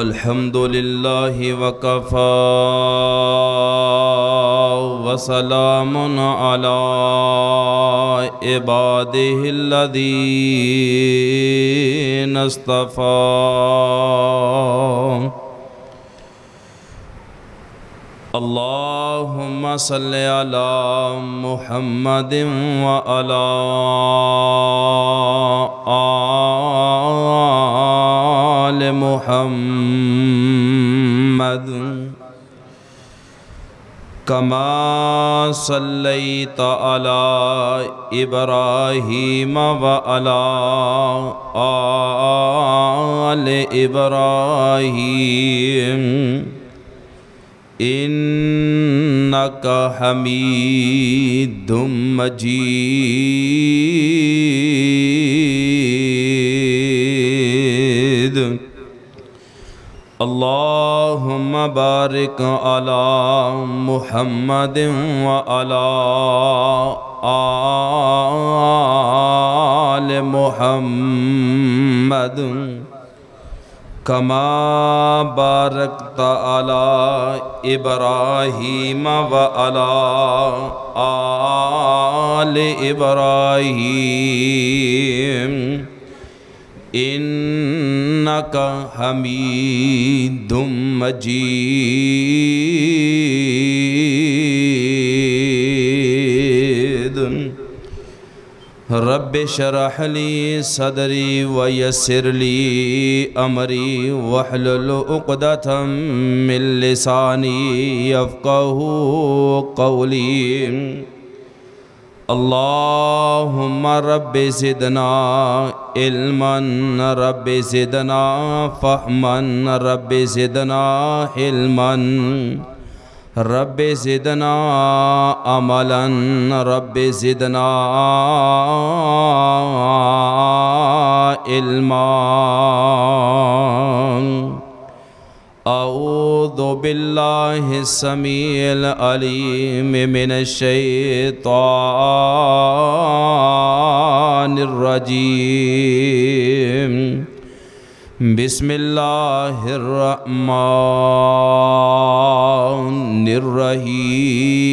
अल्हम्दुलिल्लाह वकफ़ा वसलाम अला इबादिहिल्लज़ीन इस्तफ़ा अल्लाहुम्मा सल्लि अला मुहम्मद व अला आल मुहम्मद कमा सल्लैत अला इब्राहीम व अला आल इब्राहीम इन्नक हमीदुम मजीद अल्लाहुम्मा बारिक अला मुहम्मद व अला आल मुहम्मद कमा बारकत अला इब्राहीम व अला आल इब्राहीम इन्नक हमीदुम मजीद रब शरहली सदरी वयसरली अमरी वहलुक़दतम मिन लिसानी यफ़क़हू क़ौली अल्लाहुम्मा रब ज़िदना इल्मन रब ज़िदना फ़हमन रब ज़िदना हिल्मन रब ज़िदना अमलन रब ज़िदना इल्मा अऊदु बिल्लाहि समील अलीम मिनश शैतानिर रजीम बिस्मिल्लाहिर्रहमानिर रहीम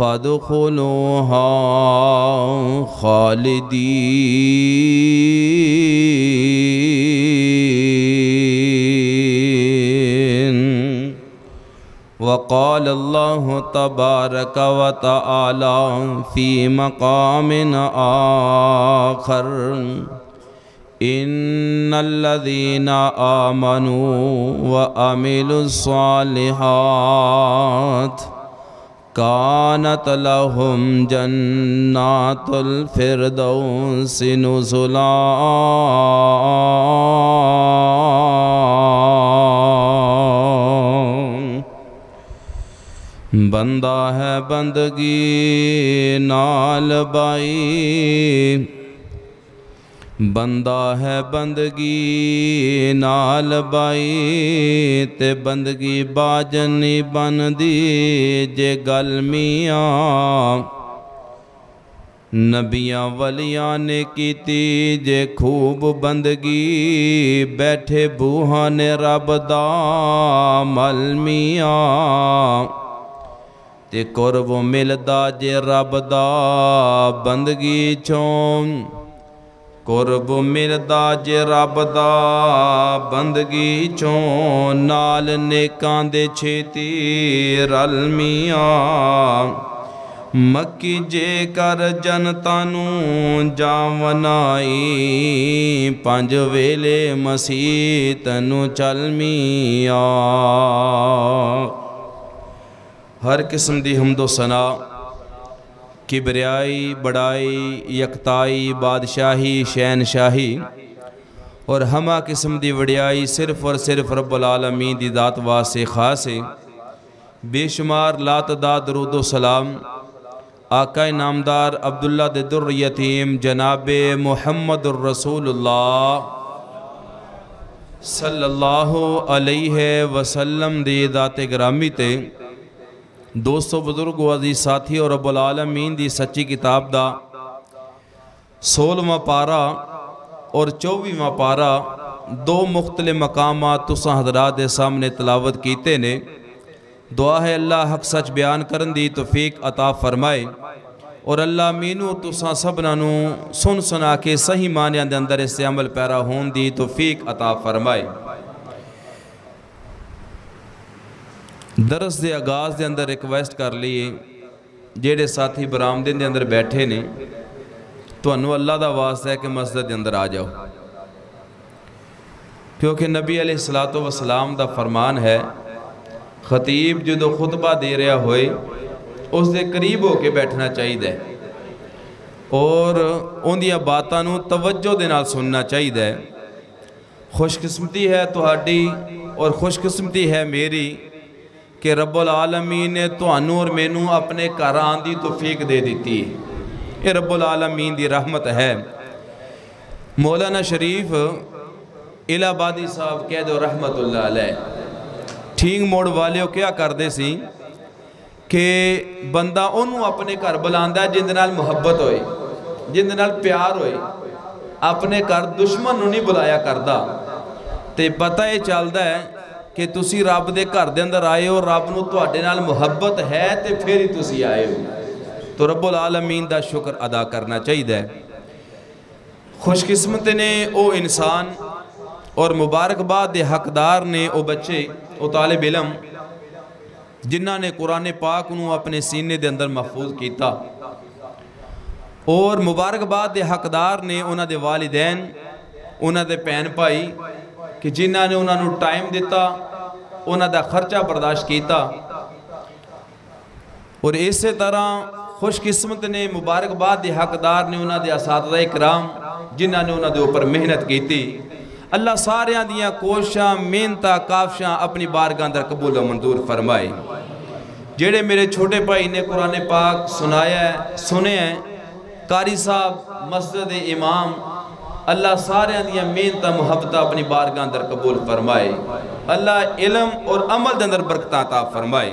फ़द खलो खालदी वक़ाल अल्लाह तबारक व तआला फ़ी मकामिन आखर इन लदीना आमनु व अमिल सालिहात कानतलहुम जन्नातुल फिरदौस नुसुला बंदा है बंदगी नाल बाई। ਬੰਦਾ ਹੈ ਬੰਦਗੀ ਨਾਲ ਬਾਈ ਤੇ ਬੰਦਗੀ ਬਾਜਨ ਨਹੀਂ ਬਣਦੀ ਜੇ ਗੱਲ ਮੀਆਂ ਨਬੀਆਂ ਵਲੀਆਂ ਨੇ ਕੀਤੀ ਜੇ ਖੂਬ ਬੰਦਗੀ ਬੈਠੇ ਬੂਹਾਂ ਨੇ ਰੱਬ ਦਾ ਮਲ ਮੀਆਂ ਤੇ ਕੁਰਬ ਮਿਲਦਾ ਜੇ ਰੱਬ ਦਾ ਬੰਦਗੀ ਚੋਂ ਕੁਰਬ ਮਿਲਦਾ ਜੇ ਰੱਬ ਦਾ ਬੰਦਗੀ ਚੋਂ ਨਾਲ ਨੇਕਾਂ ਦੇ ਛੇਤੀ ਰਲ ਮੀਆਂ ਮੱਕੀ ਜੇ ਕਰ ਜਨਤਾ ਨੂੰ ਜਾਵਨਾਈ ਪੰਜ ਵੇਲੇ ਮਸੀਤ ਨੂੰ ਚਲ ਮੀਆਂ ਹਰ ਕਿਸਮ ਦੀ ਹਮਦੋ ਸਨਾ किबरियाई, बड़ाई, यकताई, बादशाही, शहनशाही। और हमा किस्म की वड़ियाई सिर्फ़ और सिर्फ़ रब्बुल आलमीन दी दात वास्ते खास है। बेशुमार लातदाद दरुद सलाम आका नामदार अब्दुल्ला दुर यतीम जनाब मोहम्मद रसूलुल्लाह सल्लल्लाहु अलैहि वसल्लम दी दाते ग्रामी ते। दोस्तों, बुज़ुर्ग अजी साथी और रब्बुल आलमीन दी सच्ची किताब दा सोलवा पारा और चौबीवा पारा दो मुख्तलि मकाम तुसा हजरात के सामने तलावत कीते ने। दुआ है, अल्लाह हक सच बयान करन दी तौफीक अता फरमाए और अल्लाह मीनू तुसा सबना सुन सुना के सही मानिया के अंदर इस अमल पैरा होने की तौफीक अता फरमाए। ਦਰਸ ਦੇ ਆਗਾਜ਼ ਦੇ ਅੰਦਰ ਰਿਕਵੈਸਟ ਕਰ ਲਈਏ ਜਿਹੜੇ ਸਾਥੀ ਬਰਾਮਦੇ ਦੇ ਅੰਦਰ ਬੈਠੇ ਨੇ ਤੁਹਾਨੂੰ ਅੱਲਾ ਦਾ ਵਾਸਤਾ ਹੈ ਕਿ ਮਸਜਿਦ ਦੇ ਅੰਦਰ ਆ ਜਾਓ क्योंकि नबी अलैहिस्सलातो वसलाम ਦਾ ਫਰਮਾਨ ਹੈ ਖਤੀਬ ਜਦੋਂ ਖੁਤਬਾ ਦੇ ਰਿਹਾ ਹੋਏ ਉਸ ਦੇ ਕਰੀਬ ਹੋ ਕੇ ਬੈਠਣਾ ਚਾਹੀਦਾ ਹੈ ਔਰ ਉਹਦੀਆਂ ਬਾਤਾਂ ਨੂੰ ਤਵੱਜੋ ਦੇ ਨਾਲ ਸੁਣਨਾ ਚਾਹੀਦਾ ਹੈ ਖੁਸ਼ਕਿਸਮਤੀ ਹੈ ਤੁਹਾਡੀ ਔਰ ਖੁਸ਼ਕਿਸਮਤੀ ਹੈ ਮੇਰੀ कि रबुल आलमी ने ਤੁਹਾਨੂੰ और मैनू अपने घर आने की तोफीक दे दी ये रबुल आलमीन की रहमत है। मौलाना शरीफ इलाहाबादी साहब कह दो रहमत ठीक मोड़ वाले क्या करते सी कि बंदा ओनू अपने घर बुला जिंद मुहब्बत होए, जिंद प्यार होए। अपने घर दुश्मन नहीं बुलाया करता तो पता यह चलता है कि तुम रब के घर के अंदर आए हो, रब नए मुहब्बत है तो फिर ही तुम आए हो। तो रबो लाल का शुक्र अदा करना चाहिए खुशकिस्मत ने वो इंसान और मुबारकबाद के हकदार ने वह बच्चे वो ताले बिलम जिन्होंने कुरान पाक न अपने सीने के अंदर महफूज किया और मुबारकबाद के हकदार ने उन्हें वालिदैन उन्होंने भैन भाई ਕਿ ਜਿਨ੍ਹਾਂ ਨੇ ਉਹਨਾਂ ਨੂੰ ਟਾਈਮ ਦਿੱਤਾ ਉਹਨਾਂ ਦਾ ਖਰਚਾ ਬਰਦਾਸ਼ਤ ਕੀਤਾ ਔਰ ਇਸੇ ਤਰ੍ਹਾਂ ਖੁਸ਼ਕਿਸਮਤ ਨੇ ਮੁਬਾਰਕਬਾਦ ਦੇ ਹੱਕਦਾਰ ਨੇ ਉਹਨਾਂ ਦੇ ਅਸਾਤਜ਼ਾ ਇਕਰਾਮ ਜਿਨ੍ਹਾਂ ਨੇ ਉਹਨਾਂ ਦੇ ਉੱਪਰ ਮਿਹਨਤ ਕੀਤੀ ਅੱਲਾ ਸਾਰਿਆਂ ਦੀਆਂ ਕੋਸ਼ਾਂ ਮਿਹਨਤਾਂ ਕਾਫਸ਼ਾਂ ਆਪਣੀ ਬਾਰਗਾਹ ਅੰਦਰ ਕਬੂਲ ਮਨਜ਼ੂਰ ਫਰਮਾਏ ਜਿਹੜੇ ਮੇਰੇ ਛੋਟੇ ਭਾਈ ਨੇ ਕੁਰਾਨ ਪਾਕ ਸੁਣਾਇਆ ਸੁਣਿਆ ਕਾਰੀ ਸਾਹਿਬ ਮਸਜਿਦ ਦੇ ਇਮਾਮ ਅੱਲਾ अल्लाह सारे दिन मेहनत, मुहब्बत अपनी बारगाह अंदर कबूल फरमाए। अल्लाह इलम और अमल के अंदर बरकत ता फरमाए।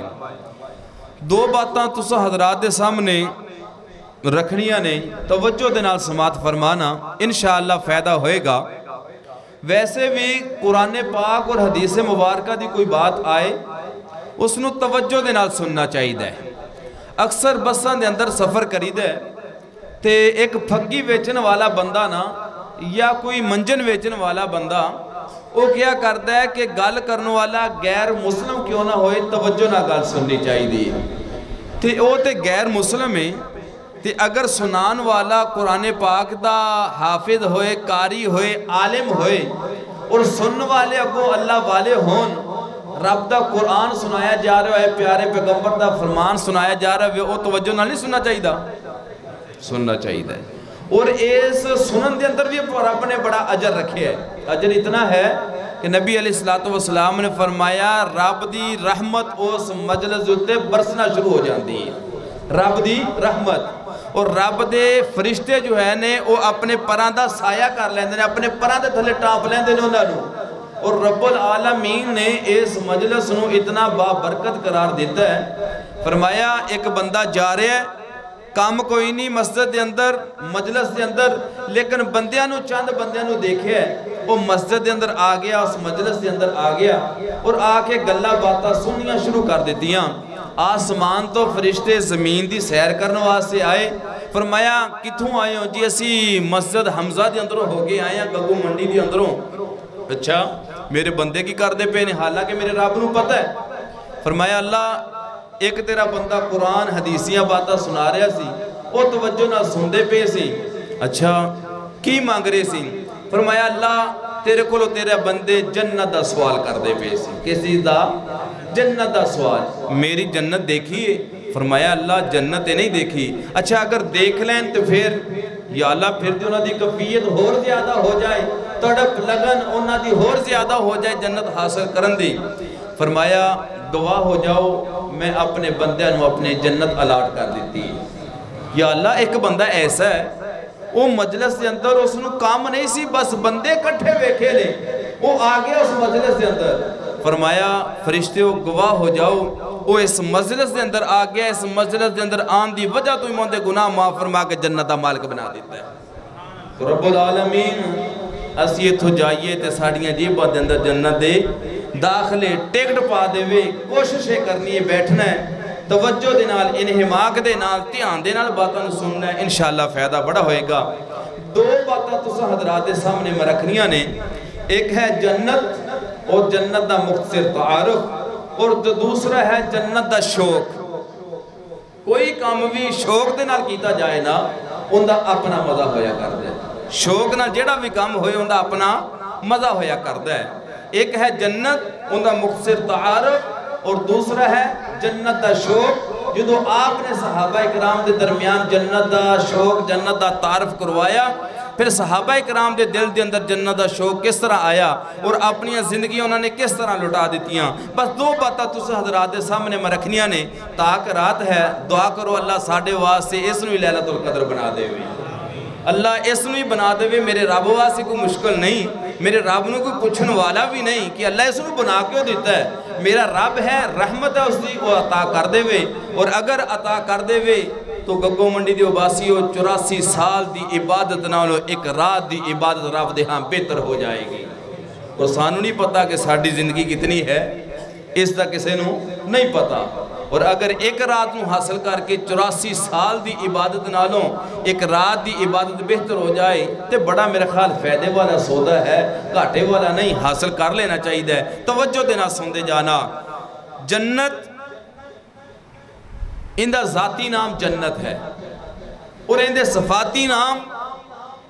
दो बातें तुस हजरात के सामने रखनिया ने, तवज्जो के नाल समात फरमाना इन शाला फ़ायदा होएगा। वैसे भी कुरान पाक और हदीस मुबारक की कोई बात आए, उसनों तवज्जो के नाल सुनना चाहिए अक्सर बसा के अंदर सफ़र करीद तो एक फग्गी वेचन वाला बंदा ना ਜਾਂ ਕੋਈ ਮੰਜਨ ਵੇਚਣ ਵਾਲਾ ਬੰਦਾ ਉਹ ਕਿਹਾ ਕਰਦਾ ਹੈ ਕਿ ਗੱਲ ਕਰਨ ਵਾਲਾ ਗੈਰ ਮੁਸਲਮ ਕਿਉਂ ਨਾ ਹੋਏ ਤਵੱਜੋ ਨਾਲ ਗੱਲ ਸੁਣਨੀ ਚਾਹੀਦੀ ਹੈ ਤੇ ਉਹ ਤੇ ਗੈਰ ਮੁਸਲਮ ਹੈ ਤੇ ਅਗਰ ਸੁਨਾਨ ਵਾਲਾ ਕੁਰਾਨ ਪਾਕ ਦਾ ਹਾਫਿਜ਼ ਹੋਏ ਕਾਰੀ ਹੋਏ ਆਲਿਮ ਹੋਏ ਔਰ ਸੁਣਨ ਵਾਲੇ ਅੱਗੋਂ ਅੱਲਾ ਵਾਲੇ ਹੋਣ ਰੱਬ ਦਾ ਕੁਰਾਨ ਸੁਣਾਇਆ ਜਾ ਰਿਹਾ ਹੈ ਪਿਆਰੇ ਪੈਗੰਬਰ ਦਾ ਫਰਮਾਨ ਸੁਣਾਇਆ ਜਾ ਰਿਹਾ ਹੈ ਉਹ ਤਵੱਜੋ ਨਾਲ ਨਹੀਂ ਸੁਣਨਾ ਚਾਹੀਦਾ ਸੁਣਨਾ ਚਾਹੀਦਾ ਹੈ और इस सुनन के अंदर भी रब ने बड़ा अजर रखे है। अजर इतना है कि नबी अली वसलाम ने फरमाया, रब की रहमत उस मजलस उत्ते बरसना शुरू हो जाती है। रब की रहमत। और रब के फरिश्ते जो है ने, वो अपने परां साया कर लेंगे अपने परां थले टाप लेंगे उन्होंने और रब्बुल आलमीन ने इस मजलस ਨੂੰ इतना बाबरकत करार दिता है। फरमाया, एक बंदा जा रहा है ਕੰਮ ਕੋਈ ਨਹੀਂ ਮਸਜਿਦ ਦੇ ਅੰਦਰ ਮਜਲਿਸ ਦੇ ਅੰਦਰ ਲੇਕਿਨ ਬੰਦਿਆਂ ਨੂੰ ਚੰਦ ਬੰਦਿਆਂ ਨੂੰ ਦੇਖਿਆ ਉਹ ਮਸਜਿਦ ਦੇ ਅੰਦਰ ਆ ਗਿਆ ਉਸ ਮਜਲਿਸ ਦੇ ਅੰਦਰ ਆ ਗਿਆ ਔਰ ਆ ਕੇ ਗੱਲਾਂ ਬਾਤਾਂ ਸੁਣਨੀਆਂ ਸ਼ੁਰੂ ਕਰ ਦਿੱਤੀਆਂ ਆਸਮਾਨ ਤੋਂ ਫਰਿਸ਼ਤੇ ਜ਼ਮੀਨ ਦੀ ਸੈਰ ਕਰਨ ਵਾਸਤੇ ਆਏ ਫਰਮਾਇਆ ਕਿੱਥੋਂ ਆਏ ਹੋ ਜੀ ਅਸੀਂ ਮਸਜਿਦ ਹਮਜ਼ਾ ਦੇ ਅੰਦਰੋਂ ਹੋ ਕੇ ਆਏ ਆ ਗੱਗੂ ਮੰਡੀ ਦੇ ਅੰਦਰੋਂ ਅੱਛਾ ਮੇਰੇ ਬੰਦੇ ਕੀ ਕਰਦੇ ਪਏ ਨੇ ਹਾਲਾਂਕਿ ਮੇਰੇ ਰੱਬ ਨੂੰ ਪਤਾ ਹੈ ਫਰਮਾਇਆ ਅੱਲਾ ਇੱਕ ਤੇਰਾ ਬੰਦਾ ਕੁਰਾਨ ਹਦੀਸੀਆਂ ਬਾਤਾਂ ਸੁਣਾ ਰਿਹਾ ਸੀ ਉਹ ਤਵੱਜੋ ਨਾਲ ਸੁਣਦੇ ਪਏ ਸੀ ਅੱਛਾ ਕੀ ਮੰਗ ਰਹੇ ਸੀ ਫਰਮਾਇਆ ਅੱਲਾ ਤੇਰੇ ਕੋਲੋਂ ਤੇਰੇ ਬੰਦੇ ਜੰਨਤ ਦਾ ਸਵਾਲ ਕਰਦੇ ਪਏ ਸੀ ਕਿਸ ਚੀਜ਼ ਦਾ ਜੰਨਤ ਦਾ ਸਵਾਲ ਮੇਰੀ ਜੰਨਤ ਦੇਖੀਏ फरमाया अल्लाह जन्नत नहीं देखी अच्छा अगर देख लें तो फिर या अल्लाह फिर तो उन्होंने कफीयत होर ज्यादा हो जाए तड़प लगन उन्होंने होर ज्यादा हो जाए जन्नत हासिल करन दी फरमाया दुआ हो जाओ, मैं अपने बंद अपने जन्नत अलाट कर दी या अल्लाह, एक बंदा ऐसा है वह मजलस के अंदर उस काम नहीं सी, बस बंदे कट्ठे वेखे ने। वो आ गया उस मजलस के अंदर। फरमाया, फरिश्ते हो गवाह हो जाओ, वो इस मजलस के अंदर आ गया, इस मजलस के अंदर आन की वजह तो इमों गुनाह माफ़ फरमा के जन्नत का मालिक बना दिता है। तो रबुल आलमीन, अस इतों जाइए तो साड़िया जीबा के अंदर जन्नत दे। ਦਾਖਲੇ ਟਿਕਟ ਪਾ ਦੇਵੇ, ਕੋਸ਼ਿਸ਼ ਕਰਨੀ ਹੈ, ਬੈਠਣਾ ਹੈ। ਤਵੱਜੋ ਦੇ ਨਾਲ, ਇਨਹਿਮਾਕ ਦੇ ਨਾਲ, ਧਿਆਨ ਦੇ ਨਾਲ ਬਾਤਾਂ ਨੂੰ ਸੁਣਨਾ ਇਨਸ਼ਾਅੱਲਾ ਫਾਇਦਾ ਬੜਾ ਹੋਏਗਾ। ਦੋ ਬਾਤਾਂ ਤੁਸੀਂ ਹਜ਼ਰਤ ਦੇ ਸਾਹਮਣੇ ਮੈਂ ਰੱਖਣੀਆਂ ਨੇ। ਇੱਕ ਹੈ ਜੰਨਤ ਔਰ ਜੰਨਤ ਦਾ ਮੁਖਤਸਰ ਤਾਰਫ ਔਰ ਦੂਸਰਾ ਹੈ ਜੰਨਤ ਦਾ ਸ਼ੌਕ। ਕੋਈ ਕੰਮ ਵੀ ਸ਼ੌਕ ਦੇ ਨਾਲ ਕੀਤਾ ਜਾਏ ਨਾ, ਉਹਦਾ ਆਪਣਾ ਮਜ਼ਾ ਹੋਇਆ ਕਰਦਾ ਸ਼ੌਕ ਨਾਲ ਜਿਹੜਾ ਵੀ ਕੰਮ ਹੋਏ, ਉਹਦਾ ਆਪਣਾ ਮਜ਼ਾ ਹੋਇਆ ਕਰਦਾ ਹੈ। एक है जन्नत, उनका मुखसर तारुफ और दूसरा है जन्नत का शौक। जो आपने सहाबा इकराम के दरमियान जन्नत का शौक, जन्नत का तारफ करवाया। फिर सहाबा इकराम के दिल के अंदर जन्नत का शौक किस तरह आया, और अपन ज़िंदगी उन्होंने किस तरह लुटा दी बस दो बातें तुम हजरात के सामने मैं रखनिया ने। ताक रात है, दुआ करो अल्लाह साढ़े वास्ते इस लैला तुल कदर बना दे। अल्लाह इस बना दे मेरे रब वास्ते कोई मुश्किल नहीं, मेरे रब न कोई पूछने वाला भी नहीं कि अल्लाह इस बना क्यों दिता है। मेरा रब है, रहमत है उसकी वो अता कर दे और अगर अता कर दे तो गग्गो मंडी उबासी चौरासी साल की इबादत नालों एक रात की इबादत रब दे हाँ बेहतर हो जाएगी। और सानू नहीं पता कि साड़ी ज़िंदगी कितनी है इसका किसी नहीं पता। और अगर एक रात को हासिल करके चौरासी साल की इबादत नालों एक रात की इबादत बेहतर हो जाए तो बड़ा मेरा ख्याल फ़ायदे वाला सौदा है, घाटे वाला नहीं, हासिल कर लेना चाहिए तवज्जो देना सुनते जाना। जन्नत इनका जाती नाम जन्नत है। और इनके सफाती नाम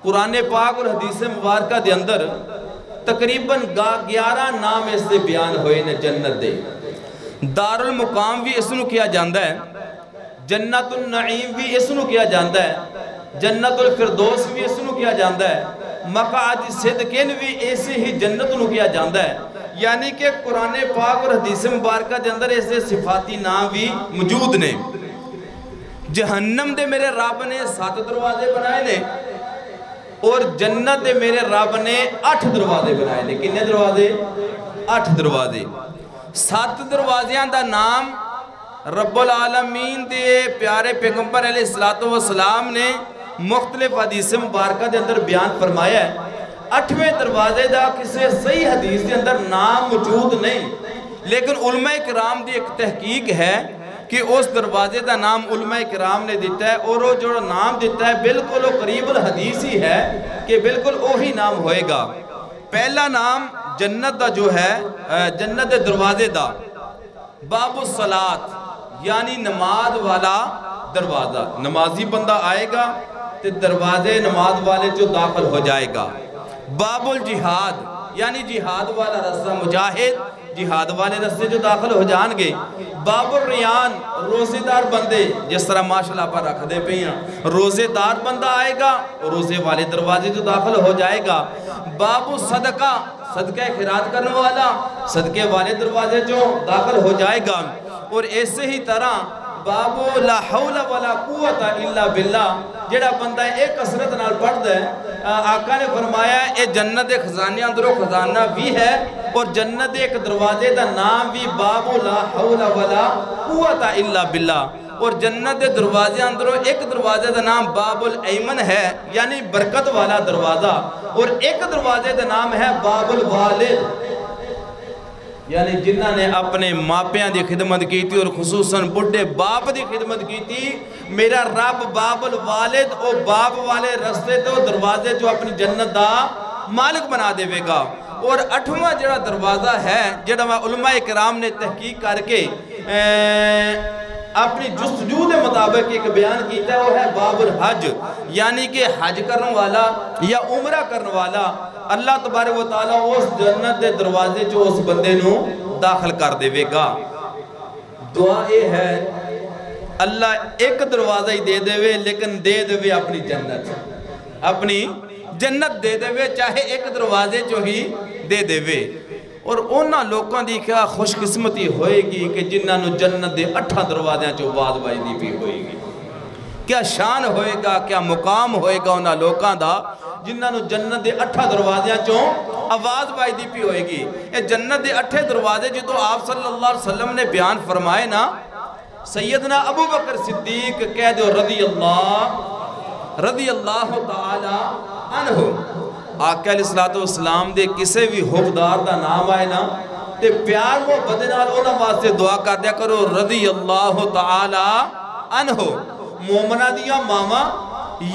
कुरान पाक और हदीस मुबारक के अंदर तकरीबन ग्यारह नाम इससे बयान हुए ने जन्नत के दारुल मुकाम भी इसनों किया जाता है जन्नतुल नईम भी इसनों किया जाता है जन्नतुल फिरदौस भी इसनों किया जाता है मकाद सिदकिन भी ऐसे ही जन्नत ਨੂੰ किया जाता है यानी कि कुरान पाक और हदीस मुबारक के अंदर ऐसे सिफाती नाम भी मौजूद ने जहन्नम दे मेरे रब ने सत दरवाजे बनाए ने और जन्नत दे मेरे रब ने अठ दरवाजे बनाए ने किन्ने दरवाजे दरवाजे सत दरवाजिया का नाम रब्बुल आलमीन के प्यारे पैगंबर सलाम ने मुख्तलिफ़ हदीस मुबारक के अंदर बयान फरमाया अठवें दरवाजे का किसी सही हदीस के अंदर नाम मौजूद नहीं, लेकिन उलमा कराम की एक तहकीक है कि उस दरवाजे का नाम उलमा कराम ने दिता है और जो नाम दिता है बिल्कुल करीबल हदीस ही है कि बिल्कुल वही नाम होएगा। पहला नाम जन्नत का जो है जन्नत के दरवाजे का बाबू सलात यानी नमाज़ वाला दरवाज़ा। नमाजी बंदा आएगा तो दरवाजे नमाज़ वाले जो दाखिल हो जाएगा। बाबुल जिहाद, यानी जिहाद वाला रस्ता मुजाहिद जिहाद वाले रस्ते जो दाखिल हो जाएँगे। बाबुल रियान, रोजेदार बंदे, जिस तरह माशाल्लाह पर रखते पे हैं रोजेदार बंदा आएगा, रोज़े वाले दरवाजे जो दाखिल हो जाएगा। बाबू सदका सदका खिरात करने वाला, सदके वाले दरवाजे जो दाखिल हो जाएगा। और ऐसे ही तरह बाबू, ला हौला वाला कुवत इल्ला बिल्ला। जेड़ा बंदा एक कसरत नाल पढ़दा है आका ने फरमाया ये जन्नत के खजाने अंदरों खजाना भी है, और जन्नत एक दरवाजे का नाम भी बाबू, ला हौला वाला कुवत बिल्ला। और जन्नत के दरवाजे अंदरों एक दरवाजे का नाम बाबुल ऐमन है, यानी बरकत वाला दरवाज़ा। और एक दरवाजे का नाम है बाबुल वालिद। यानी जिन्हों ने अपने मापिया की खिदमत की और खसूसन बुढ़े बाप की खिदमत की मेरा रब बाबल वाले और बाप वाले रस्ते तो दरवाजे चो अपनी जन्नत का मालिक बना देगा और अठवा जरा दरवाज़ा है जरा उलमा कराम ने तहकीक करके अपनी जुस्तजू के मुताबिक एक बयान किया वो है बाबुल हज। यानी कि हज करने वाला या उमरा करने वाला, अल्लाह तबारे वाली उस जन्नत के दरवाजे चो उस बंदे दाखिल कर देगा दुआ यह है, अल्लाह एक दरवाज़ा ही दे देवे, लेकिन दे देवे अपनी जन्नत। अपनी जन्नत दे देवे, चाहे एक दरवाजे चो ही दे देवे। और उन्होंने लोगों की क्या खुशकिस्मती होएगी कि जिन्होंने जन्नत के अठा दरवाजों चो आवाज़ बजती भी होएगी क्या शान होएगा क्या मुकाम होएगा उन्होंने लोगों का जिन्होंने जन्नत के अठा दरवाजे चो आवाज़ बजती भी होएगी ये जन्नत के अठे दरवाजे जो तो आप सल्लल्लाहु अलैहि वसल्लम ने बयान फरमाए ना सैयदना अबू बकर सिद्दीक कह दो रदी अल्लाह रदी अल्लाह तआला अनहु आका सलाम दे किसी भी हुकदार का नाम आए ना, ते प्यार मोहब्बत नाल उन्हां वास्ते दुआ कर दिया करो रदी अल्लाह तआला अनहु। मोमना दिया मावा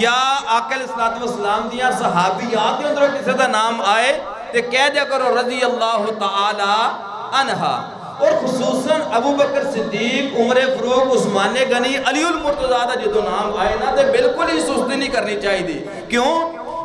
या आका सलाम दिया सहाबियात के अंदरों किसी का नाम आए, ते कह दिया करो रदी अल्लाह अनहा। और खसूसन अबू बकर सिद्दीक, उमर फरूक, उस्मान गनी, अलीउल मुर्तजा का जो नाम आए ना तो बिल्कुल ही सुस्ती नहीं करनी चाहिए क्यों?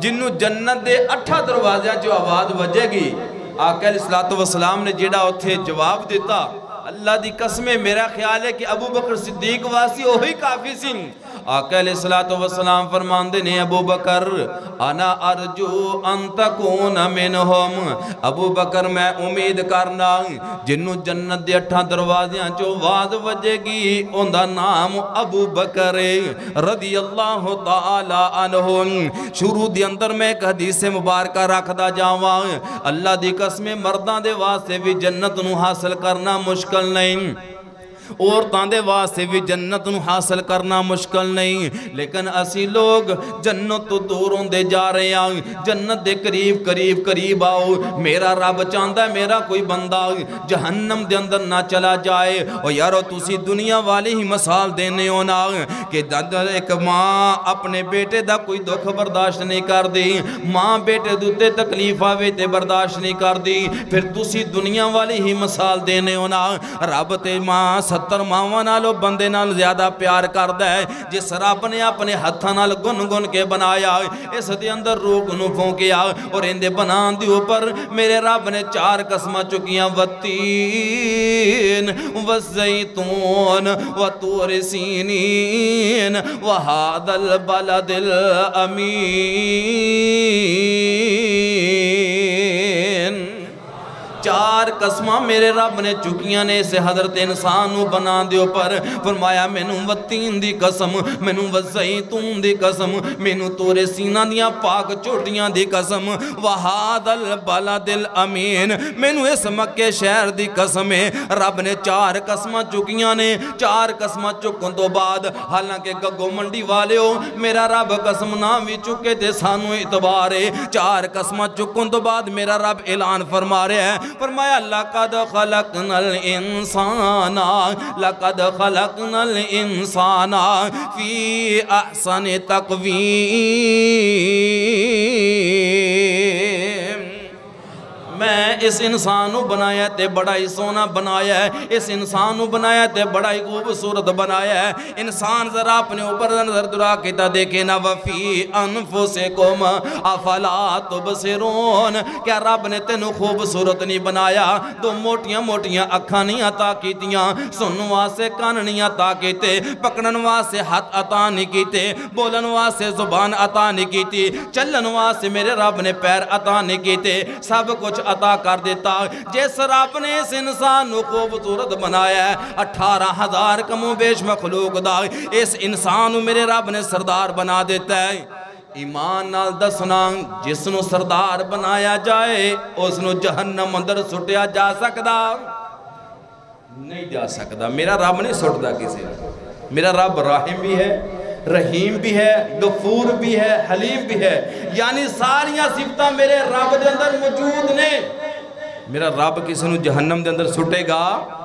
जिन्हों जन्नत के अठा दरवाज़ा जो आवाज़ वजेगी आका सलात वसलाम ने जेड़ा उत्थे जवाब दिता अल्लाह की कसमें, मेरा ख्याल है कि अबू बकर सिद्दीक वासी वही काफ़ी सिंह। आकल सलात वसलाम फरमाते ने, अबू बकर, अना अर्जू अंतकून मिन होम अबू बकर, मैं उम्मीद करना जिन्हों जन्नत के अठा दरवाजिया चो वाज वजेगी उनका नाम अबू बकर रदी अल्लाह तआला अनहु। शुरू दे अंदर मैं एक हदीस मुबारक रखता जावा। अल्लाह की कसमें मर्दा दे वास्ते भी जन्नत हासिल करना मुश्किल नहीं औरतों के वास्ते भी जन्नत हासिल करना मुश्किल नहीं। लेकिन असी लोग जन्नत तो दूर होंगे जा रहे हैं जन्नत के करीब करीब करीब आओ। मेरा रब चाहता मेरा कोई बंदा जहन्नम के अंदर ना चला जाए। और यारो तुम दुनिया वाली ही मिसाल देने हो ना। कि एक माँ अपने बेटे का कोई दुख बर्दाश्त नहीं करती माँ बेटे दुते तकलीफ़ आवे तो बर्दाश्त नहीं करती फिर तुम दुनिया वाली ही मिसाल देने हो ना। रब ते माँ सत्तर मावों बंदे ज़्यादा प्यार करता है। जिस रब ने अपने हाथों गुन गुन के बनाया इस अंदर रूख न फूकिया और इनके बना ऊपर मेरे रब ने चार कसम चुकिया वतीन वजैतून व तूर सीनीन वहादल बलदिल अमीन। चार कस्म मेरे रब ने चुकिया ने, इस हज़रत इंसान बना दो पर फरमाया, मैनू वतीन की कसम, मैनू वसई तून की कसम, मैनू तोरे सीना दिया पाक चोटियाँ की कसम। वहादल बाला दिल अमीन, मैनू इस मक्के शहर की कसम है रब ने चार कस्म चुकिया ने, चार कस्म चुकन तो बाद हालाँकि गग्गो मंडी वाले मेरा रब कसम ना भी चुके तो सानू इतबार चार कस्म चुकन तो बाद मेरा रब ऐलान फरमा रहा है। फरमाया लकद खलक नल इंसाना लकद खलक नल इंसाना फ़ी अहसन तकवीम मैं इस इंसान बनाया ते बड़ा ही सोना बनाया है। इस इंसान बनाया ते बड़ा ही खूबसूरत बनाया है। इंसान जरा अपने ऊपर नज़र दुरा के देखे ना वफी अनफो से कोम अफला तुब सिरोन क्या रब ने तेन खूबसूरत नहीं बनाया? दो मोटिया मोटिया अखा नहीं अता की सुन वास्ते कन नहीं अता किते, पकड़न वास्ते हाथ अता नहीं किते, बोलन वास्ते ज़ुबान अता नहीं की चलन वास्ते मेरे रब ने पैर अता नहीं किते, सब कुछ अता कर देता जिस रब ने इस इंसान खूबसूरत बनाया अठारह हज़ार कमो बेश मखलूक का इस इंसान मेरे रब ने सरदार बना देता है। ईमान नाल दसना जिसनु सरदार बनाया जाए उसनु जहन्नम अंदर सुटिया जा सकता नहीं जा सकता मेरा रब नहीं सुटता किसी मेरा रब राहिम भी है रहीम भी है, गफूर भी है, हलीम भी है। यानी सारिया सिफत मेरे रब के अंदर मौजूद ने। मेरा रब किसी जहन्नम के अंदर सुटेगा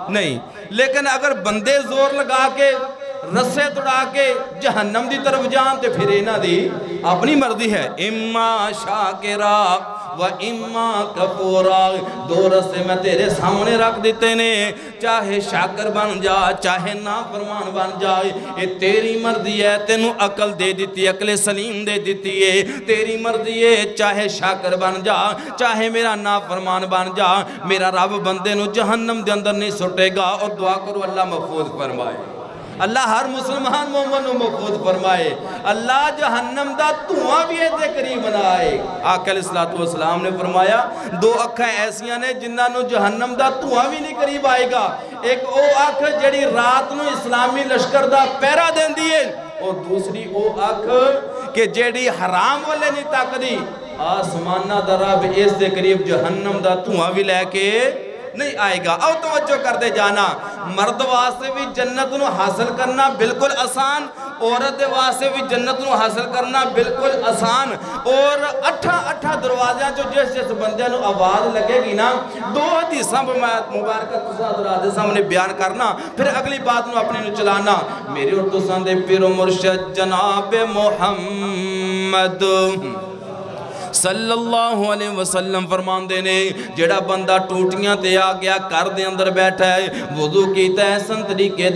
नहीं। लेकिन अगर बंदे ज़ोर लगा के, रस्से तुड़ा के जहन्नम की तरफ़ जान तो फिर इन्हों की अपनी मर्ज़ी है। इमा शाकिरा व इमा कपूरा दो रस्ते मैं तेरे सामने रख दिते ने। चाहे शाकर बन जा, चाहे ना फरमान बन जाए ये तेरी मर्ज़ी है, तेन अकल दे दी अकले सलीम दे दी है। तेरी मर्ज़ी है, चाहे शाकर बन जा, चाहे मेरा ना फरमान बन जा, मेरा रब बंदे जहन्नम के अंदर नहीं सुटेगा, और दुआ करो अल्लाह महफूज फरमाए। अल्लाह हर मुसलमान मोमन महफूज फरमाए, अल्लाह जहन्नम का धुआँ भी इतने करीब बनाए आकल सलाम ने फरमाया, दो अखा ऐसिया ने जिन्होंने जहन्नम का धुआँ भी नहीं करीब आएगा। एक वो अख जी रात को इस्लामी लश्कर का पहरा देती है और दूसरी वो अख कि जी हराम वाले नहीं तकती आसमाना दरब इस करीब जहन्नम का धुआँ भी लैके नहीं आएगा। अब तवज्जो करते जाना। मर्द वास्ते भी जन्नत हासिल करना बिल्कुल आसान, औरत के वास्ते भी जन्नत हासिल करना बिल्कुल आसान। और अठा अठा दरवाज़ा चो जिस जिस बंद आवाज़ लगेगी ना, दो हदीसा मुबारक सामने बयान करना, फिर अगली बात अपनी चलाना। मेरे और तुसा दे पिरो मुर्शद जनाब मोहम्मद। वसल्लम फरमाते ने, जेड़ा बंदा टूटियाँ ते आ गया, घर दे अंदर बैठा है, वुजू कीता है सन तरीके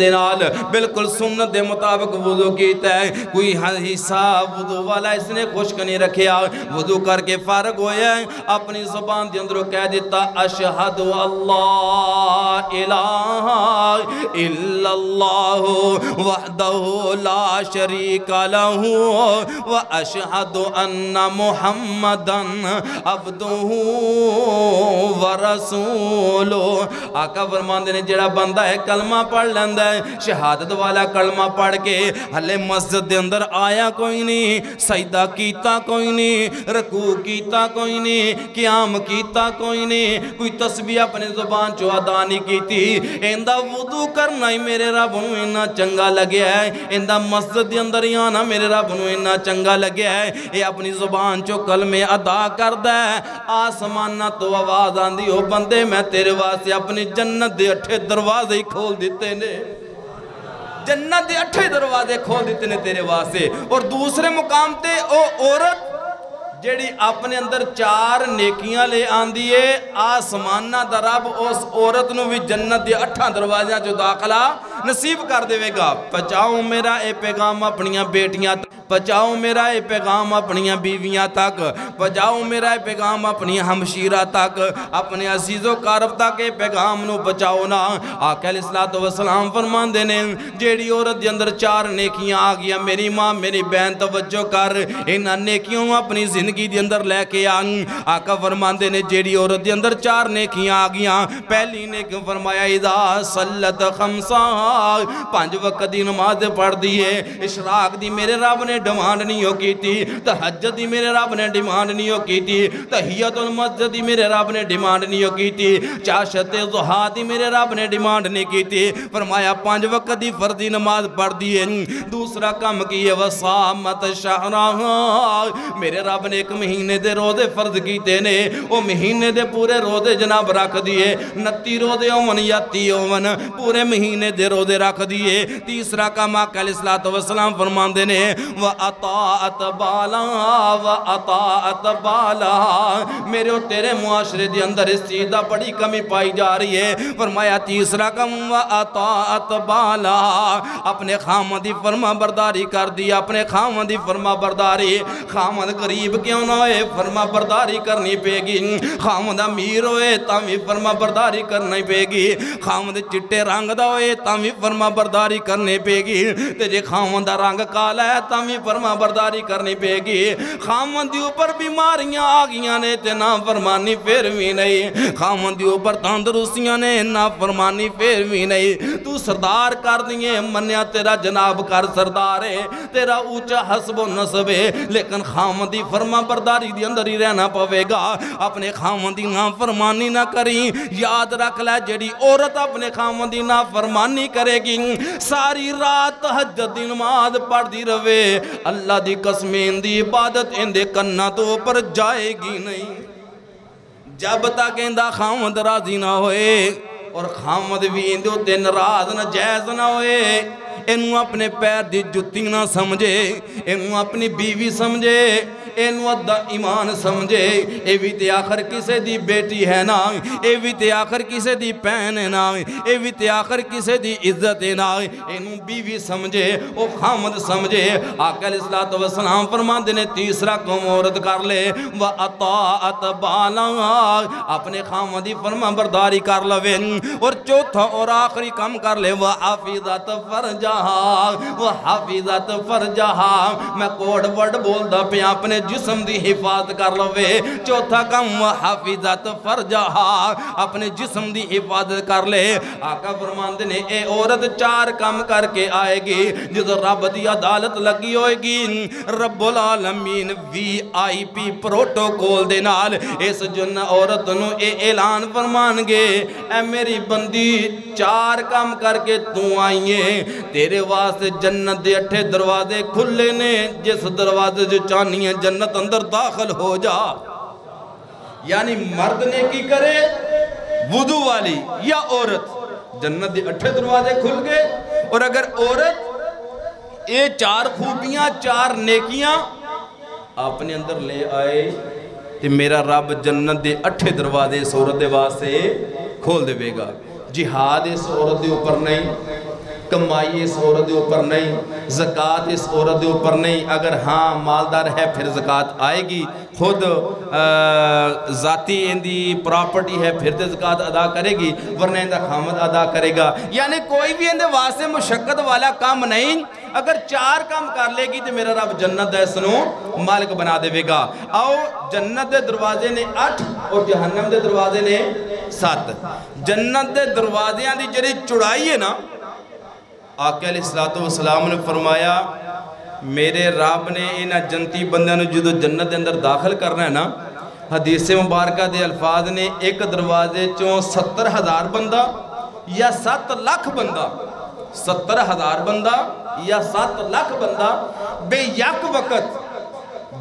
बिल्कुल सुन्नत दे मुताबिक वुजू कीता है, कोई हिस्सा वुजू वाला इसने खुश्क नहीं रखिया वुजू करके फारग होया अपनी ज़ुबान दे अंदरों कह दिता, अशहदु अल्लाह अशहदु अन्ना मुहम्मद मुहम्मदन अब्दुहु व रसूलो। आका फरमाते ने, जेड़ा बंदा है, कलमा पढ़ लेंदा है। शहादत वाला कलमा पढ़ के हले मस्जिद के अंदर आया कोई नहीं, सजदा कीता कोई नहीं, रकू कीता कोई नहीं, क्याम कीता कोई नहीं। कोई तस्बीह अपने ज़ुबान चो अदा नहीं की इंदा वुदू करना ही मेरे रब न इन्ना चंगा लगे है। इंदा मस्जिद के अंदर ही आना मेरे रब न इन्ना चंगा लगे है। ये अपनी ज़ुबान चो कलमे ਕਲਮੇ ਅਦਾ ਕਰਦਾ ਆਸਮਾਨਾਂ ਤੋਂ ਆਵਾਜ਼ ਆਂਦੀ ਉਹ ਬੰਦੇ ਮੈਂ ਤੇਰੇ ਵਾਸਤੇ ਆਪਣੀ ਜੰਨਤ ਦੇ ਅੱਠੇ ਦਰਵਾਜ਼ੇ ਖੋਲ ਦਿੱਤੇ ਨੇ। ਜੰਨਤ ਦੇ ਅੱਠੇ ਦਰਵਾਜ਼ੇ ਖੋਲ ਦਿੱਤੇ ਨੇ ਤੇਰੇ ਵਾਸਤੇ। ਔਰ ਦੂਸਰੇ ਮੁਕਾਮ ਤੇ ਉਹ ਔਰਤ ਜਿਹੜੀ ਆਪਣੇ ਅੰਦਰ ਚਾਰ ਨੇਕੀਆਂ ਲੈ ਆਂਦੀ ਏ, ਆਸਮਾਨਾਂ ਦਾ ਰੱਬ ਉਸ ਔਰਤ ਨੂੰ ਵੀ ਜੰਨਤ ਦੇ ਅੱਠਾਂ ਦਰਵਾਜ਼ਿਆਂ 'ਚ ਦਾਖਲਾ ਨਸੀਬ ਕਰ ਦੇਵੇਗਾ। ਪਹੁੰਚਾਓ ਮੇਰਾ ਇਹ ਪੈਗਾਮ ਆਪਣੀਆਂ ਬੇਟੀਆਂ पहुँचाओ मेरा ये पैगाम अपन बीवियाँ तक पहुँचाओ मेरा ये पैगाम अपनी हमशीरा तक। अपने अजीज़ो कारब तक ये पैगाम पहुँचाओ ना। आकल तो वसलाम फरमाते ने, जेड़ी औरत अंदर चार नेकियाँ आ गई मेरी माँ, मेरी बहन, तवज्जो कर इन्होंने नेकियों अपनी ज़िंदगी के अंदर लैके आ आका फरमाते ने, जेड़ी औरत अंदर चार नेकियाँ आ गई पहली ने क्यों फरमाया, इदा सल्लत खमसा। पाँच वक्त की नमाज़ पढ़ दी है इशराक दी मेरे रब ने ने डिमांड नहीं हो की तहजत की मेरे रब ने डिमांड नहीं हो की तहियत मस्जिद की मेरे रब ने डिमांड नहीं हो की चाशत जुहा की मेरे रब ने डिमांड नहीं की फरमाया, पाँच वक्त की फर्जी नमाज़ पढ़ दी है दूसरा काम की है वसा मत शाहरा। मेरे रब ने एक महीने के रोज़े फ़र्ज़ किए ने, वो महीने के पूरे रोज़े जनाब रख दिए, नत्ती रोज़े होवन या ती होवन पूरे महीने के रोज़े रख दिए। तीसरा काम आकल सलात वसलाम फरमाते ने अतात बाला, व अतात बाला। मेरे और तेरे मुआशरे के अंदर इस चीज़ का बड़ी कमी पाई जा रही है। फरमाया, तीसरा कम, व अतात बाला। अपने खामद की फरमा बरदारी कर दी, अपने खामद की फरमा बरदारी खामद गरीब क्यों ना हो फरमा बरदारी करनी पेगी। खामद अमीर होए भी फरमा बरदारी करनी पेगी। खामद चिट्टे रंग का हो भी फरमा बरदारी करनी पेगी। ते जे खामद रंग काला है भी फरमा बरदारी करनी पेगी खामन के उपर बीमारियाँ आ गई ने ते ना फरमानी फिर भी नहीं खामन के उपर तंदरुस्तियाँ ने ना फरमानी फिर भी नहीं तू सरदार कर दिए मनिया तेरा जनाब कर सरदार है तेरा ऊँचा हसबो नसब है लेकिन खामन की फरमा बरदारी के अंदर ही रहना पवेगा अपने खामन की ना फरमानी ना करी याद रख लै जी औरत अपने खामन की ना फरमानी करेगी सारी रात हजत नमाज़ पढ़ती रवे ਅੱਲਾ ਦੀ ਕਸਮ ਇਹਦੀ ਇਬਾਦਤ ਇਹਦੇ ਕੰਨਾਂ ਤੋਂ ਉੱਪਰ ਜਾਏਗੀ ਨਹੀਂ। ਜਬ ਤੱਕ ਇਹਦਾ ਖਾਮਦ ਰਾਜ਼ੀ ਨਾ ਹੋਏ ਔਰ ਖਾਮਦ ਵੀ ਇਹਦੇ ਉੱਤੇ ਨਾਰਾਜ਼ ਨਾ ਜਾਇਜ਼ ਨਾ ਹੋਏ, ਇਹਨੂੰ ਆਪਣੇ ਪੈਰ ਦੀ ਜੁੱਤੀ ਨਾ ਸਮਝੇ, ਇਹਨੂੰ ਆਪਣੀ ਬੀਵੀ ਸਮਝੇ इनू अदा ईमान समझे ये भी तो आखिर किसी की बेटी है ना ये भी तो आखिर किसी की भैन है ना ये भी तो आखिर किसी की इज़्ज़त है ना इनू बीवी समझे वो खामद समझे। आकल इसला तो वसलाम फरमाते ने, तीसरा कौम कर ले, व अताअत बाला। अपने खामद की फरमा बरदारी कर लवे, और चौथा और आखिरी काम कर ले, व हाफिजत फरजहा व हाफिजत फरजहा मैं कोड वर्ड बोलता पे अपने जिसम की हिफाजत कर लवे। चौथा कम, हाफिजत फरजहा अपने जिसम की हिफाजत कर ले। आका फरमांद ने ये औरत, चार काम करके आएगी। जो रब की अदालत लगी होएगी रबुल आलमीन वी आई पी प्रोटोकॉल दे नाल। इस जुन औरत नु ऐलान फरमानगे ए मेरी बंदी, चार काम करके तू आई है तेरे वास्ते जन्नत अठे दरवाजे खुले ने, जिस दरवाजे च चाहनी है जन्नत जन्नत अंदर दाखिल हो जा यानी मर्द ने की करे वुदू वाली या औरत जन्नत के अठे दरवाजे खुल गए और अगर औरत ये चार खूबियां चार नेकियां अपने अंदर ले आए तो मेरा रब जन्नत के अठे दरवाजे इस औरत के वास्ते खोल देगा जिहाद इस औरत के उपर नहीं कमाई इस औरत ऊपर नहीं, ज़कात इस औरत ऊपर नहीं। अगर हाँ मालदार है, फिर ज़कात आएगी। खुद ज़ाती इंदी प्रॉपर्टी है, फिर तो ज़कात अदा करेगी, वरना इंदा खामद अदा करेगा। यानी कोई भी इंदे वास्ते मुशक्कत वाला काम नहीं। अगर चार काम कर लेगी तो मेरा रब जन्नत है, इसनों मालिक बना देगा आओ, जन्नत के दरवाजे ने अठ और जहन्नम के दरवाजे ने सत्त जन्नत के दरवाजियाँ की जी चौड़ाई है ना आके सलाम ने फरमाया मेरे रब ने इन्होंने जनती बंद जो जन्नत के अंदर दाखिल करना है ना हदीस मुबारक के अल्फाज ने एक दरवाजे चो सत्तर हज़ार बंदा या सत्त लख बंदा सत्तर हज़ार बंदा या सत्त लख बंदा बेयक वक्त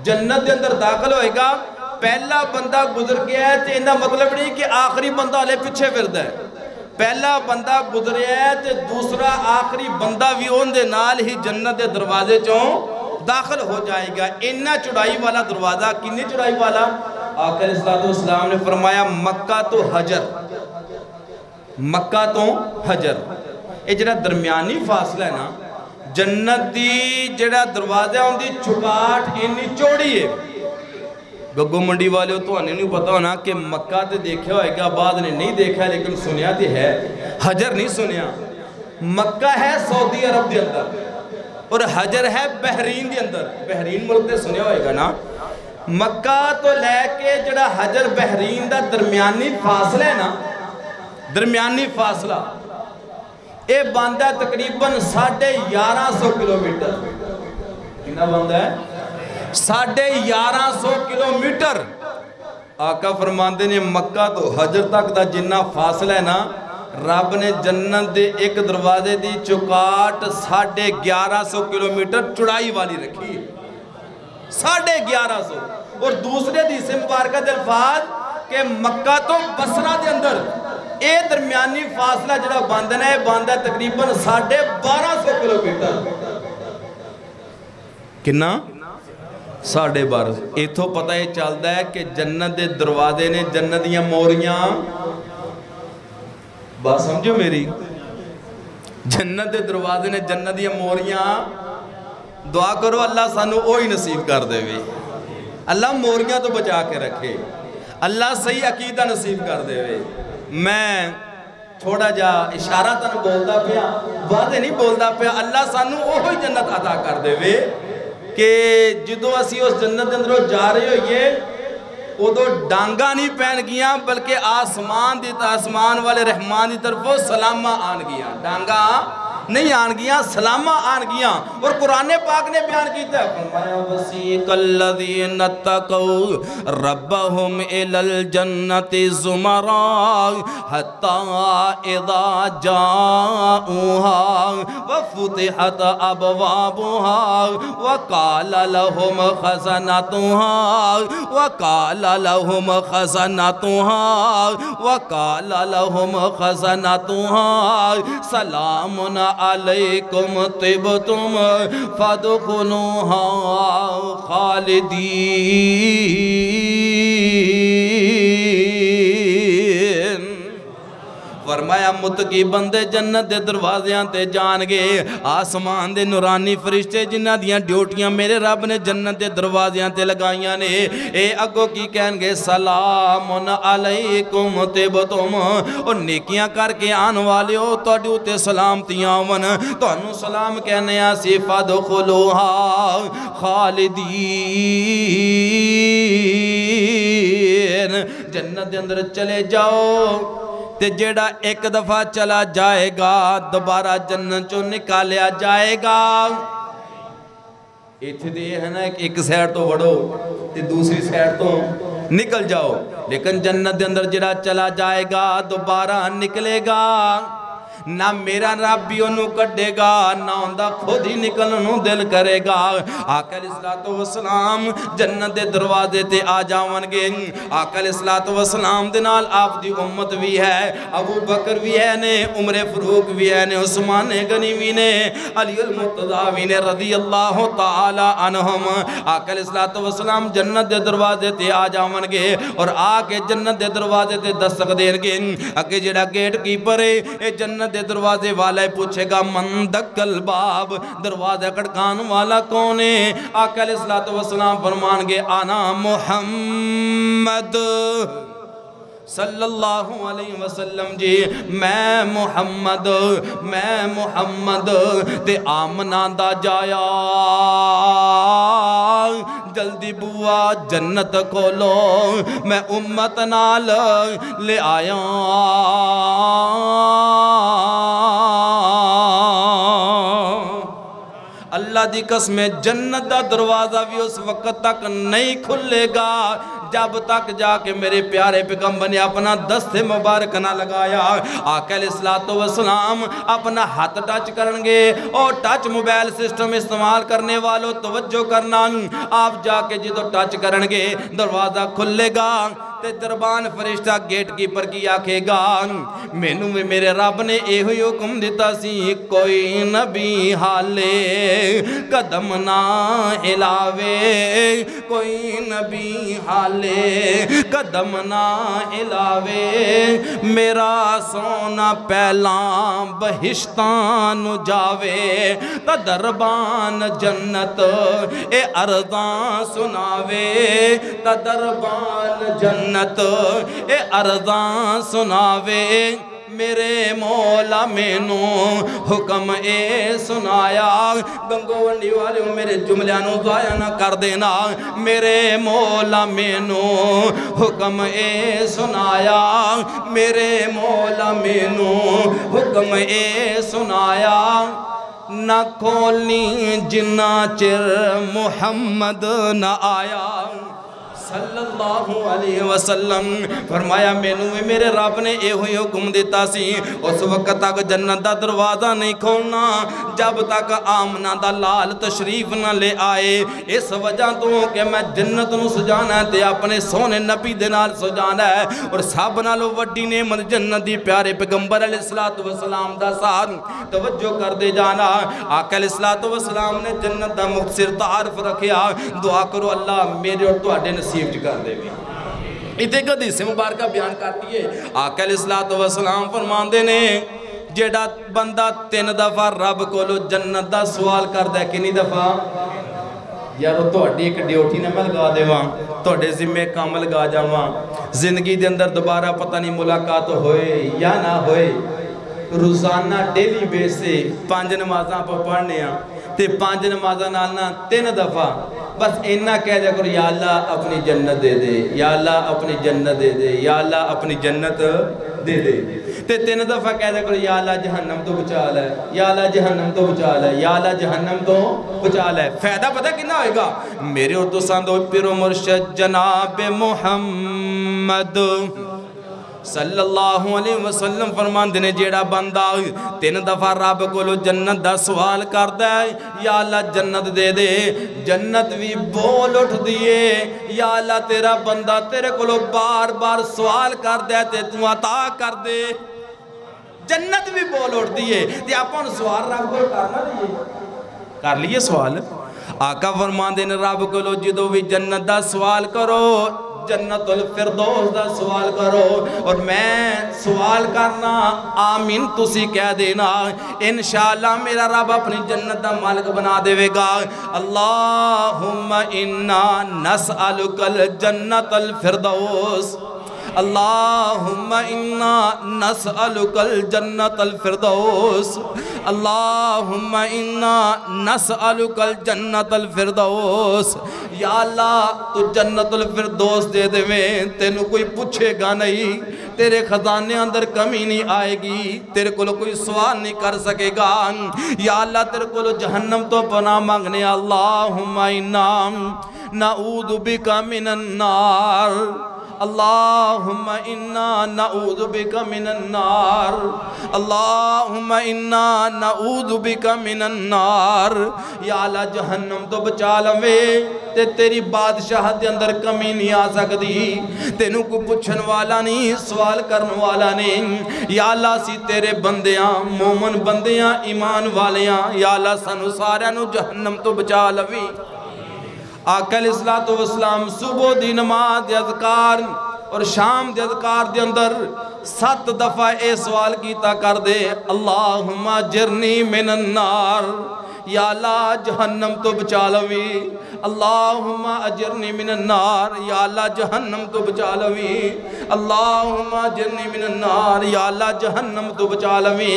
जन्नत के अंदर दाखिल होएगा पहला बंदा गुजर गया है तो इनका मतलब नहीं कि आखिरी बंदा हले पिछे फिरद है पहला बंदा गुजरिया है तो दूसरा आखिरी बंदा भी उनके नाल ही जन्नत के दरवाजे चों दाखिल हो जाएगा इन्ना चौड़ाई वाला दरवाज़ा किन्नी चौड़ाई वाला आखिर इस्लाम ने फरमाया मक्का तो हजर मक्का तो हजर ये जरा दरमियानी फासला है ना जन्नत की जरा दरवाज़ा उनकी चुकाट इन्नी चौड़ी है ਗੱਗੋ ਮੰਡੀ ਵਾਲਿਓ, ਤੁਹਾਨੂੰ ਨਹੀਂ ਪਤਾ ਹੋਣਾ ਕਿ ਮੱਕਾ ਤੇ ਦੇਖਿਆ ਹੋਏਗਾ, ਬਾਅਦ ਨੇ ਨਹੀਂ ਦੇਖਿਆ, ਲੇਕਿਨ ਸੁਣਿਆ ਤੇ ਹੈ, ਹਜਰ ਨਹੀਂ ਸੁਣਿਆ। ਮੱਕਾ ਹੈ ਸਾਊਦੀ ਅਰਬ ਦੇ ਅੰਦਰ ਔਰ ਹਜਰ ਹੈ ਬਹਿਰੀਨ ਦੇ ਅੰਦਰ। ਬਹਿਰੀਨ ਮੁਲਕ ਤੇ ਸੁਣਿਆ ਹੋਏਗਾ ਨਾ। ਮੱਕਾ ਤੋਂ ਲੈ ਕੇ ਜਿਹੜਾ ਹਜਰ ਬਹਿਰੀਨ ਦਾ ਦਰਮਿਆਨੀ ਫਾਸਲਾ ਹੈ ਨਾ, ਦਰਮਿਆਨੀ ਫਾਸਲਾ, ਇਹ ਬੰਦਾ ਤਕਰੀਬਨ 1150 ਕਿਲੋਮੀਟਰ। ਕਿੰਨਾ ਬੰਦਾ ਹੈ? साढ़े ग्यारह सौ किलोमीटर आका फरमाते ने मक्का तो हजर तक का जिन्ना फासला है ना रब ने जन्नत के एक दरवाजे की चौकाट साढ़े ग्यारह सौ किलोमीटर चौड़ाई वाली रखी है साढ़े ग्यारह सौ और दूसरे दिसे मुबारक अल्फाज के मक्का तो बसरा के अंदर ये दरमियानी फासला जो बंद है साढ़े बारह इतों पता यह चलता है कि जन्नत के दरवाजे ने जन्नत मोरियाँ बस समझो मेरी जन्नत के दरवाजे ने जन्नत मोरियाँ दुआ करो अल्लाह सानू ही नसीब कर दे अल्लाह मोरियाँ तो बचा के रखे अल्लाह सही अकीदा नसीब कर दे मैं थोड़ा जा इशारा तेन बोलता पाया वादे नहीं बोलता पाया अल्लाह सानू ही कि जो असी उस जन्नत अंदरों जा रहे होइए, उदो डांगा नहीं पैन गिया, बल्कि आसमान आसमान वाले रहमान की तरफों नहीं आन गया सलामा आन गया और कुरान पाक ने बयान किया अबवाबुहा, व क़ाल लहुम खज़नतुहा, व क़ाल लहुम खज़नतुहा, व लहुम खज़नतुहा। अलैकुम तिबतुम फदखुलूहा खालिदी फरमाया मुतकी बंदे जन्नत के दरवाज़ों से जान गए आसमान के नुरानी फरिश्ते जिन्ह ड्यूटियाँ मेरे रब ने जन्नत के दरवाज़ों से लगाइया ने यह अगो की कह गए सलाम अलैकुम तिब तुम। और नेकियाँ करके आने वाले हो उत्ते सलामतियाँ आवन तू सलाम कहने सिफा दो खोलोहा खालिदी जन्नत अंदर चले जाओ। ਤੇ ਜਿਹੜਾ ਇੱਕ ਦਫਾ ਚਲਾ ਜਾਏਗਾ, ਦੁਬਾਰਾ ਜੰਨਤ ਚੋਂ ਨਿਕਾਲਿਆ ਜਾਏਗਾ। ਇੱਥੇ ਤੇ ਇਹ ਹੈ ਨਾ ਕਿ ਇੱਕ ਸਾਈਡ ਤੋਂ ਵੜੋ ਤੇ ਦੂਸਰੀ ਸਾਈਡ ਤੋਂ ਨਿਕਲ ਜਾਓ। ਲੇਕਿਨ ਜੰਨਤ ਦੇ ਅੰਦਰ ਜਿਹੜਾ ਚਲਾ ਜਾਏਗਾ, ਦੁਬਾਰਾ ਨਿਕਲੇਗਾ। ना मेरा रब भी ओनू कटेगा ना उनका खुद ही निकलन दिल करेगा। आकल इसलात वसलाम जन्नत के दरवाजे ते आ जावन जावनगे आकल इसलात वसलाम के नाल आप दी उम्मत भी है, अबू बकर भी है ने, उमरे फरूक भी है ने, उस्मान गनी भी ने अली अल मुर्तजा भी ने रज़ी अल्लाह तआला अनहुम आकल इसलात वसलाम जन्नत के दरवाजे ते आ जावन गे और आके जन्नत के दरवाजे ते दस्तक देन गे अगे जेड़ा गेट कीपर है ये जन्नत दे दरवाजे वाला पूछेगा मन दक्कल बाब, दरवाज़ा खड़कान वाला कौन है? आकल सलाम फरमान गे आना मोहम्मद। सल्लल्लाहु अलैहि वसल्लम जी, मैं मुहम्मद मैं मुहम्मद, ते आमना दा जाया। जल्दी बुआ जन्नत खोलो, मैं उम्मत नाल ले आया। अल्लाह की कसम जन्नत का दरवाज़ा भी उस वक्त तक नहीं खुलेगा। जब तक जाके मेरे प्यारे पैगंबर ने अपना दस्ते मुबारक ना लगाया आकल इसलातो वसलाम अपना हाथ टच करेंगे और टच मोबाइल सिस्टम इस्तेमाल करने वालों तवज्जो करना। आप जाके जो टच करेंगे, दरवाज़ा खुलेगा दरबान फरिश्ता गेट कीपर की आखेगा, मैनू भी मेरे रब ने यो हुक्म दिता सी, कोई नबी हाले। कदम ना हिलावे। कोई नबी हाले, कदम ना हिलावे। मेरा सोना पहला बहिश्तान जावे। तदरबान जन्नत ए अरदा सुनावे। तदरबान जन्नत ए अरदा सुनावे। मौला मैनू हुक्म ए जाया ना कर देना मेरे मौला मैनू हुक्म ए सुनाया मेरे मौला मैनू हुक्म ए सुनाया ना खोलनी जिन्ना चिर मुहम्मद न आया सल्लल्लाहु अलैहि वसल्लम। फरमाया मेरे रब ने हुक्म दिता सी। उस वक्त तक जन्नत का दरवाज़ा नहीं खोलना, जब तक आमना का लाल तशरीफ़ न ले आए। इस वजह तो कि मैं जन्नत न सजाना है तो अपने सोने नबी सजाना है। और सब नो वीडी नेमत जन्नत दी प्यारे पैगंबर अल सलात वसलाम का सार तवज्जो करते जाना। आकल सलात वसलाम ने जन्नत का मुख्तर तारफ रखिया दुआ करो, अल्लाह मेरे और नसीब च कर देवे इतने हदीस मुबारक बयान करती है आकल इस्लात वसलाम फरमाते ने ਜਿਹੜਾ ਬੰਦਾ ਤਿੰਨ ਦਫਾ ਰੱਬ ਕੋਲੋਂ ਜੰਨਤ ਦਾ ਸਵਾਲ ਕਰਦਾ ਕਿੰਨੀ ਦਫਾ ਯਾਰ ਉਹ ਤੁਹਾਡੀ ਇੱਕ ਡਿਊਟੀ ਨਾ ਮੈਂ ਲਗਾ ਦੇਵਾਂ ਤੁਹਾਡੇ ਜ਼ਿੰਮੇ ਕੰਮ ਲਗਾ ਜਾਵਾਂ ਜ਼ਿੰਦਗੀ ਦੇ ਅੰਦਰ ਦੁਬਾਰਾ ਪਤਾ ਨਹੀਂ ਮੁਲਾਕਾਤ ਹੋਏ ਜਾਂ ਨਾ ਹੋਏ ਰੋਜ਼ਾਨਾ ਡੇਲੀ ਬੇਸ ਤੇ ਪੰਜ ਨਮਾਜ਼ਾਂ ਆਪਾਂ ਪੜ੍ਹਨੇ ਆ ਤੇ ਪੰਜ ਨਮਾਜ਼ਾਂ ਨਾਲ ਨਾ ਤਿੰਨ ਦਫਾ बस इन्ना कह दिया करो या अल्लाह अपनी जन्नत दे दे या अल्लाह अपनी जन्नत दे दे या अल्लाह अपनी जन्नत दे दे ते तीन दफा कह दिया करो या अल्लाह जहन्नम तो बचा लै या अल्लाह जहन्नम तो बचा लै या अल्लाह जहन्नम तो बचा लै फायदा पता कितना होएगा मेरे और तुसां दो पिरो मुर्शद जनाब मुहम्मद सल्लल्लाहु अलैहि वसल्लम फरमाते ने, जेड़ा बंदा तीन दफ़ा रब को जन्नत का सवाल करता है, या अल्लाह जन्नत दे दे, जन्नत भी बोल उठ दिए या अल्लाह तेरा बंदा तेरे को बार बार सवाल करता है, ते तू अता कर दे जन्नत भी बोल उठ दिए ते अपन सवाल रब को करना दिए कर लिए सवाल। आका फरमाते ने, रब को जो भी जन्नत का सवाल करो जन्नत फिरदौस का सवाल करो और मैं सवाल करना, आमीन तुसी कह देना इन शाह मेरा रब अपनी जन्नत का मालिक बना देगा अल्लाह इन्ना नस अल फिरदौस। अल्लाहुम्मा इन्ना नसअलुकल जन्नतल फिरदौस अल्लाहुम्मा इन्ना नसअलुकल जन्नतल फिरदौस या अल्लाह तू जन्नतल फिरदौस दे देवे, तेन कोई पूछेगा नहीं। तेरे खजाने अंदर कमी नहीं आएगी, तेरे को कोई सवाल नहीं कर सकेगा। या अल्लाह तेरे को जहन्नम तो पना मांगने। अल्लाह इन्ना नाऊद बिका मिनन्नार अल्लाहुम्मा इन्ना नऊज़ु बिका मिनन नार अल्लाहुम्मा इन्ना नऊज़ु बिका मिनन नार या अल्लाह जहन्नम तो बचा लवे ते तेरी बादशाह दे अंदर कमी नहीं आ सकती तेनू को पूछन वाला नहीं सवाल करने वाला नहीं या अल्लाह सी तेरे बंदियाँ मोमन बंदियाँ ईमान वालियाँ या अल्लाह सानू सारियाँ नु जहन्नम तो बचा लवी आकल इसला तो इस्लाम सुबह दिन नमाज़ अदकार और शाम के अदकार के अंदर सत दफ़ा ये सवाल किया कर दे अल्लाह जरनी मिनन्नार, या ला जहन्नम तो बचा लवी। अल्लाहुम्मा अजरनी मिनन्नार या अल्लाह जहन्नम तो बचा लवी। अल्लाहुम्मा अजरनी मिनन्नार या अल्लाह जहन्नम तो बचा लवी।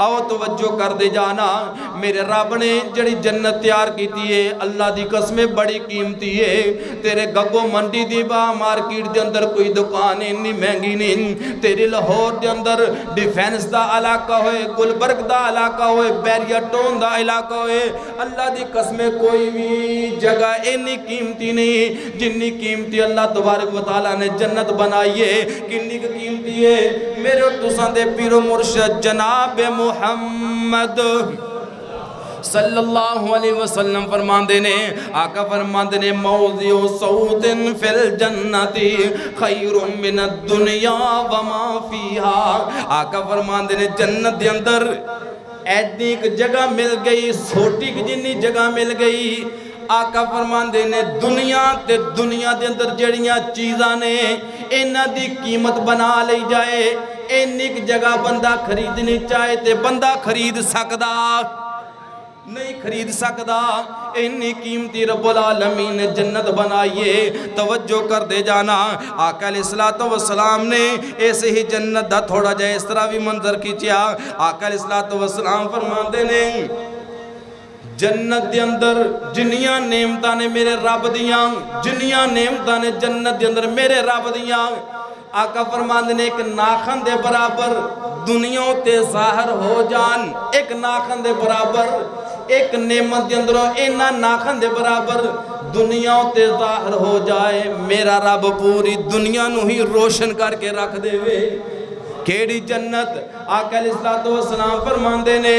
आओ तवज्जो कर दे जाना। मेरे रब ने जड़ी जन्नत तैयार की है। अल्लाह की कसमें बड़ी कीमती है। तेरे गगो मंडी दी बा मार्केट के अंदर कोई दुकान इन्नी महँगी नहीं। तेरे लाहौर के अंदर डिफेंस का इलाका होए, गुलबर्ग का इलाका होए, बैरिया टोन का इलाका होए। अल्लाह की कसमें कोई भी जगह जगह इन्नी कीमती नहीं जिन्नी कीमती अल्लाह तबारक वाली ने जन्नत बनाई है, किन्नी कीमती है? मेरे तुसा दे पीरो मुर्शद जनाब मुहम्मद सल्लल्लाहु अलैहि वसल्लम ने, आका फरमाते ने फिल मिन दुनिया व मा फीहा। आका ने, जन्नत अंदर ऐसी जगह मिल गई, छोटी जिन्नी जगह मिल गई आका फरमाते ने, दुनिया ते दुनिया के अंदर जड़िया चीज़ा ने, इन्हों की कीमत बना ली जाए। इन्नी जगह बंदा खरीदनी चाहे तो बंदा खरीद सकता नहीं खरीद सकता इन्नी कीमती रबला लमी ने जन्नत बनाइए। तवज्जो कर दे जाना। आकल इसला तो वसलाम ने इस ही जन्नत का थोड़ा जहा इस तरह भी मंजर खींचा आकल इसला तो वसलाम फरमाते नहीं जन्नत के अंदर जिन्नियाँ नेमत ने मेरे रब दियाँ, जिन्नियाँ नेमत ने जन्नत अंदर मेरे रब दियाँ। आका फरमाते ने, एक नाखन दे बराबर दुनिया ते ज़ाहिर हो जान। एक नाखन दे बराबर, एक नेमत के अंदरों इन्ना नाखन के बराबर दुनिया ते ज़ाहिर हो जाए। मेरा रब पूरी दुनिया ही रोशन करके रख दे केड़ी जन्नत? आकल सलाम फरमाते ने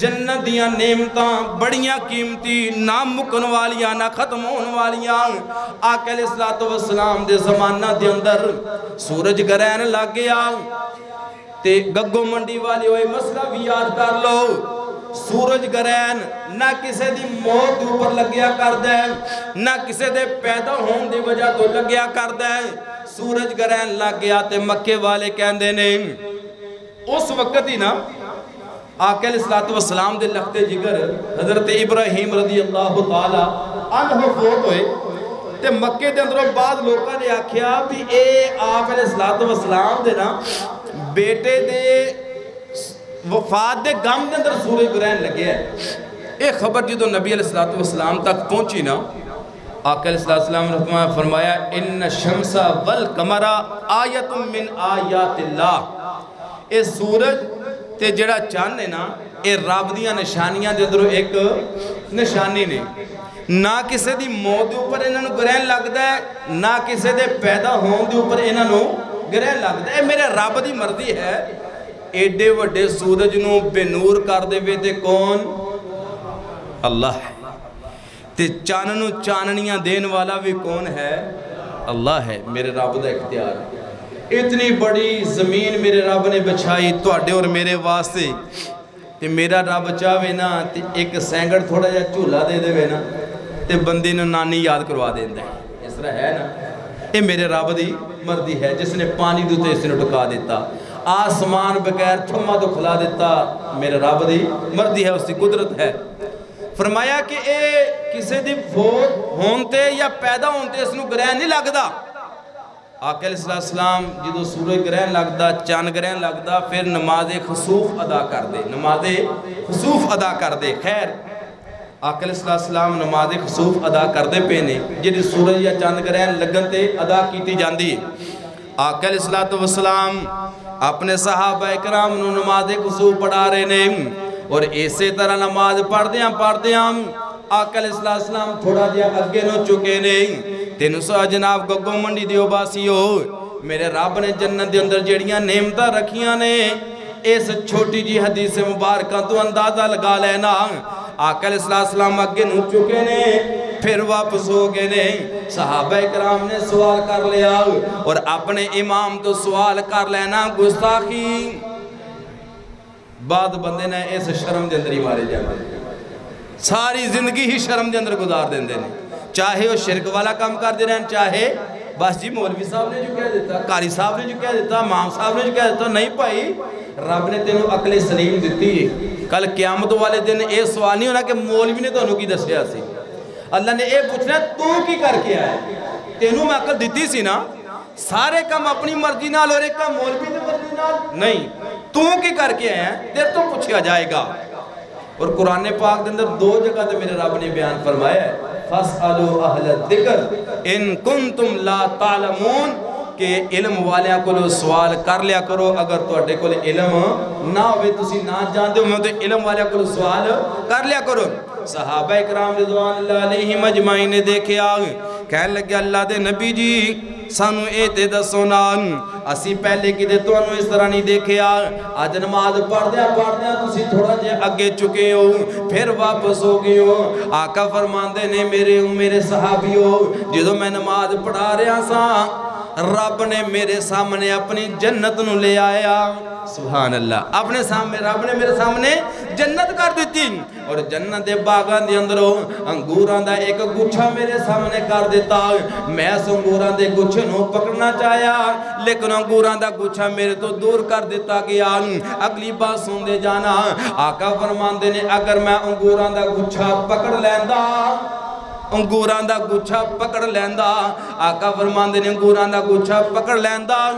जन्नत दियाँ नेमत बड़िया कीमती ना मुकन वालिया ना खत्म होने वालिया आकल सलाम के जमाना के अंदर सूरज ग्रहण लग गया ते गग्गो मंडी वाले हुए मसला भी याद कर लो सूरज ग्रहण ना किसी की मौत के उपर लग्या करता है ना किसी के पैदा होने की वजह तो लग्या करता है सूरज ग्रहण लग गया तो मक्के वाले कहते ने उस वक्त ही ना आकल सलाम के लखते जिगर, हज़रत इब्राहिम रज़ी अल्लाह तहो फोत होए तो मक्के के अंदरों बाद लोगों ने आख्या भी ये आकल सलाम के ना, बेटे दे वफात के गम के अंदर सूरज ग्रहण लगे है। ये खबर जो नबी सलाम तक पहुँची ना आकल सलाम फरमाया इन शमसा वल कमरा आयतुम मिन आयातिल्लाह। ये सूरज ਤੇ ਜਿਹੜਾ ਚੰਨ ਹੈ ਨਾ, ਇਹ ਰੱਬ ਦੀਆਂ ਨਿਸ਼ਾਨੀਆਂ ਦੇ ਅੰਦਰੋਂ ਇੱਕ ਨਿਸ਼ਾਨੀ ਨੇ। ਨਾ ਕਿਸੇ ਦੀ ਮੌਤ ਦੇ ਉੱਪਰ ਇਹਨਾਂ ਨੂੰ ਗ੍ਰਹਿਣ ਲੱਗਦਾ ਨਾ ਕਿਸੇ ਦੇ ਪੈਦਾ ਹੋਣ ਦੇ ਉੱਪਰ ਇਹਨਾਂ ਨੂੰ ਗ੍ਰਹਿਣ ਲੱਗਦਾ ਇਹ ਮੇਰੇ ਰੱਬ ਦੀ ਮਰਜ਼ੀ ਹੈ। ਐਡੇ ਵੱਡੇ ਸੂਰਜ ਨੂੰ ਬੇਨੂਰ ਕਰ ਦੇਵੇ ਤੇ ਕੌਣ? ਅੱਲਾਹ ਹੈ। ਤੇ ਚੰਨ ਨੂੰ ਚਾਨਣੀਆਂ ਦੇਣ ਵਾਲਾ ਵੀ ਕੌਣ ਹੈ? ਅੱਲਾਹ ਹੈ। ਮੇਰੇ ਰੱਬ ਦਾ ਇਖਤਿਆਰ। ਹੈ ਇਤਨੀ ਬੜੀ ਜ਼ਮੀਨ ਮੇਰੇ ਰੱਬ ਨੇ ਵਿਛਾਈ ਤੁਹਾਡੇ ਔਰ ਮੇਰੇ ਵਾਸਤੇ ਤੇ ਮੇਰਾ ਰੱਬ ਚਾਵੇ ਨਾ ਤੇ ਇੱਕ ਸੈਂਗੜ ਥੋੜਾ ਜਿਹਾ ਝੂਲਾ ਦੇ ਦੇਵੇ ਨਾ ਤੇ ਬੰਦੇ ਨੂੰ ਨਾਨੀ ਯਾਦ ਕਰਵਾ ਦਿੰਦਾ ਇਸ ਤਰ੍ਹਾਂ ਹੈ ਨਾ ਇਹ ਮੇਰੇ ਰੱਬ ਦੀ ਮਰਜ਼ੀ ਹੈ ਜਿਸ ਨੇ ਪਾਣੀ ਦੇ ਉੱਤੇ ਇਸ ਨੂੰ ਟਿਕਾ ਦਿੱਤਾ ਆਸਮਾਨ ਬਗੈਰ ਥੰਮਾ ਤੋਂ ਖੁਲਾ ਦਿੱਤਾ ਮੇਰੇ ਰੱਬ ਦੀ ਮਰਜ਼ੀ ਹੈ ਉਸ ਦੀ ਕੁਦਰਤ ਹੈ ਫਰਮਾਇਆ ਕਿ ਇਹ ਕਿਸੇ ਦੀ ਫੌਤ ਹੋਣ ਤੇ ਜਾਂ ਪੈਦਾ ਹੋਣ ਤੇ ਇਸ ਨੂੰ ਗ੍ਰਹਿ ਨਹੀਂ ਲੱਗਦਾ आकल सलाम जो सूरज ग्रहण लगता चंद ग्रहण लगता फिर नमाज़ खसूफ अदा कर दे नमाज़ खसूफ अदा करते खैर आकल सलाम नमाज़ खसूफ अदा करते पे ने जी सूरज या चंद ग्रहण लगन से अदा की जाती है आकल सलात वसलाम अपने साहब इकराम नमाज़ खसूफ पढ़ा रहे ने। और इस तरह नमाज़ पढ़द पढ़द आकल सलाम थोड़ा जहा अगे न चुके नहीं ਨੇ 300 ਜਨਾਬ ਗੱਗੋ ਮੰਡੀ ਦੇ ਵਾਸੀਓ ਮੇਰੇ ਰੱਬ ਨੇ ਜੰਨਤ ਦੇ ਅੰਦਰ ਜਿਹੜੀਆਂ ਨੇਮਤਾਂ ਰੱਖੀਆਂ ਨੇ ਇਸ ਛੋਟੀ ਜੀ ਹਦੀਸ ਮੁਬਾਰਕਾਂ ਤੋਂ ਅੰਦਾਜ਼ਾ ਲਗਾ ਲੈਣਾ ਆਕਲ ਸਲਾਮ ਅੱਗੇ ਨੂੰ ਚੁੱਕੇ ਨੇ ਫਿਰ ਵਾਪਸ ਹੋ ਗਏ ਨੇ ਸਹਾਬਾ ਇਕਰਾਮ ਨੇ ਸਵਾਲ ਕਰ ਲਿਆ ਔਰ ਆਪਣੇ ਇਮਾਮ ਤੋਂ ਸਵਾਲ ਕਰ ਲੈਣਾ ਗੁਸਤਾਖੀ ਬਾਦ ਬੰਦੇ ਨੇ ਇਸ ਸ਼ਰਮ ਦੇ ਅੰਦਰ ਹੀ ਮਾਰੇ ਜਾਂਦੇ ਸਾਰੀ ਜ਼ਿੰਦਗੀ ਹੀ ਸ਼ਰਮ ਦੇ ਅੰਦਰ ਗੁਜ਼ਾਰ ਦਿੰਦੇ ਨੇ चाहे वह शिरक वाला काम करते रहन चाहे बस जी मौलवी साहब ने जो कह दिता, कारी साहब ने जो कह दिता माम साहब ने जो कह दिता, नहीं भाई, रब ने तेन अकल सलीम दी है। कल क्यामत वाले दिन यह सवाल नहीं होना कि मौलवी ने तो की दसिया से। अल्लाह ने यह पूछना, तू की करके आया तेन मैं अकल दी सी ना, सारे काम अपनी मर्ज़ी न और एक काम मौलवी की मर्ज़ी नाल? नहीं, तू की करके आया तेरे तो पूछा जाएगा। और कुरान पाक के अंदर दो जगह तो मेरे रब ने बयान फरमाया है। फसअल इन कुन तुम ला तालमून, के इलम वाले को सवाल कर लिया करो, अगर थोड़े को इलम ना हो ना जानते हो तो इलम वाले को सवाल कर लिया करो। ਕਰੋ ਸਹਾਬਾ ਇਕਰਾਮ ਰਿਜ਼ਵਾਨ ਅੱਲਾਹ ਅਲੈਹਿ ਮਜਮਾਈ ਨੇ ਦੇਖਿਆ ਕਹਿਣ ਲੱਗੇ ਅੱਲਾਹ ਦੇ ਨਬੀ ਜੀ ਸਾਨੂੰ ਇਹ ਤੇ ਦੱਸੋ ਨਾ ਅਸੀਂ ਪਹਿਲੇ ਕਿਤੇ ਤੁਹਾਨੂੰ ਇਸ ਤਰ੍ਹਾਂ ਨਹੀਂ ਦੇਖਿਆ ਅੱਜ ਨਮਾਜ਼ ਪੜ੍ਹਦਿਆਂ ਪੜ੍ਹਦਿਆਂ ਤੁਸੀਂ ਥੋੜਾ ਜਿਹਾ ਅੱਗੇ ਚੁਕੇ ਹੋ ਫਿਰ ਵਾਪਸ ਹੋ ਗਏ ਹੋ ਆਕਾ ਫਰਮਾਉਂਦੇ ਨੇ ਮੇਰੇ ਮੇਰੇ ਸਹਾਬੀਓ ਜਦੋਂ ਮੈਂ ਨਮਾਜ਼ ਪੜ੍ਹਾ ਰਿਹਾ ਸਾਂ ਰੱਬ ਨੇ ਮੇਰੇ ਸਾਹਮਣੇ ਆਪਣੀ ਜੰਨਤ ਨੂੰ ਲੈ ਆਇਆ। ਸੁਭਾਨ ਅੱਲਾ ਆਪਣੇ ਸਾਹਮਣੇ, ਰੱਬ ਨੇ ਮੇਰੇ ਸਾਹਮਣੇ ਜੰਨਤ ਕਰ ਦਿੱਤੀ। ਔਰ ਜੰਨਤ ਦੇ ਬਾਗਾਂ ਦੇ ਅੰਦਰੋਂ ਅੰਗੂਰਾਂ ਦਾ ਇੱਕ ਗੁੱਛਾ ਮੇਰੇ ਸਾਹਮਣੇ ਕਰ ਦਿੱਤਾ। ਮੈਂ ਅੰਗੂਰਾਂ ਦੇ ਗੁੱਛੇ ਨੂੰ ਪਕੜਨਾ ਚਾਹਿਆ। ਲੇਕਿਨ ਅੰਗੂਰਾਂ ਦਾ ਗੁੱਛਾ ਮੇਰੇ ਤੋਂ ਦੂਰ ਕਰ ਦਿੱਤਾ ਗਿਆ। ਅਗਲੀ ਬਾਤ ਸੁਣਦੇ ਜਾਣਾ। ਆਕਾ ਫਰਮਾਉਂਦੇ ਨੇ, ਅਗਰ ਮੈਂ ਅੰਗੂਰਾਂ ਦਾ ਗੁੱਛਾ ਪਕੜ ਲੈਂਦਾ ਅੰਗੂਰਾਂ ਦਾ ਗੁੱਛਾ ਪਕੜ ਲੈਂਦਾ। ਆਕਾ ਫਰਮਾਉਂਦੇ ਨੇ ਅੰਗੂਰਾਂ ਦਾ ਗੁੱਛਾ ਪਕੜ ਲੈਂਦਾ।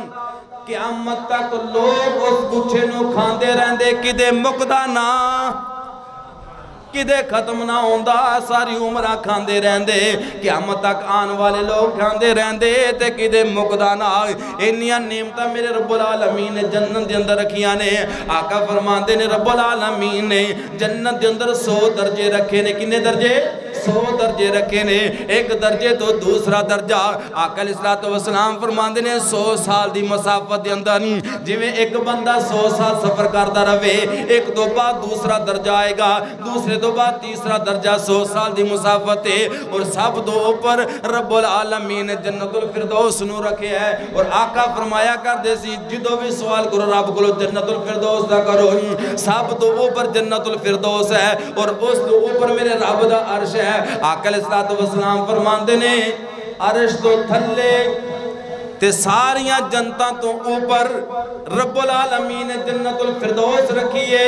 ਕਿਆਮਤ ਤੱਕ ਲੋਕ ਉਸ ਗੁੱਛੇ ਨੂੰ ਖਾਂਦੇ ਰਹਿੰਦੇ, ਕਿਤੇ ਮੁਕਦਾ ਨਾ। ਕਿਤੇ ਖਤਮ ਨਾ ਹੁੰਦਾ? ਸਾਰੀ ਉਮਰਾਂ ਖਾਂਦੇ ਰਹਿੰਦੇ। ਕਿਆਮਤ ਤੱਕ ਆਉਣ ਵਾਲੇ ਲੋਕ ਖਾਂਦੇ ਰਹਿੰਦੇ ਤੇ ਕਿਦੇ ਮੁਕਦਾ ਨਾ ਇੰਨੀਆਂ ਨੇਮਤਾਂ ਮੇਰੇ ਰੱਬੁਲ ਆਲਮੀਨ ਨੇ ਜੰਨਤ ਦੇ ਅੰਦਰ ਰੱਖੀਆਂ ਨੇ। ਆਕਾ ਫਰਮਾਉਂਦੇ ਨੇ, ਰੱਬੁਲ ਆਲਮੀਨ ਨੇ ਜੰਨਤ ਦੇ ਅੰਦਰ 100 ਦਰਜੇ ਰੱਖੇ ਨੇ। ਕਿੰਨੇ ਦਰਜੇ? 100 ਦਰਜੇ ਰੱਖੇ ਨੇ। ਇੱਕ ਦਰਜੇ ਤੋਂ ਦੂਸਰਾ ਦਰਜਾ। ਆਕਾ ਅਲੈਹਿਸਲਾਤੁ ਵਸਲਾਮ ਫਰਮਾਉਂਦੇ ਨੇ 100 ਸਾਲ ਦੀ ਮਸਾਫਤ ਦੇ ਅੰਦਰ ਜਿਵੇਂ ਇੱਕ ਬੰਦਾ 100 ਸਾਲ ਸਫ਼ਰ ਕਰਦਾ ਰਵੇ, ਇੱਕ ਤੋਂ ਬਾਅਦ ਦੂਸਰਾ ਦਰਜਾ ਆਏਗਾ, ਦੂਸਰੇ तो बाद तीसरा दर्जा सौ साल की मुसाफत है और सब तो उपर रबुल आलमी ने जन्नतुल फिरदौस न रखे है और आका फरमाया करते सी जो भी सवाल करो रब को जन्नतुल फिरदौस का करो सब तो ऊपर जन्नतुल फिरदौस है और उस तो ऊपर मेरे रब का अर्श है आकल सात वसलाम फरमाते ने अर्श तो थले ਤੇ ਸਾਰੀਆਂ ਜਨਤਾਂ ਤੋਂ ਉੱਪਰ ਰੱਬੁਲ ਆਲਮੀਨ ਨੇ ਜੰਨਤੁਲ ਫਿਰਦੌਸ ਰੱਖੀ ਏ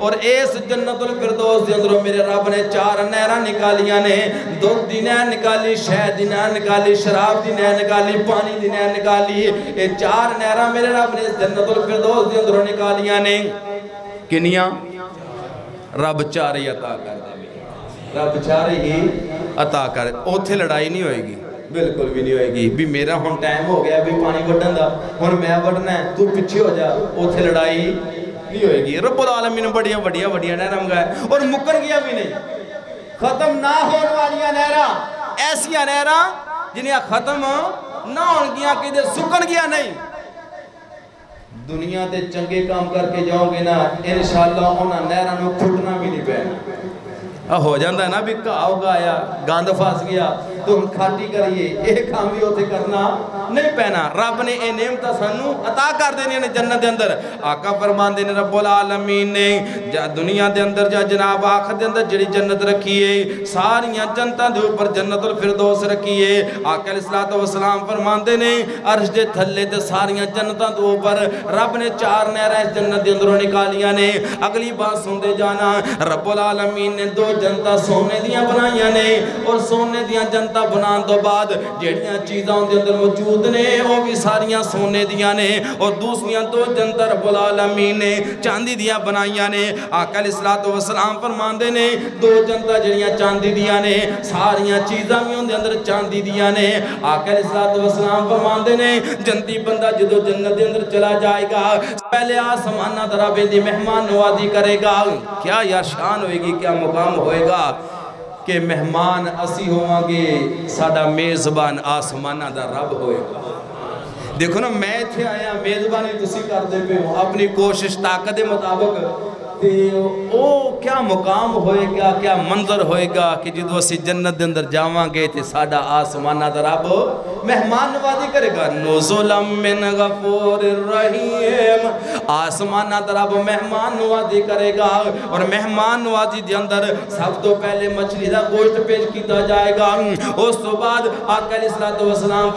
ਔਰ ਇਸ ਜੰਨਤੁਲ ਫਿਰਦੌਸ ਦੇ ਅੰਦਰੋਂ ਮੇਰੇ ਰੱਬ ਨੇ ਚਾਰ ਨਹਿਰਾਂ ਨਿਕਾਲੀਆਂ ਨੇ ਦੁੱਧ ਦੀ ਨਹਿਰ ਨਿਕਾਲੀ ਸ਼ਹਿਦ ਦੀ ਨਹਿਰ ਨਿਕਾਲੀ ਸ਼ਰਾਬ ਦੀ ਨਹਿਰ ਨਿਕਾਲੀ ਪਾਣੀ ਦੀ ਨਹਿਰ ਨਿਕਾਲੀ ਇਹ ਚਾਰ ਨਹਿਰਾਂ ਮੇਰੇ ਰੱਬ ਨੇ ਜੰਨਤੁਲ ਫਿਰਦੌਸ ਦੇ ਅੰਦਰੋਂ ਨਿਕਾਲੀਆਂ ਨੇ ਕਿੰਨੀਆਂ ਰੱਬ ਚਾਰੇ ਅਤਾ ਕਰ ਦੇਵੇ ਰੱਬ ਚਾਰੇ ਹੀ ਅਤਾ ਕਰ ਉੱਥੇ ਲੜਾਈ ਨਹੀਂ ਹੋਏਗੀ ਬਿਲਕੁਲ ਵੀ ਨਹੀਂ ਹੋਏਗੀ। ਵੀ ਮੇਰਾ ਹੁਣ ਟਾਈਮ ਹੋ ਗਿਆ ਵੀ ਪਾਣੀ ਵੱਢਣ ਦਾ। ਹੁਣ ਮੈਂ ਵੱਢਣਾ ਤੂੰ ਪਿੱਛੇ ਹੋ ਜਾ। ਉੱਥੇ ਲੜਾਈ ਨਹੀਂ ਹੋਏਗੀ। ਰੱਬੁਲ ਆਲਮੀਨ ਬੜੀਆਂ ਵੱਡੀਆਂ ਵੱਡੀਆਂ ਨਹਿਰਾਂ ਮੰਗਾਇਆ। ਔਰ ਮੁੱਕਣ ਗਿਆ ਵੀ ਨਹੀਂ। ਖਤਮ ਨਾ ਹੋਣ ਵਾਲੀਆਂ ਨਹਿਰਾਂ। ਐਸੀਆਂ ਨਹਿਰਾਂ ਜਿਨੀਆਂ ਖਤਮ ਨਾ ਹੋਣਗੀਆਂ, ਕਿਤੇ ਸੁੱਕਣ ਗਿਆ ਨਹੀਂ। ਦੁਨੀਆ ਤੇ ਚੰਗੇ ਕੰਮ ਕਰਕੇ ਜਾਓਗੇ ਨਾ, ਇਨਸ਼ਾਅੱਲਾ ਉਹਨਾਂ ਨਹਿਰਾਂ ਨੂੰ ਖੁੱਟਣਾ ਵੀ ਨਹੀਂ ਪੈਣਾ। हो जाता है ना भी घा गाया गंद फस गया तो खाटी करिए काम भी करना नहीं पैना रब ने यह नियमत सू अता कर देनिया ने जन्नत के अंदर आका फरमाते ने रबुल आलमीन ने दुनिया के अंदर या जनाब आख के अंदर जी जन्नत रखिए सारिया जनता के उपर जन्नत फिर फिरदोस रखिए आकल तो वसलाम फरमाते ने अर्श के थले तो सारिया जन्नतों के उपर रब ने चार नहर इस जन्नत अंदरों निकालिया ने अगली बात सुनते जाना रबुल आलमीन ने दो जनता सोने दिया बनाई ने, और सोने दिया जनता बनाने तो बाद जड़िया चीज़ा उनके अंदर मौजूद ने वो भी सारिया सोने दिया ने, और दूसरिया दो जनता रब्बुल आलमीन ने, चांदी दिया बनाई ने। आकल सलात वसलाम फरमाते ने, दो जनता जड़िया चांदी दिया ने, सारिया चीज़ा भी उनके अंदर चांदी दिया ने। आकल सलात वसलाम फरमाते ने जनती बंदा जो जन्नत के अंदर चला जाएगा, पहले आसमाना तरह बेदी मेहमान नवाजी करेगा। क्या यार शान होएगी, क्या मुकाम होएगा कि मेहमान असी होवे साडा मेज़बान आसमाना का रब होएगा। देखो ना, मैं इतने आया, मेज़बानी तुम करते पे हो, अपनी कोशिश ताकत के मुताबिक सकते हो? ओ, क्या मुकाम होएगा, क्या मंजर होएगा कि जो असि जन्नत के अंदर जावे तो साढ़ा आसमाना तो रब मेहमान नवाजी करेगा? नोजोलम मिन गफूर रहीम। आसमाना तो रब मेहमान नवाजी करेगा और मेहमान नवाजी के अंदर सब तो पहले मछली का गोश्त पेश किया जाएगा। उस तो बाद आकल इसलात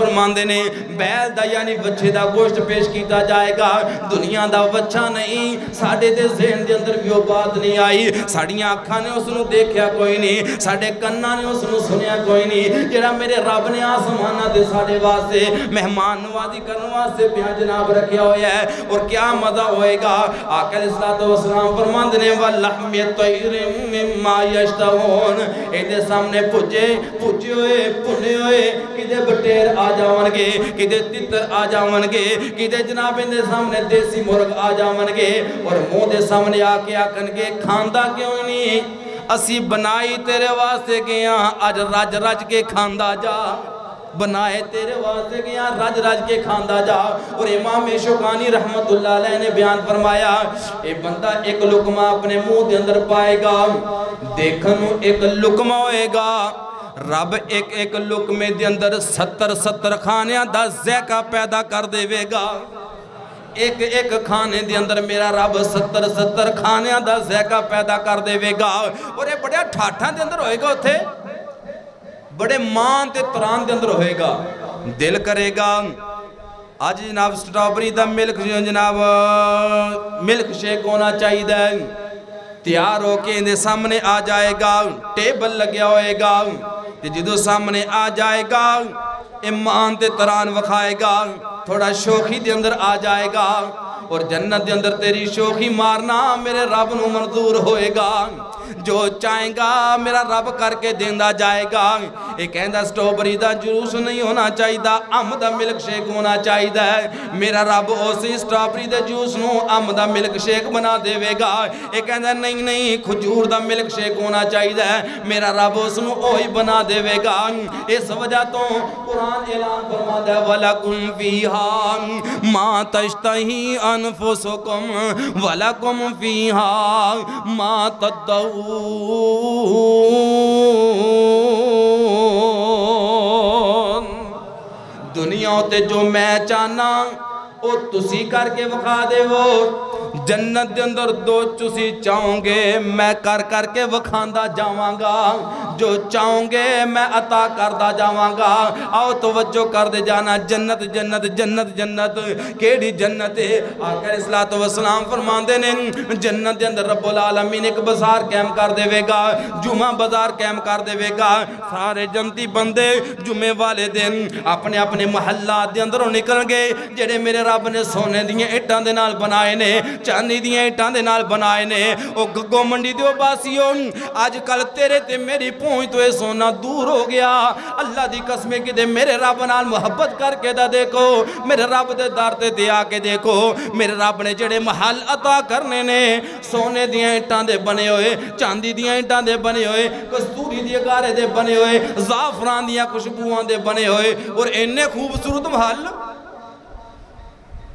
फरमाते ने, बैल का यानी बच्चे का गोश्त पेश किया जाएगा। दुनिया का बच्चा नहीं साढ़े तो जेन के अंदर अंदर भी वह बात नहीं आई साड़िया अखा ने उसनों देखा कोई नहीं साढ़े कना ने उसनों सुनिया कोई नहीं जरा मेरे रब ने आसमाना से साढ़े वास्ते मेहमान नवादी करने वास्ते प्या जनाब रखा होया है और क्या मज़ा होएगा आकर इसका तो सलाम प्रबंध ने वल्लाशोन ये सामने पुजे पुजे हुए भुने हुए कि बटेर आ जावन गे कि तितर आ जावन गे कि जनाब इन सामने देसी मुर्ग आ जावन गे और मुँह के सामने आ ਔਰ ਮੂੰਹ ਦੇ ਸਾਹਮਣੇ ਆ के आखन के खांदा क्यों नहीं असी बनाई तेरे वास्ते गया अज रज रज के खांदा जा बनाए तेरे वास्ते गया रज रज के खांदा जा और इमाम शुकानी रहमतुल्लाह अलैह ने बयान फरमाया ये बंदा एक लुकमा अपने मुंह के अंदर पाएगा देखन एक लुकमा होएगा रब एक एक लुकमे के अंदर सत्तर सत्तर खानिया का जैका पैदा कर देवेगा एक एक खाने के अंदर मेरा रब सत्तर सत्तर खाने का जैका पैदा कर देगा और ये बड़े ठाठा के अंदर होएगा उथे बड़े मान ते तरान के अंदर होएगा दिल करेगा अज जनाब स्ट्रॉबेरी का मिल्क जनाब मिल्क शेक होना चाहिए तैयार होके इनके सामने आ जाएगा टेबल लग्या होएगा जो सामने आ जाएगा ईमान ते तरान वखाएगा थोड़ा शोखी के अंदर आ जाएगा और जन्नत के अंदर तेरी शोखी मारना मेरे रब न मंजूर होएगा। जो चाहेगा मेरा रब करके देंदा जाएगा ये कहता स्ट्रॉबेरी का जूस नहीं होना चाहिए अम का मिल्क शेक होना चाहिए मेरा रब उस स्ट्रॉबेरी के जूस न अम का मिल्क शेक बना देगा ये कहता नहीं नहीं खजूर का मिल्क शेक होना चाहिए मेरा रब उस बना देगा इस वजह तो कुरान ऐलान फरमाता है वाला कुम फीहा मा तश्तही अनफुसुकुम वाला कुम फीहा मा तदऊ दुनिया जो मैं चाहना करके विखा देवो। जन्नत के अंदर दो तुसी चाहोगे, मैं कर करके विखादा जावांगा। जो चाहोगे, मैं अता करता जावांगा। आओ तवज्जो कर दे जाना, जन्नत जन्नत जन्नत जन्नत। केड़ी जन्नत है? आकर इस्लात वसलाम फरमाते ने, जन्नत के अंदर रब्बुल आलमीन एक बाज़ार कैम कर देवेगा जुमा बाज़ार कैम कर देवेगा। सारे जनती बंदे जुमे वाले दिन अपने अपने महल्ला अंदरों निकल गए जेडे मेरे रब ने सोने दियाँ इट्टां दे नाल बनाए ने चांदी दियाँ इट्टां दे नाल बनाए ने गग्गो मंडी दे बासियो अजकल तेरे ते मेरी पहुँच तो ये सोना दूर हो गया अल्लाह की कसमें कि मेरे रब नाल मुहब्बत करके दा देखो मेरे रब के दर दे आके देखो मेरे रब ने जेड़े महल अता करने ने सोने दियाँ इट्टां दे बने हुए चांदी दियाँ इट्टां दे बने हुए कस्तूरी दिए गारे दे बने हुए जाफरान दियाँ खुशबुआं दे बने हुए और इन्ने खूबसूरत महल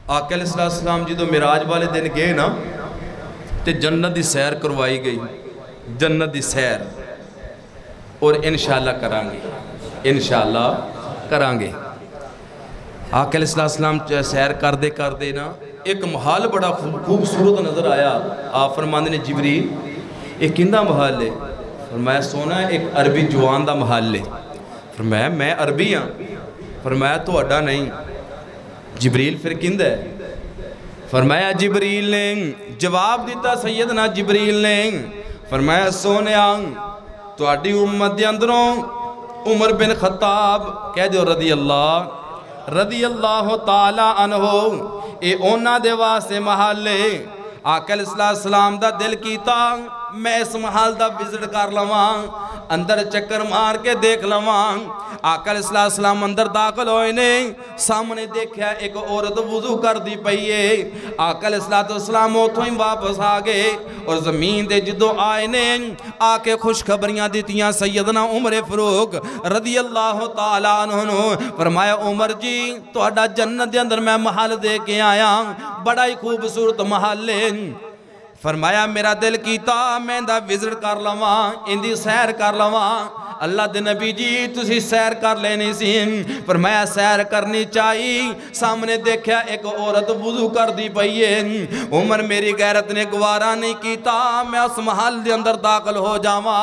ਆਕਲ ਸਲਾਮ ਜਦੋਂ ਮਿਰਾਜ ਵਾਲੇ ਦਿਨ ਗਏ ਨਾ, ਤੇ ਜੰਨਤ ਦੀ ਸੈਰ ਕਰਵਾਈ ਗਈ। ਜੰਨਤ ਦੀ ਸੈਰ। ਔਰ ਇਨਸ਼ਾਅੱਲਾ ਕਰਾਂਗੇ। ਇਨਸ਼ਾਅੱਲਾ ਕਰਾਂਗੇ। ਆਕਲ ਸਲਾਮ ਸੈਰ ਕਰਦੇ ਕਰਦੇ ਨਾ, ਇੱਕ ਮਹਲ ਬੜਾ ਖੂਬਸੂਰਤ ਨਜ਼ਰ ਆਇਆ। ਆ ਫਰਮਾਂਦੇ ਨੇ, ਜਿਬਰੀਲ, ਇਹ ਕਿੰਦਾ ਮਹਲ ਹੈ ਫਰਮਾਇਆ ਸੋਨਾ ਇੱਕ ਅਰਬੀ ਜਵਾਨ ਦਾ ਮਹਲ ਹੈ ਫਰਮਾਇਆ, ਮੈਂ ਅਰਬੀ ਹਾਂ ਫਰਮਾਇਆ, ਤੁਹਾਡਾ ਨਹੀਂ। जबरील फिर किंद है। फरमाया, जबरील ने। जवाब दिता सैयद ना जबरील ने। फरमाया, सोने थोड़ी उम्मत के अंदरों उमर बिन खताब कह दो रदी अल्लाह रदी अल्लाह हो तला अनहो। ये उन्होंने वास्ते महाले आकल सलाम का दिल किया मैं इस महल का विज़िट कर लवा, अंदर चक्कर मार के देख लवा। आकल सलाम अंदर दाखिल होए ने, सामने देखा एक औरत वज़ू कर दी पई है। आकल तो सलाम उतो ही वापस आ गए और ज़मीन दे जो आए ने, आके खुशखबरियाँ दिखाई सैयदना उमर फरूक रदी अल्लाह तला फरमाया, उमर जी थोड़ा तो जन्नत के अंदर मैं महल दे के आया, बड़ा ही खूबसूरत महल है। फरमाया, मेरा दिल किया मैं विज़िट कर लवा, इंदी सैर कर लवा। अल्लाह के नबी जी तुम सैर कर लेनी सी। पर मैं सैर करनी चाहिए सामने देखा एक औरत वज़ू कर दी पई है। उम्र मेरी गैरत ने गवारा नहीं किया मैं उस महल के अंदर दाखिल हो जावा।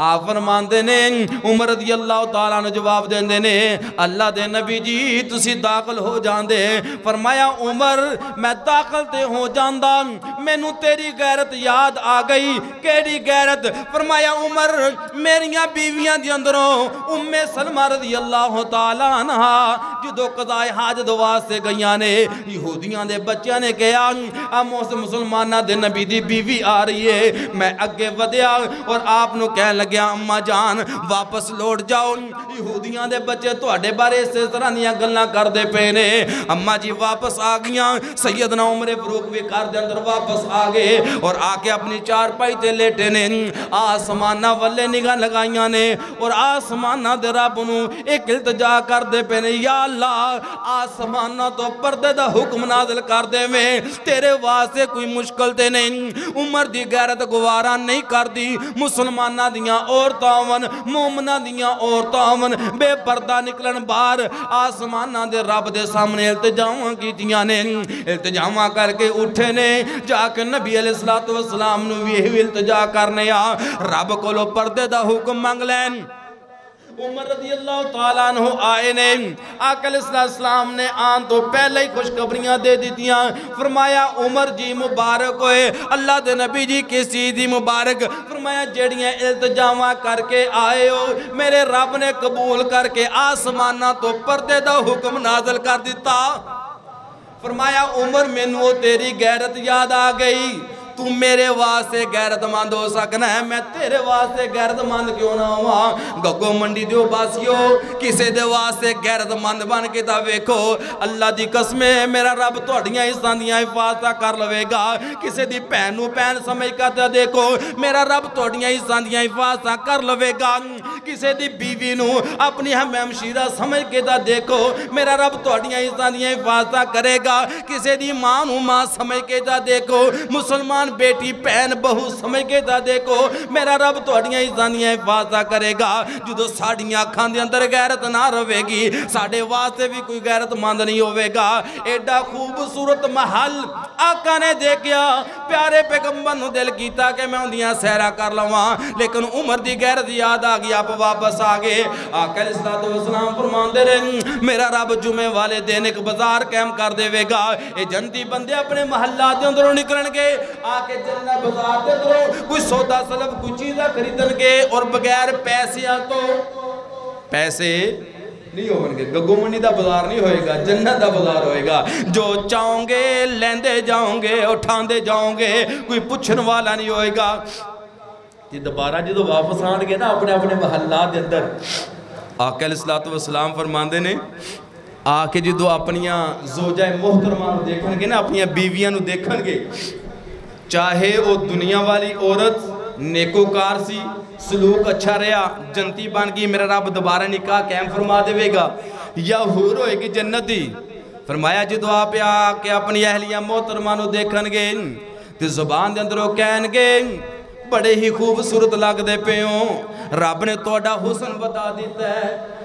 आप फरमाते ने, उमर दी अल्लाह तला जवाब देंगे ने, अल्लाह के नबी जी तुम दाखिल हो जाते फरमाया, उमर, मैं दाखिल तो हो जाता मैनू तेरी ਮੈਨੂੰ ਤੇਰੀ ਗੈਰਤ ਯਾਦ ਆ ਗਈ ਕਿਹੜੀ ਗੈਰਤ ਫਰਮਾਇਆ ਉਮਰ ਮੇਰੀਆਂ ਬੀਵੀਆਂ ਦੇ ਅੰਦਰੋਂ ਉਮੇ ਸਲਮਾ ਰਜ਼ੀ ਅੱਲਾਹ ਤਾਲਾ ਅਨਹਾ ਜਦੋਂ ਕਜ਼ਾਏ ਹਾਜਤ ਵਾਸਤੇ ਗਈਆਂ ਨੇ ਯਹੂਦੀਆਂ ਦੇ ਬੱਚਿਆਂ ਨੇ ਕਿਹਾ ਆ ਮੁਸਲਮਾਨਾਂ ਦੇ ਨਬੀ ਦੀ ਬੀਵੀ ਆ ਰਹੀ ਏ ਮੈਂ ਅੱਗੇ ਵਧਿਆ ਔਰ ਆਪ ਨੂੰ ਕਹਿਣ ਲੱਗਿਆ ਅੰਮਾ ਜਾਨ ਵਾਪਸ ਲੌਟ ਜਾਓ ਯਹੂਦੀਆਂ ਦੇ ਬੱਚੇ ਤੁਹਾਡੇ ਬਾਰੇ ਇਸੇ ਤਰ੍ਹਾਂ ਦੀਆਂ ਗੱਲਾਂ ਕਰਦੇ ਪਏ ਨੇ ਅੰਮਾ ਜੀ ਵਾਪਸ ਆ ਗਈਆਂ ਸੈਯਦਨਾ ਉਮਰ ਫਰੂਕ ਵੀ ਘਰ ਦੇ ਅੰਦਰ ਵਾਪਸ ਆ ਗਏ और आके अपनी चारपाई ते लेटे ने। आसमाना वाले निगाह लगाइया ने और आसमाना दे रब एक इल्तजा करते पे ने, या ला आसमाना तो परदे का हुक्म नाजल कर देवे। तेरे वास्ते कोई मुश्किल तो नहीं। उम्र की गैरत गुवारा नहीं करती मुसलमाना दियाँ औरत आवन मोमना दियाँ औरत आवन बेपरदा निकलन बाहर आसमाना दे रब के सामने इल्तजाव की ने। इल्तजाव करके उठे ने, जाके नबी अलैहिस्सलाम इल्तजा करने रब को पर हुक्म मंग लैन। उमर रज़ी अल्लाह तला आए ने। आकल इस्लाम ने आन तो पहले ही खुशखबरियाँ दे दीतियाँ। फरमाया, उमर जी मुबारक होए। अल्लाह के नबी जी किस चीज़ की मुबारक। फरमाया, जड़िया इल्तजाव करके आए हो, मेरे रब ने कबूल करके आसमाना तो परदे का हुक्म नाजल कर दिता फरमाया, उमर, मैनू तेरी गैरत याद आ गई। ਤੂੰ ਮੇਰੇ ਵਾਸਤੇ ਗੈਰਤਮੰਦ ਹੋ ਸਕਣਾ ਹੈ। ਮੈਂ ਤੇਰੇ ਵਾਸਤੇ ਗੈਰਤਮੰਦ ਕਿਉਂ ਨਾ ਹੋਵਾਂ? ਗੱਗੋ ਮੰਡੀ ਦਿਓ ਬਾਸੀਓ ਕਿਸੇ ਦੇ ਵਾਸਤੇ ਗੈਰਤਮੰਦ ਬਣ ਕੇ ਤਾਂ ਵੇਖੋ, ਅੱਲਾ ਦੀ ਕਸਮੇ, ਮੇਰਾ ਰੱਬ ਤੁਹਾਡੀਆਂ ਹਿੱਸਾਂ ਦੀਆਂ ਹਿਫਾਜ਼ਤਾਂ ਕਰ ਲਵੇਗਾ। ਕਿਸੇ ਦੀ ਭੈਣ ਨੂੰ ਭੈਣ ਸਮਝ ਕੇ ਤਾਂ ਦੇਖੋ, ਮੇਰਾ ਰੱਬ ਤੁਹਾਡੀਆਂ ਹਿੱਸਾਂ ਦੀਆਂ ਹਿਫਾਜ਼ਤਾਂ ਕਰ ਲਵੇਗਾ। ਕਿਸੇ ਦੀ ਬੀਵੀ ਨੂੰ ਆਪਣੀ ਹਮਸ਼ੀਰਾ ਸਮਝ ਕੇ ਤਾਂ ਦੇਖੋ, ਮੇਰਾ ਰੱਬ ਤੁਹਾਡੀਆਂ ਹਿੱਸਾਂ ਦੀਆਂ ਹਿਫਾਜ਼ਤਾਂ ਕਰੇਗਾ। ਕਿਸੇ ਦੀ ਮਾਂ ਨੂੰ ਮਾਂ ਸਮਝ ਕੇ ਤਾਂ ਦੇਖੋ, ਮੁਸਲਮਾਨ ਜਵਾਨ ਬੇਟੀ, ਭੈਣ, ਬਹੂ, ਸਮਝ ਕੇ ਤਾਂ ਦੇਖੋ, ਮੇਰਾ ਰੱਬ ਤੁਹਾਡੀਆਂ ਇੱਜ਼ਤਾਂ ਦੀਆਂ ਹਿਫਾਜ਼ਤਾਂ ਕਰੇਗਾ। ਜਦੋਂ ਸਾਡੀਆਂ ਅੱਖਾਂ ਦੇ ਅੰਦਰ ਗੈਰਤ ਨਾ ਰਵੇਗੀ ਸਾਡੇ ਵਾਸਤੇ ਵੀ ਕੋਈ ਗੈਰਤਮੰਦ ਨਹੀਂ ਹੋਵੇਗਾ। ਐਡਾ ਖੂਬਸੂਰਤ ਮਹਲ ਆਕਾ ਨੇ ਦੇਖਿਆ। ਪਿਆਰੇ ਪੈਗੰਬਰ ਨੂੰ ਦਿਲ ਕੀਤਾ ਕਿ ਮੈਂ ਉਹਦੀਆਂ ਸੈਰਾ ਕਰ ਲਵਾਂ। ਲੇਕਿਨ ਉਮਰ ਦੀ ਗੈਰਤ ਯਾਦ ਆ ਗਈ, ਆਪ ਵਾਪਸ ਆ ਗਏ। ਆਕਾ ਅਲੈਹਿਸਲਾਤੁ ਵਸਲਾਮ ਫਰਮਾਉਂਦੇ ਰਹੇ ਮੇਰਾ ਰੱਬ ਜੁਮੇ ਵਾਲੇ ਦਿਨ ਇੱਕ ਬਾਜ਼ਾਰ ਕਾਇਮ ਕਰ ਦੇਵੇਗਾ। ਇਹ ਜੰਤੀ ਬੰਦੇ ਆਪਣੇ ਮਹੱਲਾ ਦੇ ਅੰਦਰੋਂ ਨਿਕਲਣਗੇ। ਆ ਕੇ ਜੰਨਾ ਬਾਜ਼ਾਰ ਦੇ ਅੰਦਰੋਂ ਕੋਈ ਸੌਦਾ ਸਲਫ ਕੋਈ ਚੀਜ਼ਾਂ ਖਰੀਦਣਗੇ ਔਰ ਬਗੈਰ ਪੈਸਿਆਂ ਤੋਂ ਪੈਸੇ ਨਹੀਂ ਹੋਣਗੇ। ਗੱਗੂ ਮੰਨੀ ਦਾ ਬਾਜ਼ਾਰ ਨਹੀਂ ਹੋਏਗਾ, ਜੰਨਤ ਦਾ ਬਾਜ਼ਾਰ ਹੋਏਗਾ। ਜੋ ਚਾਹੋਗੇ ਲੈਂਦੇ ਜਾਓਗੇ, ਉਠਾਉਂਦੇ ਜਾਓਗੇ, ਕੋਈ ਪੁੱਛਣ ਵਾਲਾ ਨਹੀਂ ਹੋਏਗਾ। ਤੇ ਦੁਬਾਰਾ ਜਦੋਂ ਵਾਪਸ ਆਣਗੇ ਨਾ ਆਪਣੇ ਆਪਣੇ ਮਹੱਲਾ ਦੇ ਅੰਦਰ ਆਕਲ ਸਲਾਤ ਵਸਲਾਮ ਫਰਮਾਉਂਦੇ ਨੇ ਆ ਕੇ ਜਦੋਂ ਆਪਣੀਆਂ ਜ਼ੋਜਾਂ ਮੁਹਤਰਮਾਂ ਨੂੰ ਦੇਖਣਗੇ ਨਾ, ਆਪਣੀਆਂ ਬੀਵੀਆਂ ਨੂੰ ਦੇਖਣਗੇ ਚਾਹੇ ਉਹ ਦੁਨੀਆ ਵਾਲੀ ਔਰਤ ਨੇਕੋਕਾਰ ਸੀ, ਸਲੂਕ ਅੱਛਾ ਰਿਹਾ, ਜੰਤੀ ਬਣ ਗਈ, ਮੇਰਾ ਰੱਬ ਦੁਬਾਰਾ ਨਿਕਾਹ ਕਾਇਮ ਫਰਮਾ ਦੇਵੇਗਾ। ਜਾਂ ਹੋਰ ਹੋਏਗੀ ਜੰਨਤ ਦੀ। ਫਰਮਾਇਆ, ਜਦੋਂ ਆਪ ਆ ਕੇ ਆਪਣੀ ਅਹਲੀਆਂ ਮੋਹਤਰਮਾਂ ਨੂੰ ਦੇਖਣਗੇ, ਤੇ ਜ਼ੁਬਾਨ ਦੇ ਅੰਦਰੋਂ ਕਹਿਣਗੇ, ਬੜੇ ਹੀ ਖੂਬਸੂਰਤ ਲੱਗਦੇ ਪਿਓ ਰੱਬ ਨੇ ਤੁਹਾਡਾ ਹੁਸਨ ਬਤਾ ਦਿੱਤਾ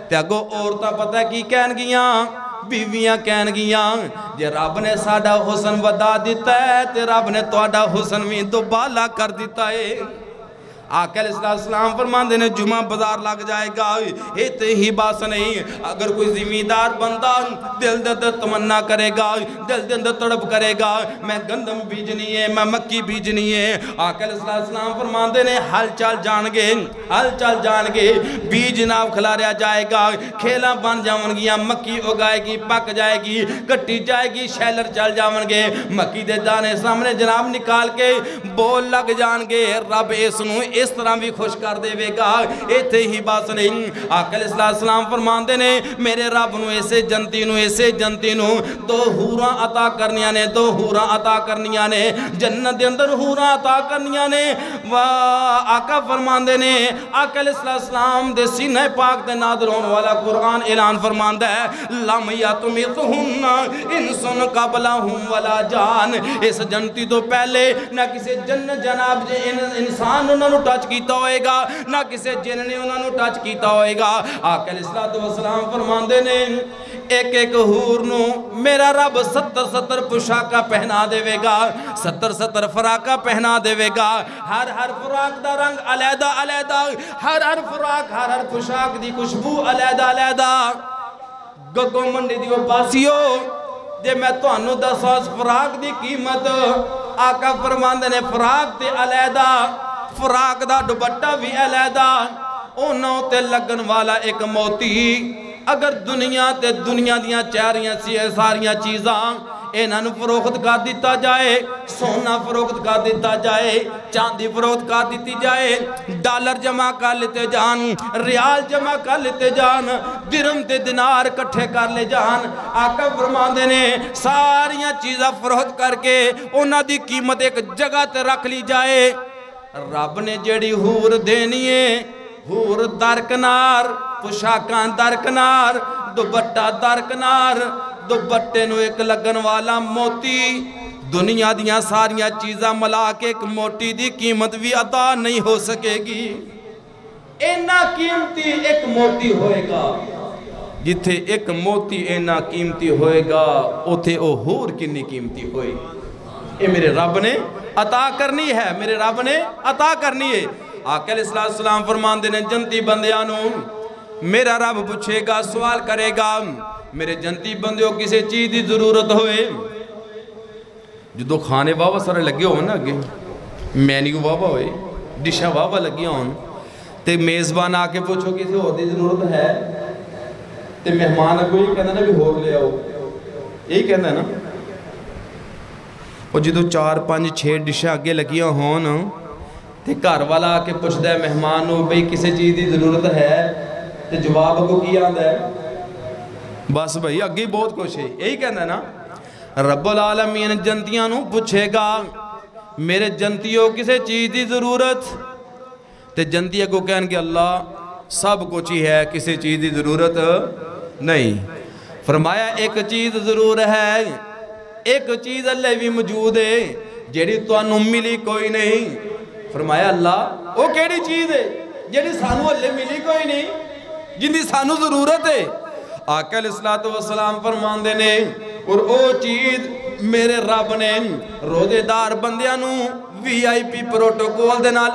ਤੇ ਅੱਗੋਂ ਔਰਤਾਂ ਪਤਾ ਕੀ ਕਹਿਣਗੀਆਂ? ਬੀਵੀਆਂ ਕਹਿਣਗੀਆਂ, ਜੇ ਰੱਬ ਨੇ ਸਾਡਾ ਹੁਸਨ ਵਧਾ ਦਿੱਤਾ ਹੈ, ਤੇ ਰੱਬ ਨੇ ਤੁਹਾਡਾ ਹੁਸਨ ਵੀ ਦੁਬਾਲਾ ਕਰ ਦਿੱਤਾ ਏ। आकल इस्लाम फरमाते ने जुमा बाज़ार लग जाएगा। इतने ही बस नहीं, अगर कोई जिम्मेदार बंदा दिल दे अंदर तमन्ना करेगा, दिल दे अंदर तड़प करेगा, मैं गंदम बीजनी है, मैं मक्की बीजनी है आकल इस्लाम फरमाते ने, हल चल जान गए हल चल जान गए बीज जनाब खिलारिया जाएगा, खेला बन जावनगियाँ, मक्की उगाएगी, पक जाएगी, कट्टी जाएगी, शैलर चल जावनगे, मक्की दे दाने सामने जनाब निकाल के बोल लग जाएँगे रब इस इस तरह भी खुश कर देगा इतने ही बस नहीं आकल इस्लाम फरमाते ने, मेरे रब न इसे जनती इसे जनती दो हूर अता करनिया ने, दो हूर अता करनिया ने, जन्नत के अंदर हूर अता करनिया ने। वाह, आका फरमाते ने सीने पाक होने वाला कुरान ऐलान फरमाता है, लम या तुम इन सुन कबला वाला जान। इस जनती तो पहले ना किसी जन जनाब इंसान उन्होंने ਟੱਚ ਕੀਤਾ ਹੋਏਗਾ, ਨਾ ਕਿਸੇ ਜਿਨ ਨੇ ਉਹਨਾਂ ਨੂੰ ਟੱਚ ਕੀਤਾ ਹੋਏਗਾ। ਆਕਲ ਇਸਲਾਤੁ ਵਸਲਾਮ ਫਰਮਾਉਂਦੇ ਨੇ, ਇੱਕ ਇੱਕ ਹੂਰ ਨੂੰ ਮੇਰਾ ਰੱਬ 70 70 ਪੁਸ਼ਾਕਾਂ ਪਹਿਨਾ ਦੇਵੇਗਾ 70 70 ਫਰਾਕਾਂ ਪਹਿਨਾ ਦੇਵੇਗਾ। ਹਰ ਹਰ ਫਰਾਕ ਦਾ ਰੰਗ ਅਲੱਗਾ ਅਲੱਗਾ ਹਰ ਹਰ ਫਰਾਕ, ਹਰ ਹਰ ਪੁਸ਼ਾਕ ਦੀ ਖੁਸ਼ਬੂ ਅਲੱਗਾ ਅਲੱਗਾ ਗੱਗੋ ਮੰਡੀ ਦੀ ਉਹ ਜੇ ਮੈਂ ਤੁਹਾਨੂੰ ਦੱਸਾਂ ਫਰਾਕ ਦੀ ਕੀਮਤ, ਆਕਾ ਫਰਮਾਉਂਦੇ ਨੇ ਫਰਾਕ ਤੇ ਅਲੈਦਾ। ਫਰਾਕ ਦਾ ਦੁਪੱਟਾ ਵੀ ਅਲੈਦਾ। ਉਹਨਾਂ ਉੱਤੇ ਲੱਗਣ ਵਾਲਾ ਇੱਕ ਮੋਤੀ। ਅਗਰ ਦੁਨੀਆ ਤੇ ਦੁਨੀਆ ਦੀਆਂ ਚਾਰੀਆਂ ਸੀ ਸਾਰੀਆਂ ਚੀਜ਼ਾਂ ਇਹਨਾਂ ਨੂੰ ਫਰੋਖਤ ਕਰ ਦਿੱਤਾ ਜਾਏ, ਸੋਨਾ ਫਰੋਖਤ ਕਰ ਦਿੱਤਾ ਜਾਏ, ਚਾਂਦੀ ਫਰੋਖਤ ਕਰ ਦਿੱਤੀ ਜਾਏ, ਡਾਲਰ ਜਮਾ ਕਰ ਲਿੱਤੇ ਜਾਣ, ਰਿਆਲ ਜਮਾ ਕਰ ਲਿੱਤੇ ਜਾਣ ਦਿਰਮ ਤੇ ਦਿਨਾਰ ਇਕੱਠੇ ਕਰ ਲੈ ਜਾਣ। ਆਕਾ ਫਰਮਾਉਂਦੇ ਨੇ, ਸਾਰੀਆਂ ਚੀਜ਼ਾਂ ਫਰੋਖਤ ਕਰਕੇ ਉਹਨਾਂ ਦੀ ਕੀਮਤ ਇੱਕ ਜਗ੍ਹਾ ਤੇ ਰੱਖ ਲਈ ਜਾਏ। ਰੱਬ ਨੇ ਜਿਹੜੀ ਹੂਰ ਦੇਣੀ ਏ, ਹੂਰ ਦਰਕਨਾਰ ਪੁਸ਼ਾਕਾਂ ਦਰਕਨਾਰ ਦੁਪੱਟਾ ਦਰਕਨਾਰ ਦੁਪੱਟੇ ਨੂੰ ਇੱਕ ਲੱਗਣ ਵਾਲਾ ਮੋਤੀ। ਦੁਨੀਆ ਦੀਆਂ ਸਾਰੀਆਂ ਚੀਜ਼ਾਂ ਮਿਲਾ ਕੇ ਇੱਕ ਮੋਤੀ ਦੀ ਕੀਮਤ ਵੀ ਅਦਾ ਨਹੀਂ ਹੋ ਸਕੇਗੀ। ਇੰਨਾ ਕੀਮਤੀ ਇੱਕ ਮੋਤੀ ਹੋਏਗਾ, ਜਿੱਥੇ ਇੱਕ ਮੋਤੀ ਇੰਨਾ ਕੀਮਤੀ ਹੋਏਗਾ, ਉਥੇ ਉਹ ਹੋਰ ਕਿੰਨੀ ਕੀਮਤੀ ਹੋਏਗੀ? ਇਹ ਮੇਰੇ ਰੱਬ ਨੇ ਅਤਾ ਕਰਨੀ ਹੈ, ਮੇਰੇ ਰੱਬ ਨੇ ਅਤਾ ਕਰਨੀ ਹੈ। ਆਕਲ ਇਸਲਾਮ ਫਰਮਾਉਂਦੇ ਨੇ, ਜੰਤੀ ਬੰਦਿਆਂ ਨੂੰ ਮੇਰਾ ਰੱਬ ਪੁੱਛੇਗਾ, ਸਵਾਲ ਕਰੇਗਾ, ਮੇਰੇ ਜੰਤੀ ਬੰਦਿਓ ਕਿਸੇ ਚੀਜ਼ ਦੀ ਜ਼ਰੂਰਤ ਹੋਵੇ। ਜਦੋਂ ਖਾਣੇ ਵਾਵਾ ਸਾਰੇ ਲੱਗੇ ਹੋਣ ਨਾ ਅੱਗੇ, ਮੈਨੂ ਵਾਵਾ ਹੋਏ, ਡਿਸ਼ਾਂ ਵਾਵਾ ਲੱਗੀਆਂ ਹੋਣ, ਤੇ ਮੇਜ਼ਬਾਨ ਆ ਕੇ ਪੁੱਛੋ ਕਿਸੇ ਹੋਰ ਦੀ ਜ਼ਰੂਰਤ ਹੈ। ਤੇ ਮਹਿਮਾਨ ਅੱਗੋਂ ਹੀ ਕਹਿੰਦਾ ਨਾ ਵੀ ਹੋਰ ਲਿਆਓ ਇਹ ਕਹਿੰਦਾ ਨਾ। ਉਹ ਜਦੋਂ 4 5 6 ਡਿਸ਼ਾਂ ਅੱਗੇ ਲੱਗੀਆਂ ਹੋਣ ਤੇ ਘਰ ਵਾਲਾ ਆ ਕੇ ਪੁੱਛਦਾ ਹੈ ਮਹਿਮਾਨ ਨੂੰ ਬਈ ਕਿਸੇ ਚੀਜ਼ ਦੀ ਜ਼ਰੂਰਤ ਹੈ? ਤੇ ਜਵਾਬ ਅੱਗੋਂ ਕੀ ਆਂਦਾ ਬਸ ਭਾਈ ਅੱਗੇ ਬਹੁਤ ਕੁਛ ਹੈ। ਇਹੀ ਕਹਿੰਦਾ ਨਾ, ਰੱਬੁਲ ਆਲਮੀਨ ਜੰਤੀਆਂ ਨੂੰ ਪੁੱਛੇਗਾ, ਮੇਰੇ ਜੰਤੀਓ ਕਿਸੇ ਚੀਜ਼ ਦੀ ਜ਼ਰੂਰਤ? ਤੇ ਜੰਤੀ ਅੱਗੋਂ ਕਹਿਣਗੇ, ਅੱਲਾ, ਸਭ ਕੁਝ ਹੀ ਹੈ, ਕਿਸੇ ਚੀਜ਼ ਦੀ ਜ਼ਰੂਰਤ ਨਹੀਂ। ਫਰਮਾਇਆ, ਇੱਕ ਚੀਜ਼ ਜ਼ਰੂਰ ਹੈ। ਇੱਕ ਚੀਜ਼ ਅੱਲੇ ਵੀ ਮੌਜੂਦ ਹੈ ਜਿਹੜੀ ਤੁਹਾਨੂੰ ਮਿਲੀ ਕੋਈ ਨਹੀਂ ਫਰਮਾਇਆ ਅੱਲਾ ਉਹ ਕਿਹੜੀ ਚੀਜ਼ ਹੈ ਜਿਹੜੀ ਸਾਨੂੰ ਅੱਲੇ ਮਿਲੀ ਕੋਈ ਨਹੀਂ ਜਿੰਦੀ ਸਾਨੂੰ ਜ਼ਰੂਰਤ ਹੈ ਆਕਲ ਇਸਲਾਤੁ ਵਸਲਾਮ ਫਰਮਾਉਂਦੇ ਨੇ ਔਰ ਉਹ ਚੀਜ਼ ਮੇਰੇ ਰੱਬ ਨੇ ਰੋਜ਼ੇਦਾਰ ਬੰਦਿਆਂ ਨੂੰ ਵੀਆਈਪੀ ਪ੍ਰੋਟੋਕੋਲ ਦੇ ਨਾਲ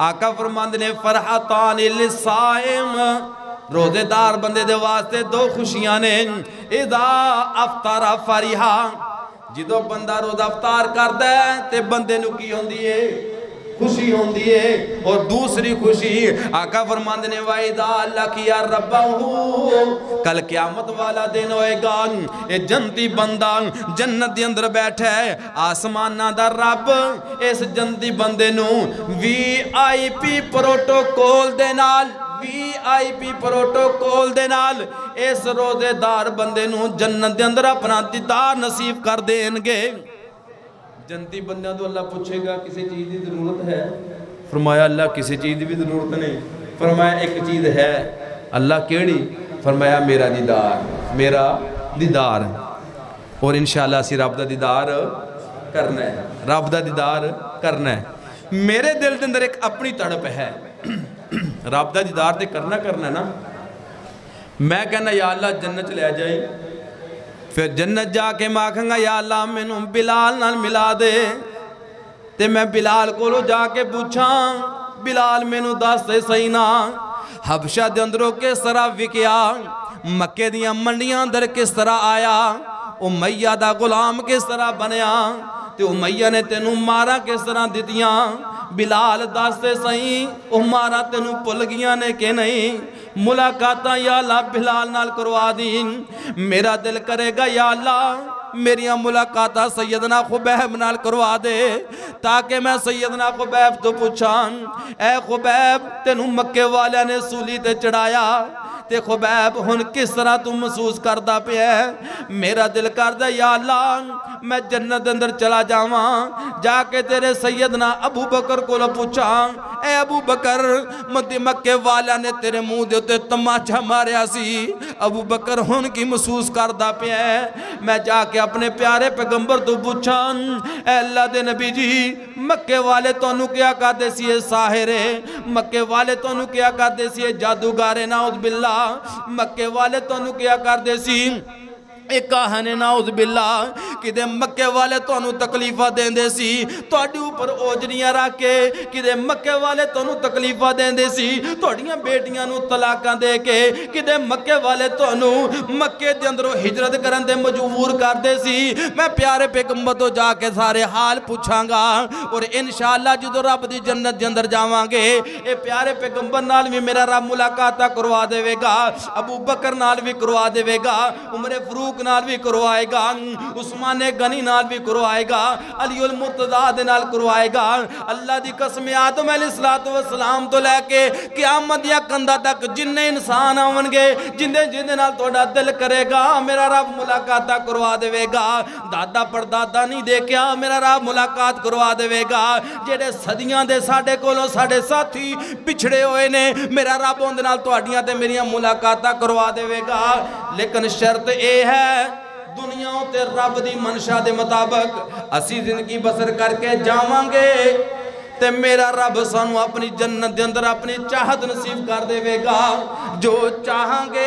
ਆਕਾ ਫਰਮਾਉਂਦੇ ਨੇ ਫਰਹਤਾਨ ਲਿਸਾਇਮ ਰੋਜ਼ੇਦਾਰ ਬੰਦੇ ਦੇ ਵਾਸਤੇ ਦੋ ਖੁਸ਼ੀਆਂ ਨੇ। ਇਜ਼ਾ ਅਫਤਾਰਾ ਫਰੀਹਾ। ਜਦੋਂ ਬੰਦਾ ਰੋਜ਼ਾ ਅਫਤਾਰ ਕਰਦਾ ਤੇ ਬੰਦੇ ਨੂੰ ਕੀ ਹੁੰਦੀ ਏ? ਖੁਸ਼ੀ ਹੁੰਦੀ ਏ। ਔਰ ਦੂਸਰੀ ਖੁਸ਼ੀ ਆਕਾ ਫਰਮਾਉਂਦੇ ਨੇ ਵਾਇਦਾ ਅੱਲਾ ਕੀ ਯਾ ਰੱਬਹੂ ਕੱਲ ਕਿਆਮਤ ਵਾਲਾ ਦਿਨ ਹੋਏਗਾ। ਇਹ ਜੰਤੀ ਬੰਦਾ ਜੰਨਤ ਦੇ ਅੰਦਰ ਬੈਠਾ ਆਸਮਾਨਾਂ ਦਾ ਰੱਬ ਇਸ ਜੰਦੀ ਬੰਦੇ ਨੂੰ ਵੀ ਵੀਆਈਪੀ ਪ੍ਰੋਟੋਕੋਲ ਦੇ ਨਾਲ ਵੀਆਈਪੀ ਪ੍ਰੋਟੋਕੋਲ ਦੇ ਨਾਲ ਇਸ ਰੋਜ਼ੇਦਾਰ ਬੰਦੇ ਨੂੰ ਜੰਨਤ ਦੇ ਅੰਦਰ ਆਪਣਾ ਦੀਦਾਰ ਨਸੀਬ ਕਰ ਦੇਣਗੇ। ਜੰਤੀ ਬੰਦਿਆਂ ਤੋਂ ਅੱਲਾ ਪੁੱਛੇਗਾ, ਕਿਸੇ ਚੀਜ਼ ਦੀ ਜ਼ਰੂਰਤ ਹੈ? ਫਰਮਾਇਆ, ਅੱਲਾ, ਕਿਸੇ ਚੀਜ਼ ਦੀ ਵੀ ਜ਼ਰੂਰਤ ਨਹੀਂ। ਫਰਮਾਇਆ, ਇੱਕ ਚੀਜ਼ ਹੈ। ਅੱਲਾ ਕਿਹੜੀ? ਫਰਮਾਇਆ, ਮੇਰਾ ਦੀਦਾਰ। ਮੇਰਾ ਦੀਦਾਰ। ਔਰ ਇਨਸ਼ਾਅੱਲਾ ਅਸੀਂ ਰੱਬ ਦਾ ਦੀਦਾਰ ਕਰਨਾ ਹੈ। ਰੱਬ ਦਾ ਦੀਦਾਰ ਕਰਨਾ ਹੈ। ਮੇਰੇ ਦਿਲ ਦੇ ਅੰਦਰ ਇੱਕ ਆਪਣੀ ਤੜਪ ਹੈ। रब का दीदार तो करना करना ना। मैं कहना, या अल्लाह जन्नत लै जाई। फिर जन्नत जाके मैं आखगा, या अल्लाह मैनू बिलाल नाल मिला दे। ते मैं बिलाल को जाके पूछा, बिलाल मैनू दस दे सही ना। हबशा के अंदरों किस तरह विकया मके दियाँ मंडियाँ अंदर किस तरह आया, उमैया का गुलाम किस तरह बनया तो मैया ने तेनों मारा किस तरह दतिया। ਬਿਲਾਲ ਦੱਸ ਤੇ ਸਹੀ ਉਹ ਮਾਰਾ ਤੈਨੂੰ ਭੁੱਲ ਗਈਆਂ ਨੇ ਕਿ ਨਹੀਂ? ਮੁਲਾਕਾਤਾਂ ਯਾ ਅੱਲਾ ਬਿਲਾਲ ਨਾਲ ਕਰਵਾ ਦੀ। ਮੇਰਾ ਦਿਲ ਕਰੇਗਾ ਯਾ ਅੱਲਾ मेरिया मुलाकात सैयदना खुबैब नाल करवा दे, ताकि मैं सैयदना खुबैब तो पूछा, ऐ खुबैब, तेन मक्के वाल ने सूली ते चढ़ाया, ते खुबैब हूँ किस तरह तू महसूस करता पे मेरा दिल करता या ला मैं जन्नत अंदर चला जावा, जाके तेरे सैयदना अबू बकर को पूछा ए अबू बकर मती मक्के वाले ने तेरे मुँह के उत्ते तमाचा मारिया सी, अबू बकर हूँ की महसूस करता पे मैं जाके के अपने प्यारे पैगंबर तो पुछन अल्लाह दे नबी जी मक्के वाले तो क्या करते सी मक्के वाले तो क्या करते जादूगारे ना बिल्ला मक्के वाले तो क्या करते सी ਵਾਲੇ ਤੁਹਾਨੂੰ ਕਿਹਾ ਕਰਦੇ ਸੀ ਇਹ ਕਹਾਣੇ ਨਾਉਜ਼ ਬਿੱਲਾ ਕਿਤੇ ਮੱਕੇ ਵਾਲੇ ਤੁਹਾਨੂੰ ਤਕਲੀਫਾਂ ਦਿੰਦੇ ਸੀ ਤੁਹਾਡੇ ਉੱਪਰ ਓਜਰੀਆਂ ਰੱਖ ਕੇ ਕਿਤੇ ਮੱਕੇ ਵਾਲੇ ਤੁਹਾਨੂੰ ਤਕਲੀਫਾਂ ਦਿੰਦੇ ਸੀ ਤੁਹਾਡੀਆਂ ਬੇਟੀਆਂ ਨੂੰ ਤਲਾਕਾਂ ਦੇ ਕੇ ਕਿਤੇ ਮੱਕੇ ਵਾਲੇ ਤੁਹਾਨੂੰ ਮੱਕੇ ਦੇ ਅੰਦਰੋਂ ਹਿਜਰਤ ਕਰਨ ਦੇ ਮਜਬੂਰ ਕਰਦੇ ਸੀ ਮੈਂ ਪਿਆਰੇ ਪੈਗੰਬਰ ਤੋਂ ਜਾ ਕੇ ਸਾਰੇ ਹਾਲ ਪੁੱਛਾਂਗਾ ਔਰ ਇਨਸ਼ਾਅੱਲਾ ਜਦੋਂ ਰੱਬ ਦੀ ਜੰਨਤ ਦੇ ਅੰਦਰ ਜਾਵਾਂਗੇ ਇਹ ਪਿਆਰੇ ਪੈਗੰਬਰ ਨਾਲ ਵੀ ਮੇਰਾ ਰੱਬ ਮੁਲਾਕਾਤਾਂ ਕਰਵਾ ਦੇਵੇਗਾ ਅਬੂ ਬਕਰ ਨਾਲ ਵੀ ਕਰਵਾ ਦੇਵੇਗਾ ਉਮਰੇ ਫਰੂਕ ਨਾਲ ਵੀ ਕਰਵਾਏਗਾ ਉਸਮਾਨੇ ਗਨੀ ਨਾਲ ਵੀ ਕਰਵਾਏਗਾ ਅਲੀਉਲ ਮੁਰਤਜ਼ਾ ਦੇ ਨਾਲ ਕਰਵਾਏਗਾ ਅੱਲਾ ਦੀ ਕਸਮ ਆਦਮ ਅਲੈਹਿਸਲਾਤੁ ਵਸਲਾਮ ਤੋਂ ਲੈ ਕੇ ਕਿਆਮਤ ਦੀਆਂ ਕੰਧਾਂ ਤੱਕ ਜਿੰਨੇ ਇਨਸਾਨ ਆਵਣਗੇ ਜਿੰਦੇ ਜਿੰਦੇ ਨਾਲ ਤੁਹਾਡਾ ਦਿਲ ਕਰੇਗਾ ਮੇਰਾ ਰੱਬ ਮੁਲਾਕਾਤਾਂ ਕਰਵਾ ਦੇਵੇਗਾ ਦਾਦਾ ਪਰਦਾਦਾ ਨਹੀਂ ਦੇਖਿਆ ਮੇਰਾ ਰੱਬ ਮੁਲਾਕਾਤ ਕਰਵਾ ਦੇਵੇਗਾ ਜਿਹੜੇ ਸਦੀਆਂ ਦੇ ਸਾਡੇ ਕੋਲੋਂ ਸਾਡੇ ਸਾਥੀ ਪਿਛੜੇ ਹੋਏ ਨੇ ਮੇਰਾ ਰੱਬ ਉਹਦੇ ਨਾਲ ਤੁਹਾਡੀਆਂ ਤੇ ਮੇਰੀਆਂ ਮੁਲਾਕਾਤਾਂ ਕਰਵਾ ਦੇਵੇਗਾ ਲੇਕਿਨ ਸ਼ਰਤ ਇਹ ਹੈ ਦੁਨੀਆ ਉਤੇ ਰੱਬ ਦੀ ਮਨਸ਼ਾ ਦੇ ਮੁਤਾਬਕ ਅਸੀਂ ਜ਼ਿੰਦਗੀ ਬਸਰ ਕਰਕੇ ਜਾਵਾਂਗੇ। ਤੇ ਮੇਰਾ ਰੱਬ ਸਾਨੂੰ ਆਪਣੀ ਜੰਨਤ ਦੇ ਅੰਦਰ ਆਪਣੀ ਚਾਹਤ ਨਸੀਬ ਕਰ ਦੇਵੇਗਾ ਜੋ ਚਾਹਾਂਗੇ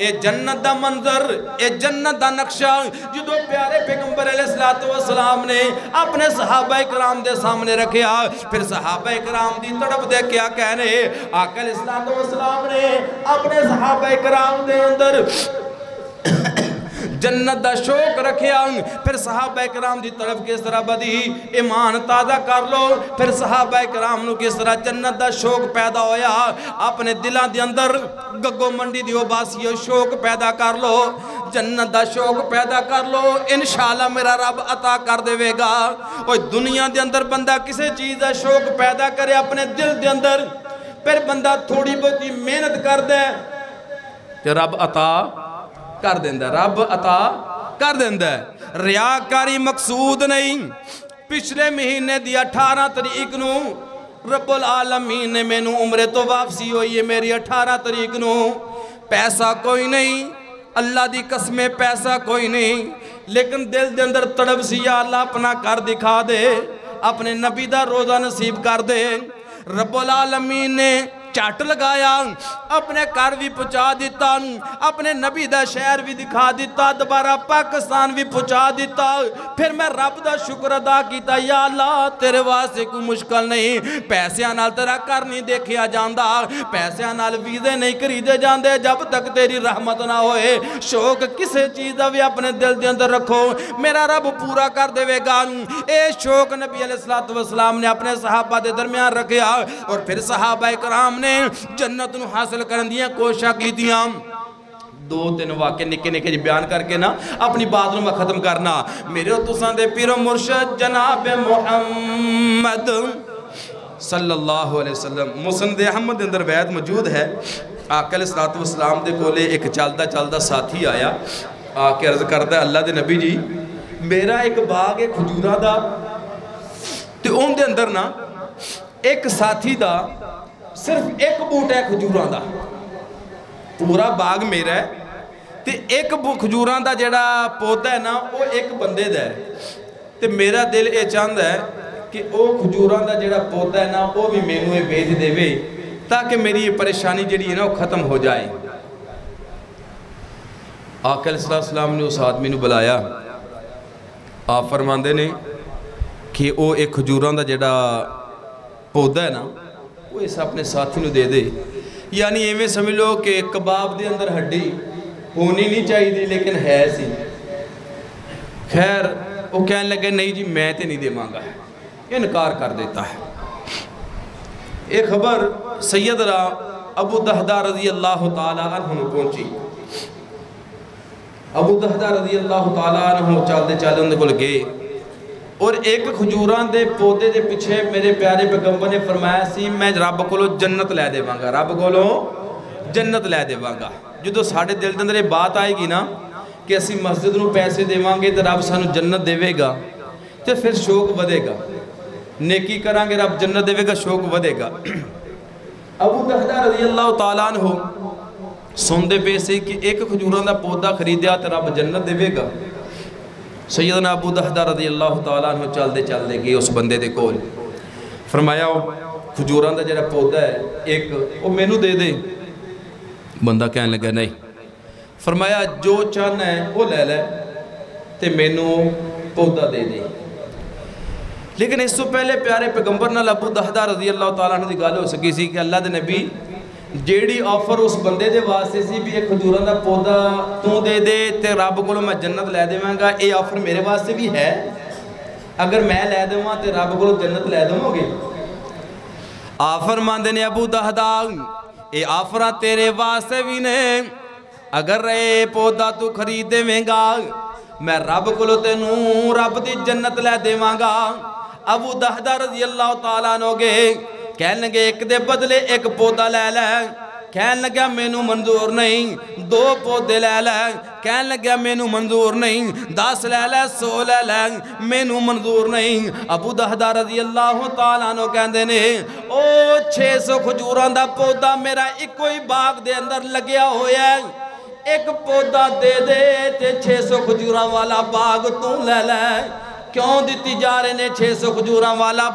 ਇਹ ਜੰਨਤ ਦਾ ਮੰਜ਼ਰ ਇਹ ਜੰਨਤ ਦਾ ਨਕਸ਼ਾ ਜਦੋਂ ਪਿਆਰੇ ਪੈਗੰਬਰ ਅਲੈਹਿਸਲਾਤੁ ਵਸਲਾਮ ਨੇ ਆਪਣੇ ਸਹਾਬਾ ਇਕਰਾਮ ਦੇ ਸਾਹਮਣੇ ਰੱਖਿਆ ਫਿਰ ਸਹਾਬਾ ਇਕਰਾਮ ਦੀ ਤੜਪ ਦੇ ਕਿਆ ਕਹਿਣੇ ਆਕਲ ਇਸਲਾਤੁ ਵਸਲਾਮ ਨੇ ਆਪਣੇ ਸਹਾਬਾ ਇਕਰਾਮ ਦੇ ਅੰਦਰ जन्नत का शौक रखिया फिर सहाबा कराम की तरफ़ किस तरह बधी ईमान ताज़ा कर लो फिर सहाबा कराम किस तरह जन्नत का शौक पैदा होया अपने दिलों के अंदर गग्गो मंडी की बासी शौक पैदा कर लो जन्नत का शौक पैदा कर लो इनशाला मेरा रब अता कर देगा और दुनिया के अंदर बंदा किसी चीज़ का शौक पैदा करे अपने दिल के अंदर फिर बंदा थोड़ी बहुती मेहनत करता है रब अता ਕਰ कर देंद रब अता कर देंद रियाकारी मकसूद नहीं। पिछले महीने दी अठारह तरीक न रबुल आलमी ने मैनू उम्रे तो वापसी हुई है मेरी अठारह तरीक न। पैसा कोई नहीं। अल्लाह की कसमे पैसा कोई नहीं। लेकिन दिल के अंदर तड़प सी अल्लाह अपना घर दिखा दे। अपने नबी का रोज़ा नसीब कर दे। रबुल आलमी ने ਝੱਟ ਲਗਾਇਆ ਆਪਣੇ ਘਰ ਵੀ ਪਹੁੰਚਾ ਦਿੱਤਾ ਆਪਣੇ ਨਬੀ ਦਾ ਸ਼ਹਿਰ ਵੀ ਦਿਖਾ ਦਿੱਤਾ ਦੁਬਾਰਾ ਪਾਕਿਸਤਾਨ ਵੀ ਪਹੁੰਚਾ ਦਿੱਤਾ ਫਿਰ ਮੈਂ ਰੱਬ ਦਾ ਸ਼ੁਕਰ ਅਦਾ ਕੀਤਾ ਯਾ ਅੱਲਾ ਤੇਰੇ ਵਾਸਤੇ ਕੋਈ ਮੁਸ਼ਕਲ ਨਹੀਂ ਪੈਸਿਆਂ ਨਾਲ ਤੇਰਾ ਘਰ ਨਹੀਂ ਦੇਖਿਆ ਜਾਂਦਾ ਪੈਸਿਆਂ ਨਾਲ ਵੀਜ਼ੇ ਨਹੀਂ ਖਰੀਦੇ ਜਾਂਦੇ ਜਦ ਤੱਕ ਤੇਰੀ ਰਹਿਮਤ ਨਾ ਹੋਏ ਸ਼ੌਕ ਕਿਸੇ ਚੀਜ਼ ਦਾ ਵੀ ਆਪਣੇ ਦਿਲ ਦੇ ਅੰਦਰ ਰੱਖੋ ਮੇਰਾ ਰੱਬ ਪੂਰਾ ਕਰ ਦੇਵੇਗਾ ਇਹ ਸ਼ੌਕ ਨਬੀ ਅਲੈਹਿਸਲਾਤੁ ਵਸਲਾਮ ਨੇ ਆਪਣੇ ਸਹਾਬਾ ਦੇ ਦਰਮਿਆਨ ਰੱਖਿਆ ਔਰ ਫਿਰ ਸਹਾਬਾ ਇਕਰਾਮ ਨੇ ਜੰਨਤ ਨੂੰ ਹਾਸਲ ਕਰਨ ਦੀਆਂ ਕੋਸ਼ਿਸ਼ਾਂ ਕੀਤੀਆਂ ਦੋ ਤਿੰਨ ਵਾਕੇ ਨਿੱਕੇ ਨਿੱਕੇ ਜਿਹੇ ਬਿਆਨ ਕਰਕੇ ਨਾ ਆਪਣੀ ਬਾਤ ਨੂੰ ਮੈਂ ਖਤਮ ਕਰਨਾ ਮੇਰੇ ਤੁਸਾਂ ਦੇ ਪੀਰੋ ਮੁਰਸ਼ਦ ਜਨਾਬ ਮੁਹੰਮਦ ਸੱਲੱਲਾਹੁ ਅਲੈਹਿ ਵਸੱਲਮ ਮੁਸਨਦ ਅਹਮਦ ਦੇ ਅੰਦਰ ਵੈਦ ਮੌਜੂਦ ਹੈ ਆਕਲ ਸਲਾਤੁ ਵਸਲਾਮ ਦੇ ਕੋਲੇ ਇੱਕ ਚੱਲਦਾ ਚੱਲਦਾ ਸਾਥੀ ਆਇਆ ਆ ਕੇ ਅਰਜ਼ ਕਰਦਾ ਅੱਲਾ ਦੇ ਨਬੀ ਜੀ ਮੇਰਾ ਇੱਕ ਬਾਗ ਹੈ ਖਜੂਰਾਂ ਦਾ ਤੇ ਉਹਦੇ ਅੰਦਰ ਨਾ ਇੱਕ ਸਾਥੀ ਦਾ ਸਿਰਫ ਇੱਕ ਬੂਟ ਹੈ ਖਜੂਰਾਂ ਦਾ। ਪੂਰਾ ਬਾਗ ਮੇਰਾ ਹੈ ਤੇ ਇੱਕ ਖਜੂਰਾਂ ਦਾ ਜਿਹੜਾ ਪੌਦਾ ਹੈ ਨਾ, ਉਹ ਇੱਕ ਬੰਦੇ ਦਾ ਹੈ। ਤੇ ਮੇਰਾ ਦਿਲ ਇਹ ਚਾਹੁੰਦਾ ਹੈ ਕਿ ਉਹ ਖਜੂਰਾਂ ਦਾ ਜਿਹੜਾ ਪੌਦਾ ਹੈ ਨਾ, ਉਹ ਵੀ ਮੈਨੂੰ ਇਹ ਵੇਚ ਦੇਵੇ ਤਾਂ ਕਿ ਮੇਰੀ ਇਹ ਪਰੇਸ਼ਾਨੀ ਜਿਹੜੀ ਹੈ ਨਾ, ਉਹ ਖਤਮ ਹੋ ਜਾਏ। ਆਕਲ ਸਲਾਮ ਨੇ ਉਸ ਆਦਮੀ ਨੂੰ ਬੁਲਾਇਆ। ਆਪ ਫਰਮਾਉਂਦੇ ਨੇ ਕਿ ਉਹ ਇਹ ਖਜੂਰਾਂ ਦਾ ਜਿਹੜਾ ਪੌਦਾ ਹੈ ਨਾ इस अपने साथी दे दे। यानी इवें समझ लो कि कबाब के अंदर हड्डी होनी नहीं चाहिए लेकिन है सी। खैर वो कह लगे, नहीं जी, मैं तो नहीं देवगा। इनकार कर देता है। ये खबर सैयद राम अबू दहदा रज़ी अल्लाह तु पहुँची। अबू दहदा रज़ी अल्लाह तु चलते चलते उन्हें को गए। और एक खजूर के पौधे के पिछे मेरे प्यारे पैगंबर ने फरमाया सी, मैं रब को जन्नत लै देवगा, रब को जन्नत लै देवगा। जो साढ़े दिल के अंदर ये बात आएगी ना कि असी मस्जिद में पैसे देवे तो रब सू जन्नत देगा तो फिर शौक बढ़ेगा नेकी करा रब जन्नत देगा शौक बढ़ेगा अबू दहदा रज़ी अल्लाह तलान हो सुनते पे से कि एक खजूर का पौधा खरीदा तो रब जन्नत देगा सैयदना अबू दहदा रज़ी अल्लाह तला चलते चलते गए उस बंदे के कोल। फरमाया खजूर का जोड़ा पौधा है, एक वो मैनू दे दे। बंदा कह लगे, नहीं। फरमाया, जो चन है, वो लै लै तो मैनू पौधा दे दे। लेकिन इस तो पहले प्यारे पैगंबर न अबू दहदा रज़ी अल्लाह तला की गल हो सकी सी कि अल्लाह के नबी ਜਿਹੜੀ ਆਫਰ ਉਸ ਬੰਦੇ ਦੇ ਵਾਸਤੇ ਸੀ ਵੀ ਇਹ ਖਜੂਰਾਂ ਦਾ ਪੌਦਾ ਤੂੰ ਦੇ ਦੇ ਤੇ ਰੱਬ ਕੋਲੋਂ ਮੈਂ ਜੰਨਤ ਲੈ ਦੇਵਾਂਗਾ, ਇਹ ਆਫਰ ਮੇਰੇ ਵਾਸਤੇ ਵੀ ਹੈ। ਅਗਰ ਮੈਂ ਲੈ ਦੇਵਾਂ ਤੇ ਰੱਬ ਕੋਲੋਂ ਜੰਨਤ ਲੈ ਦੇਵਾਂਗੇ? ਆਫਰ ਮੰਨਦੇ ਨੇ ਅਬੂ ਦਹਦਾ, ਇਹ ਆਫਰਾਂ ਤੇਰੇ ਵਾਸਤੇ ਵੀ ਨੇ। ਅਗਰ ਇਹ ਪੌਦਾ ਤੂੰ ਖਰੀਦ ਦੇਵੇਂਗਾ, ਮੈਂ ਰੱਬ ਕੋਲੋਂ ਤੈਨੂੰ ਰੱਬ ਦੀ ਜੰਨਤ ਲੈ ਦੇਵਾਂਗਾ। ਅਬੂ ਦਹਦਾ ਰਜ਼ੀ ਅੱਲਾਹ ਤਾਲਾ ਨੋਗੇ कह लगे एक दे बदले एक पौधा लै लै कह लग्या मैनू मंजूर नहीं दो पौधे लै लै कह लग्या मैनू मंजूर नहीं दस लै लै सौ लै लै मैनू मंजूर नहीं अबू दहदा रज़ी अल्लाह तला कहते ने ओ छे सौ खजूर का पौधा मेरा इको ही बाग दे अंदर लग्या होया एक पौधा दे दे ते छे सौ खजूर वाला बाग तू लै लै क्यों दी जा रहे ने छे सौ खजूर वाला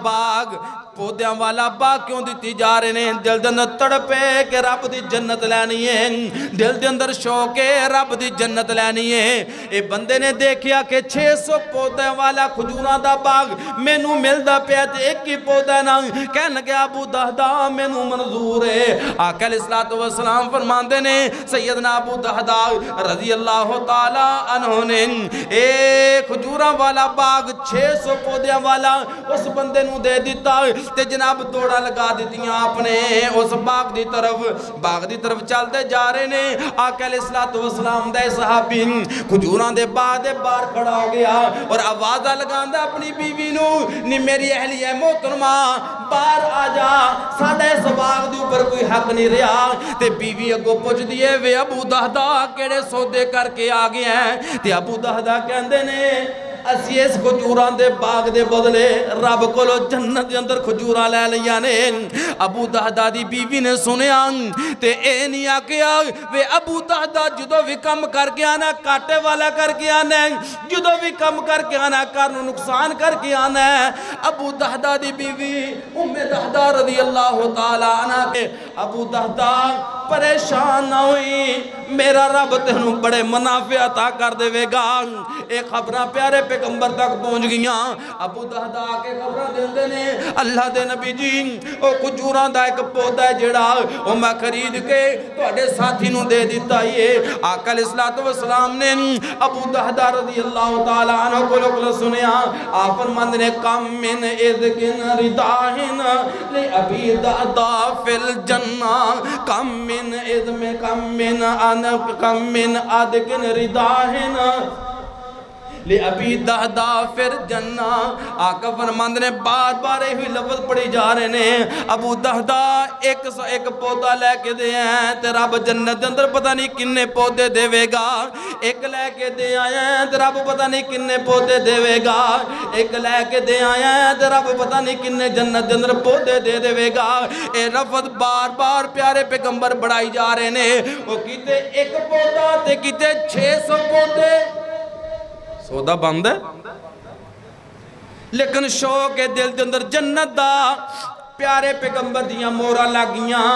पौधों वाला बाग क्यों दी जा रहे ने दिल के अंदर तड़पे के रब की जन्नत लैनी है दिल के अंदर शौक रब की जन्नत लैनी है ये बंदे ने देखा कि छे सौ पौधे वाला खजूर का बाग मैनू मिलता पाया तो एक ही पौधा ना कह लगे अबू दहदा मैनू मंजूर है आकल इसलात वसलाम फरमाते ने सैयदना अबू दहदा रज़ी अल्लाह तला ने ए खजूर वाला बाग छे सौ पौधों वाला उस बंदे दे दिता ਤੇ ਜਨਾਬ ਦੌੜਾ ਲਗਾ ਦਿੱਤੀਆਂ ਆਪਣੇ ਉਸ ਬਾਗ ਦੀ ਤਰਫ, ਬਾਗ ਦੀ ਤਰਫ ਚੱਲਦੇ ਜਾ ਰਹੇ ਨੇ। ਆਕਾ ਅਲੈਹਿਸਲਾਤੁ ਵਸਲਾਮ ਦਾ ਸਹਾਬੀ ਖਜੂਰਾਂ ਦੇ ਬਾਗ ਦੇ ਬਾਹਰ ਖੜਾ ਹੋ ਗਿਆ ਔਰ ਆਵਾਜ਼ਾਂ ਲਗਾਉਂਦਾ ਆਪਣੀ ਬੀਵੀ ਨੂੰ, ਨੀ ਮੇਰੀ ਅਹਲੀਏ ਮੋਹਤਰਮਾ ਬਾਹਰ ਆ ਜਾ। ਸਾਡੇ ਇਸ ਬਾਗ ਦੇ ਉੱਪਰ ਕੋਈ ਹੱਕ ਨਹੀਂ ਰਿਹਾ। ਤੇ ਬੀਵੀ ਅੱਗੋਂ ਪੁੱਛਦੀ ਏ, ਵੇ ਅਬੂ ਦਹਦਾ ਕਿਹੜੇ ਸੌਦੇ ਕਰਕੇ ਆ ਗਿਆ? ਤੇ ਅਬੂ ਦਹਦਾ ਕਹਿੰਦੇ ਨੇ ਅਸੀਂ ਇਸ ਖਜੂਰਾਂ ਦੇ ਬਾਗ ਦੇ ਬਦਲੇ ਰੱਬ ਕੋਲੋਂ ਜੰਨਤ ਦੇ ਅੰਦਰ ਖਜੂਰਾਂ ਲੈ ਲਈਆਂ ਨੇ ਅਬੂ ਦਹਦਾ ਦੀ ਬੀਵੀ ਨੇ ਸੁਣਿਆ ਤੇ ਇਹ ਨਹੀਂ ਆਖਿਆ ਵੇ ਅਬੂ ਦਹਦਾ ਜਦੋਂ ਵੀ ਕੰਮ ਕਰਕੇ ਆਣਾ ਕਾਟੇ ਵਾਲਾ ਕਰਕੇ ਆਣਾ ਜਦੋਂ ਵੀ ਕੰਮ ਕਰਕੇ ਆਣਾ ਘਰ ਨੂੰ ਨੁਕਸਾਨ ਕਰਕੇ ਆਣਾ ਅਬੂ ਦਹਦਾ ਦੀ ਬੀਵੀ ਉਮੇ ਦਹਦਾ ਰਜ਼ੀ ਅੱਲਾਹ ਤਾਲਾ ਅਨਾ ਕੇ ਅਬੂ ਦਹਦਾ परेशान ना हुई मेरा रब तेन बड़े मुनाफे अता कर देगा ये खबर प्यारे पैगंबर तक पहुँच गई अबू दहदा के खबर देंगे ने, अल्लाह के नबी जी वो खजूर का एक पौधा है जड़ा वो मैं खरीद के थोड़े साथी दे दिता है आकल इसलात वसलाम ने अबू दहदा रज़ी अल्लाह तला को सुनिया आप फरमंद ने, कम मिन इद किन रिदाहिन ले अबी दादा फिल जन्ना, कम मिन इद में कम मिन अन, कम मिन अदकिन रिदाहिन। ले अभी दहदा फिर जन्ना आका फरमंद ने बार बार यही लफज पढ़ी जा रहे ने अबू दहदा एक सौ एक पौधा लैके दे हैं ते रब जन्नत के अंदर पता नहीं किन्ने पौधे देवेगा एक लैके दे आया है ते रब पता नहीं किन्ने पौधे देवेगा एक लैके दे आया है ते रब पता नहीं किन्ने जन्नत के अंदर पौधे दे देवेगा ये लफज बार बार प्यारे पैगंबर बढ़ाई जा रहे ने वो किते एक पौधा ते किते 600 पौधे सौदा बंद है लेकिन शौक है दिल के अंदर जन्नत का प्यारे पैगंबर दियाँ मोहरा लागियाँ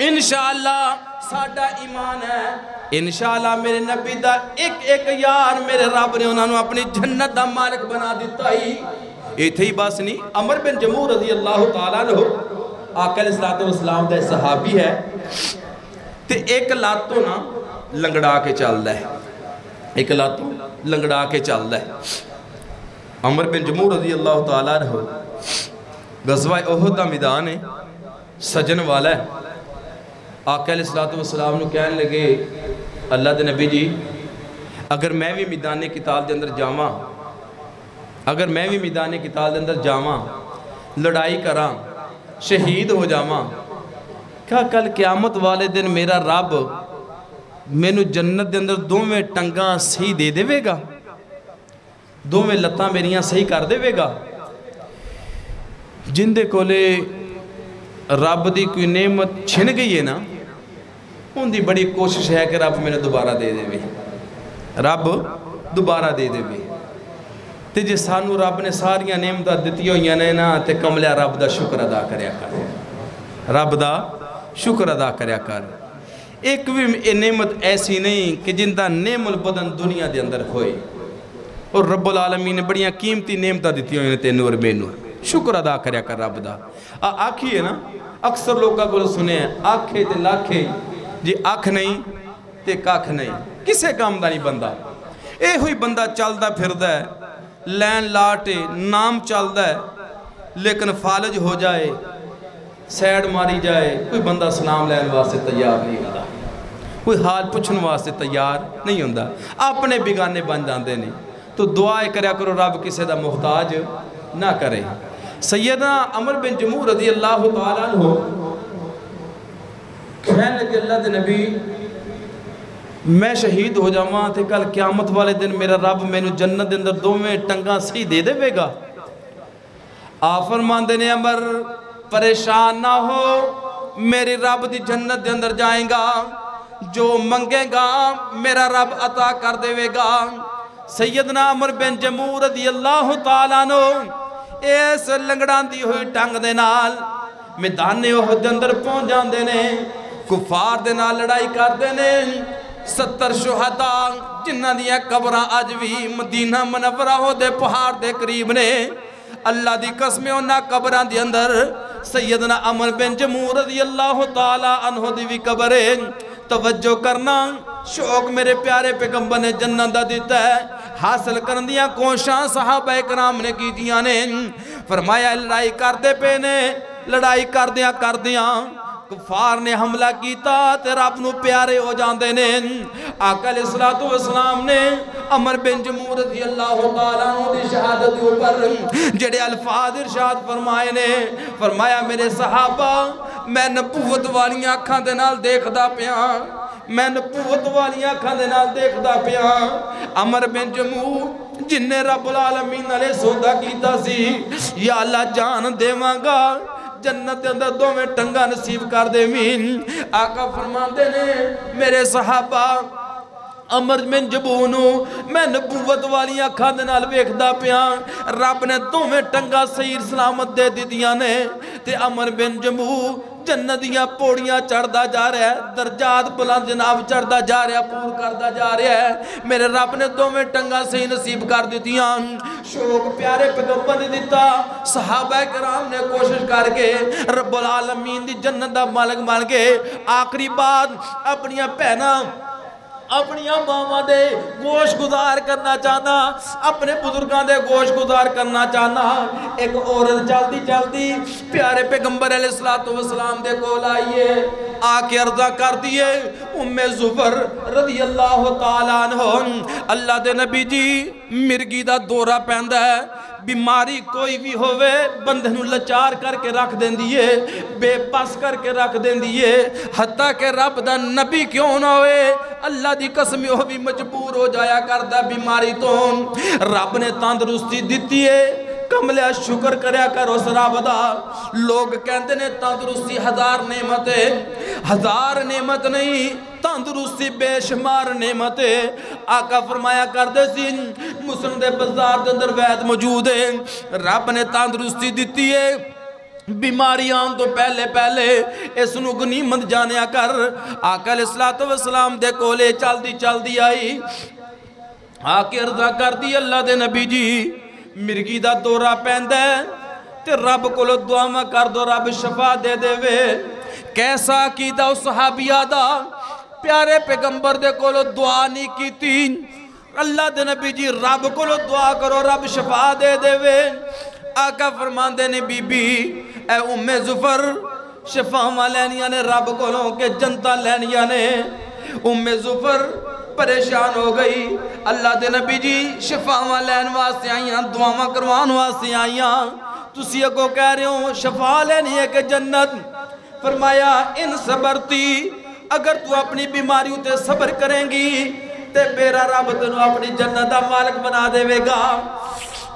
इंशाअल्लाह साडा ईमान है इंशाअल्लाह मेरे नबी दा एक एक यार मेरे रब ने उन्होंने अपनी जन्नत दा मालिक बना दिता ही इथे ही बस नहीं अमर बिन जमू रज़ी अल्लाह तआला नो आकल इस्लाम दा सहाबी है ते एक लातों ना लंगड़ा के चलदा है एक लातों लंगड़ा के चलदा है अमर बिन जमू रज़ी अल्लाह तआला नो गजवा ओहद का मैदान है सजन वाला है आकल सलाम कह लगे अल्लाह के नबी जी अगर मैं भी मैदान किताल के अंदर जावा अगर मैं भी मैदान किताल के अंदर जावा लड़ाई करा शहीद हो जावा क्या कल क्यामत वाले दिन मेरा रब मैनू जन्नत के अंदर दोवें टंगा सही दे देगा दोवें लत्तां मेरिया सही कर देगा जिंदे कोले रब की कोई नेमत छिन गई है ना उनकी बड़ी कोशिश है कि रब मैंने दोबारा दे दे रब दोबारा दे दे तो जे सानू रब ने सारिया नेमत दी हुई ने ना तो कमलिया रब का शुक्र अदा कर रब का शुक्र अदा कर एक भी नेमत ऐसी नहीं कि जिनका नेमल बदन दुनिया के अंदर होए और रब्बुल आलमी ने बड़िया कीमती नेमत दी हुई तेन और मैनू शुक्र अदा कर रब का आ आखिए ना अक्सर लोगों को सुने आखे तो लाखे जे अख नहीं तो कख नहीं किसी काम का नहीं बंदा यो बंदा चलता फिर लैन लाटे नाम चलता है लेकिन फालज हो जाए सैड मारी जाए, कोई बंदा सलाम लैन वास्ते तैयार नहीं होता कोई हाल पूछने वास्ते तैयार नहीं होता अपने बिगाने बन जाते हैं तो दुआ करो, रब किसी का मुहताज ना करे। सैयदना अमर बिन जमू रज़ी अल्लाह हो कहने लगे, अल्लाह के नबी, मैं शहीद हो जावा तो कल क्यामत वाले दिन मेरा रब मैनू जन्नत अंदर दोवें टंगा सही दे देगा आ फरमाते ने, अमर परेशान ना हो, मेरे रब की जन्नत के अंदर जाएगा। जो मंगेगा, मेरा रब अता कर देगा सैयदना अमर बिन जमू रज़ी अल्लाह तला इस लंगड़ाती हुई टंग के अंदर पहुँच जाते ने, कुफार दे नाल लड़ाई करते ने। सत्तर शुहदा जिन्हों दबर अज भी मदीना मनवरा होते पहाड़ के करीब ने, अल्लाह की कसम उन्होंने कबर के अंदर सैयदना अमर बिन जमूर अल्लाह तला तवज्जो करना, शौक मेरे प्यारे पैगंबर ने जन्नत का दिता है। हासिल कर दिया कोशा साहबा कराम ने की ने। फरमाया, लड़ाई करते पे ने, लड़ाई करद्या करद्या कुफार ने हमला किया तो रब न प्यारे हो जाते ने। आकल इस्लाम ने अमर बिन जमूर शहादत ऊपर जेड़े अल्फाज इरशाद फरमाए ने, फरमाया, मेरे सहाबा, मैं नबूवत वाली अखा के नाल देखता पिया, मैं नबूवत वाली अखा के नाल देखता पिया। अमर बिन जमू जिन्हें रब आलमीन ने सौदा किया जान देवगा जन्नत अंदर दोवें टंगा नसीब कर दे मीन आका फरमाते ने मेरे सहाबा अमर बिन जबून मैं नबूवत वाली अखा वेखता पिया रब ने दोवें टंगा सही सलामत दे दिया ने ते अमर बिन जबू जन्नत दियाँ पौड़ियाँ चढ़ता जा रहा है दरजात बुलंद जनाब चढ़ता जा रहा पूर करता जा रहा है मेरे रब ने दोवें टंगा सही नसीब कर दित्तियाँ शौक प्यारे पैगंबर ने दिता सहाबा कराम ने कोशिश करके रब्बुल आलमीन दी जन्नत दा मालिक बन के आखिरी बात अपनी भैन अपनी मावा के गोश गुजार करना चाहना, अपने बुज़ुर्गों के गोश गुजार करना चाहना। एक औरत चलती चलती प्यारे पैगंबर सलाम के कोल आइए, आके अर्जा कर दिए। उम्मे जुफर रदी अल्लाह तआला अल्लाह दे नबी जी, मिर्गी का दौरा पैंदा है। बीमारी कोई भी होवे बंदे लाचार करके रख देंदी है बेबस करके रख देंदी है हत्ता के रब का नबी क्यों ना होए अल्लाह की कसम वह भी मजबूर हो जाया करता बीमारी तो रब ने तंदुरुस्ती दी है कमलिया शुक्र करया करो सराब का लोग कहते ने, तंदुरुस्ती हज़ार नेमत है। हज़ार नेमत नहीं, तंदुरुस्ती बेशुमार नेमत है। आका फरमाया करते सी मुस्लिम के बाज़ार के अंदर वैद मौजूद है। रब ने तंदुरुस्ती दी है। बीमारी आने तो पहले पहले इस गनीमत जाने कर। आकल सलात वसलाम दे कोले चलती चलती आई। आके अर्जा कर दी अल्लाह के नबी जी ਮਿਰਗੀ ਦਾ ਦੌਰਾ ਪੈਂਦਾ ਤੇ ਰੱਬ ਕੋਲੋਂ ਦੁਆਵਾਂ ਕਰ ਦੋ ਰੱਬ ਸ਼ਫਾ ਦੇ ਦੇਵੇ ਕੈਸਾ ਕੀਤਾ ਉਸ ਸਹਾਬੀਆ ਦਾ ਪਿਆਰੇ ਪੈਗੰਬਰ ਦੇ ਕੋਲੋਂ ਦੁਆ ਨਹੀਂ ਕੀਤੀ ਅੱਲਾ ਦੇ ਨਬੀ ਜੀ ਰੱਬ ਕੋਲੋਂ ਦੁਆ ਕਰੋ ਰੱਬ ਸ਼ਫਾ ਦੇ ਦੇਵੇ ਆਕਾ ਫਰਮਾਉਂਦੇ ਨੇ ਬੀਬੀ ਐ ਉਮੇ ਜ਼ੁਫਰ ਸ਼ਫਾਵਾਂ ਲੈਣੀਆਂ ਨੇ ਰੱਬ ਕੋਲੋਂ ਕਿ ਜਨਤਾ ਲੈਣੀਆਂ ਨੇ ਉਮੇ ਜ਼ੁਫਰ परेशान हो गई। अल्लाह के नबी जी, शफाव लैन वास्ते आईया, दुआव करवान वास्ते आईया। तुम अगो कह रहे हो, शफा लैनी है कि जन्नत? फरमाया, इन सबर ती, अगर तू अपनी बीमारी उत्ते सबर करेंगी तो मेरा रब तेन अपनी जन्नत का मालिक बना देगा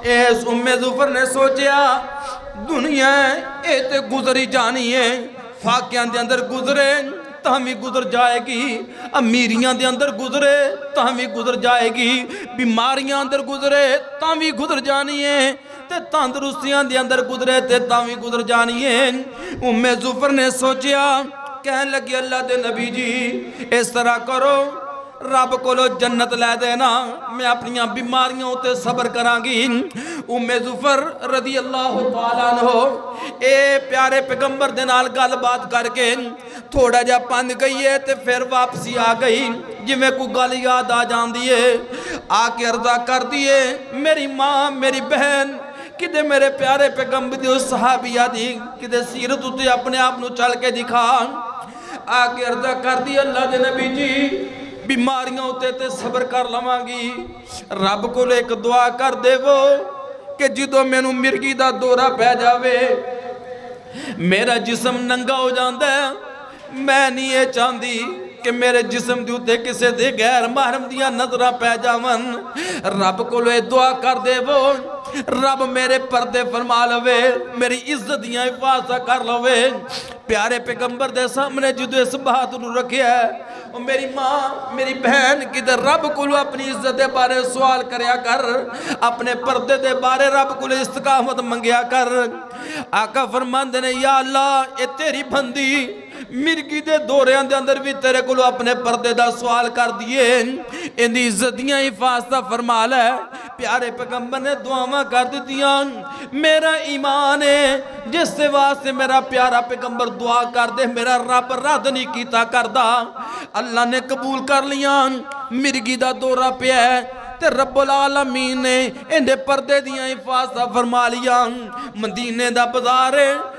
इस उम्मे जुफर ने सोचा दुनिया ये तो गुजरी जानी है फाकिया के अंदर गुजरे ਤਾਂ ਵੀ ਗੁਜ਼ਰ ਜਾਏਗੀ ਅਮੀਰੀਆਂ ਦੇ ਅੰਦਰ ਗੁਜ਼ਰੇ ਤਾਂ ਵੀ ਗੁਜ਼ਰ ਜਾਏਗੀ ਬਿਮਾਰੀਆਂ ਅੰਦਰ ਗੁਜ਼ਰੇ ਤਾਂ ਵੀ ਗੁਜ਼ਰ ਜਾਣੀ ਹੈ ਤੇ ਤੰਦਰੁਸਤੀਆਂ ਦੇ ਅੰਦਰ ਗੁਜ਼ਰੇ ਤੇ ਤਾਂ ਵੀ ਗੁਜ਼ਰ ਜਾਣੀ ਹੈ ਉਮੇ ਜ਼ੁਫਰ ਨੇ ਸੋਚਿਆ ਕਹਿਣ ਲੱਗੇ ਅੱਲਾ ਦੇ ਨਬੀ ਜੀ ਇਸ ਤਰ੍ਹਾਂ ਕਰੋ रब को जन्नत लै देना। मैं अपन बीमारियों उत्ते सबर करा उमे जुफर रदी अल्लाह तला हो ए प्यारे पैगंबर के नाल गलबात करके थोड़ा जा पंद गई है तो फिर वापसी आ गई। जिमें कोई गल याद आ जाती है, आके अर्दा कर दिए मेरी माँ, मेरी बहन कितने मेरे प्यारे पैगंबर की सहाबिया दी कितने सीरत उत्ते अपने आप को चल के दिखा। आके अर्दा कर दी अल्लाह के नबी जी ਬਿਮਾਰੀਆਂ ਉਤੇ ਤੇ ਸਬਰ ਕਰ ਲਵਾਂਗੀ। ਰੱਬ ਕੋਲ ਇੱਕ ਦੁਆ ਕਰ ਦੇਵੋ ਕਿ ਜਦੋਂ ਮੈਨੂੰ ਮਿਰਗੀ ਦਾ ਦੌਰਾ ਪੈ ਜਾਵੇ, ਮੇਰਾ ਜਿਸਮ ਨੰਗਾ ਹੋ ਜਾਂਦਾ ਮੈਂ ਨਹੀਂ ਇਹ ਚਾਹੁੰਦੀ। ਕਿ ਮੇਰੇ ਜਿਸਮ ਦੇ ਉੱਤੇ ਕਿਸੇ ਦੇ ਗੈਰ ਮਹਰਮ ਦੀਆਂ ਨਜ਼ਰਾਂ ਪੈ ਜਾਵਨ ਰੱਬ ਕੋਲੋਂ ਇਹ ਦੁਆ ਕਰ ਦੇਵੋ ਰੱਬ ਮੇਰੇ ਪਰਦੇ ਫਰਮਾ ਲਵੇ ਮੇਰੀ ਇੱਜ਼ਤ ਦੀਆਂ ਹਿਫਾਜ਼ਤ ਕਰ ਲਵੇ ਪਿਆਰੇ ਪੈਗੰਬਰ ਦੇ ਸਾਹਮਣੇ ਜਦੋਂ ਇਸ ਬਾਤ ਨੂੰ ਰੱਖਿਆ ਉਹ ਮੇਰੀ ਮਾਂ ਮੇਰੀ ਭੈਣ ਕਿਤੇ ਰੱਬ ਕੋਲੋਂ ਆਪਣੀ ਇੱਜ਼ਤ ਦੇ ਬਾਰੇ ਸਵਾਲ ਕਰਿਆ ਕਰ ਆਪਣੇ ਪਰਦੇ ਦੇ ਬਾਰੇ ਰੱਬ ਕੋਲੋਂ ਇਸਤਕਾਮਤ ਮੰਗਿਆ ਕਰ ਆਕਾ ਫਰਮਾਉਂਦੇ ਨੇ ਯਾ ਅੱਲਾ ਇਹ ਤੇਰੀ ਬੰਦੀ ਮਿਰਗੀ ਦੇ ਦੌਰਿਆਂ ਦੇ ਅੰਦਰ ਵੀ ਤੇਰੇ ਕੋਲੋਂ ਆਪਣੇ ਪਰਦੇ ਦਾ ਸਵਾਲ ਕਰ ਦਈਏ ਇਹਦੀ ਇੱਜ਼ਤ ਦੀਆਂ ਹਿਫਾਜ਼ਤਾਂ ਫਰਮਾ ਲੈ ਪਿਆਰੇ ਪੈਗੰਬਰ ਨੇ ਦੁਆਵਾਂ ਕਰ ਦਿੱਤੀਆਂ ਮੇਰਾ ਈਮਾਨ ਹੈ ਜਿਸ ਦੇ ਵਾਸਤੇ ਮੇਰਾ ਪਿਆਰਾ ਪੈਗੰਬਰ ਦੁਆ ਕਰਦੇ ਮੇਰਾ ਰੱਬ ਰੱਦ ਨਹੀਂ ਕੀਤਾ ਕਰਦਾ ਅੱਲਾ ਨੇ ਕਬੂਲ ਕਰ ਲਿਆ ਮਿਰਗੀ ਦਾ ਦੌਰਾ ਪਿਆ ते ਰੱਬੁਲ ਆਲਮੀਨ ने ਇਹਦੇ परदे ਦੀਆਂ हिफाजत फरमा लिया मदीने दा बाज़ार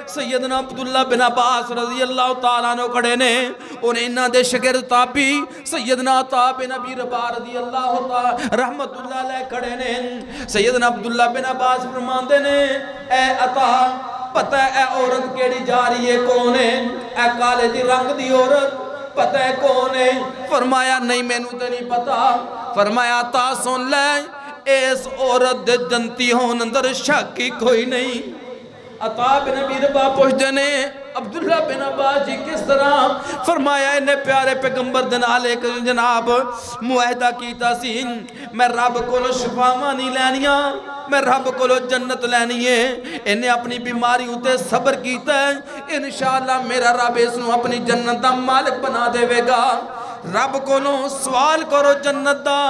सैयदना अब्दुल्ला बिन अब्बास रज़ी अल्लाह तआला नो खड़े ने। और इन्हों दे शगिर ताबी सैयदना ताब बिन अबी रबा रज़ी अल्लाह तआला रहमतुल्लाह ले खड़े ने। सैयदना अब्दुल्ला बिन अब्बास फरमांदे ने ए अता, पता है औरत केड़ी जा रही है, कौन है? ए काले दी रंग दी औरत ਦੀ ਔਰਤ ਪਤਾ ਹੈ ਕੌਣ ਹੈ ਫਰਮਾਇਆ ਨਹੀਂ ਮੈਨੂੰ ਤੇ ਨਹੀਂ ਪਤਾ ਫਰਮਾਇਆ ਤਾਂ ਸੁਣ ਲੈ ਇਸ ਔਰਤ ਦੇ ਜੰਤੀ ਹੋਣ ਅੰਦਰ ਸ਼ੱਕ ਹੀ अता बिन अबी रबा ने अब्दुल्ला बिन जी किस तरह? फरमाया, इन्हें प्यारे पैगंबर जनाब किया मैं रब को नहीं लैनिया, मैं रब को जन्नत लैनी है। इन्हें अपनी बीमारी उत्ते सबर किया इन शाला मेरा रब इस अपनी जन्नत का मालिक बना देगा रब को सवाल करो जन्नत का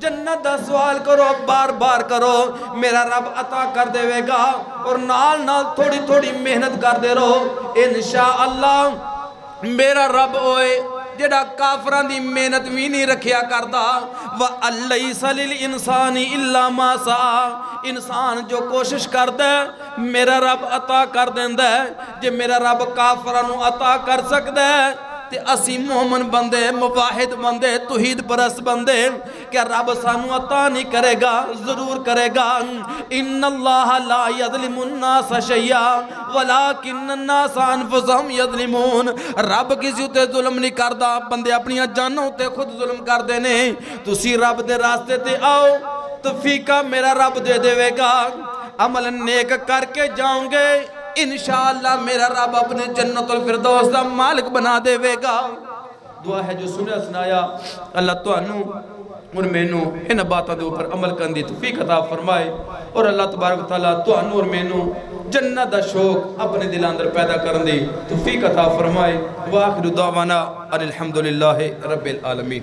जन्नत का सवाल करो बार बार करो मेरा रब अता कर देवेगा और नाल नाल थोड़ी थोड़ी मेहनत करते रहो इनशा अल्लाह मेरा रब ओए ਜਿਹੜਾ ਕਾਫਰਾਂ ਦੀ ਮਿਹਨਤ ਵੀ ਨਹੀਂ ਰੱਖਿਆ ਕਰਦਾ ਵਾ ਅਲੈਸਾ ਲਿਲ ਇਨਸਾਨੀ ਇਲਾ ਮਾ ਸਾ ਇਨਸਾਨ ਜੋ ਕੋਸ਼ਿਸ਼ ਕਰਦਾ ਮੇਰਾ ਰੱਬ ਅਤਾ ਕਰ ਦਿੰਦਾ ਜੇ ਮੇਰਾ ਰੱਬ ਕਾਫਰਾਂ ਨੂੰ ਅਤਾ ਕਰ ਸਕਦਾ ते असी मोमन बंदे मुफाहिद बंदे, तुहिद परस बंदे, क्या रब सानू अता नहीं करेगा, ज़रूर करेगा। इन अल्लाह ला यदलिमुन ना सशैया वला किन ना सानफसम यदलिमुन रब किसी उते जुलम नहीं करदा, बंदे अपनी जानों उते खुद जुलम कर देने तुसी रब दे रास्ते ते आओ तो फीका मेरा रब दे देवेगा। अमल नेक करके जाओगे इन मेरा रब अपने जन्नत फिरदौस का मालिक बना देगा दुआ है जो सुनया सुनाया, अल्लाह तू और मैनू इन बातों के उपर अमल करने की तफीक अता फरमाए। और अल्लाह तबारक तला और मैनू जन्नत का शौक अपने दिल अंदर पैदा करने की तफीक अता फरमाए। वाखिर दावाना अलहमदुल्ला रबिल आलमी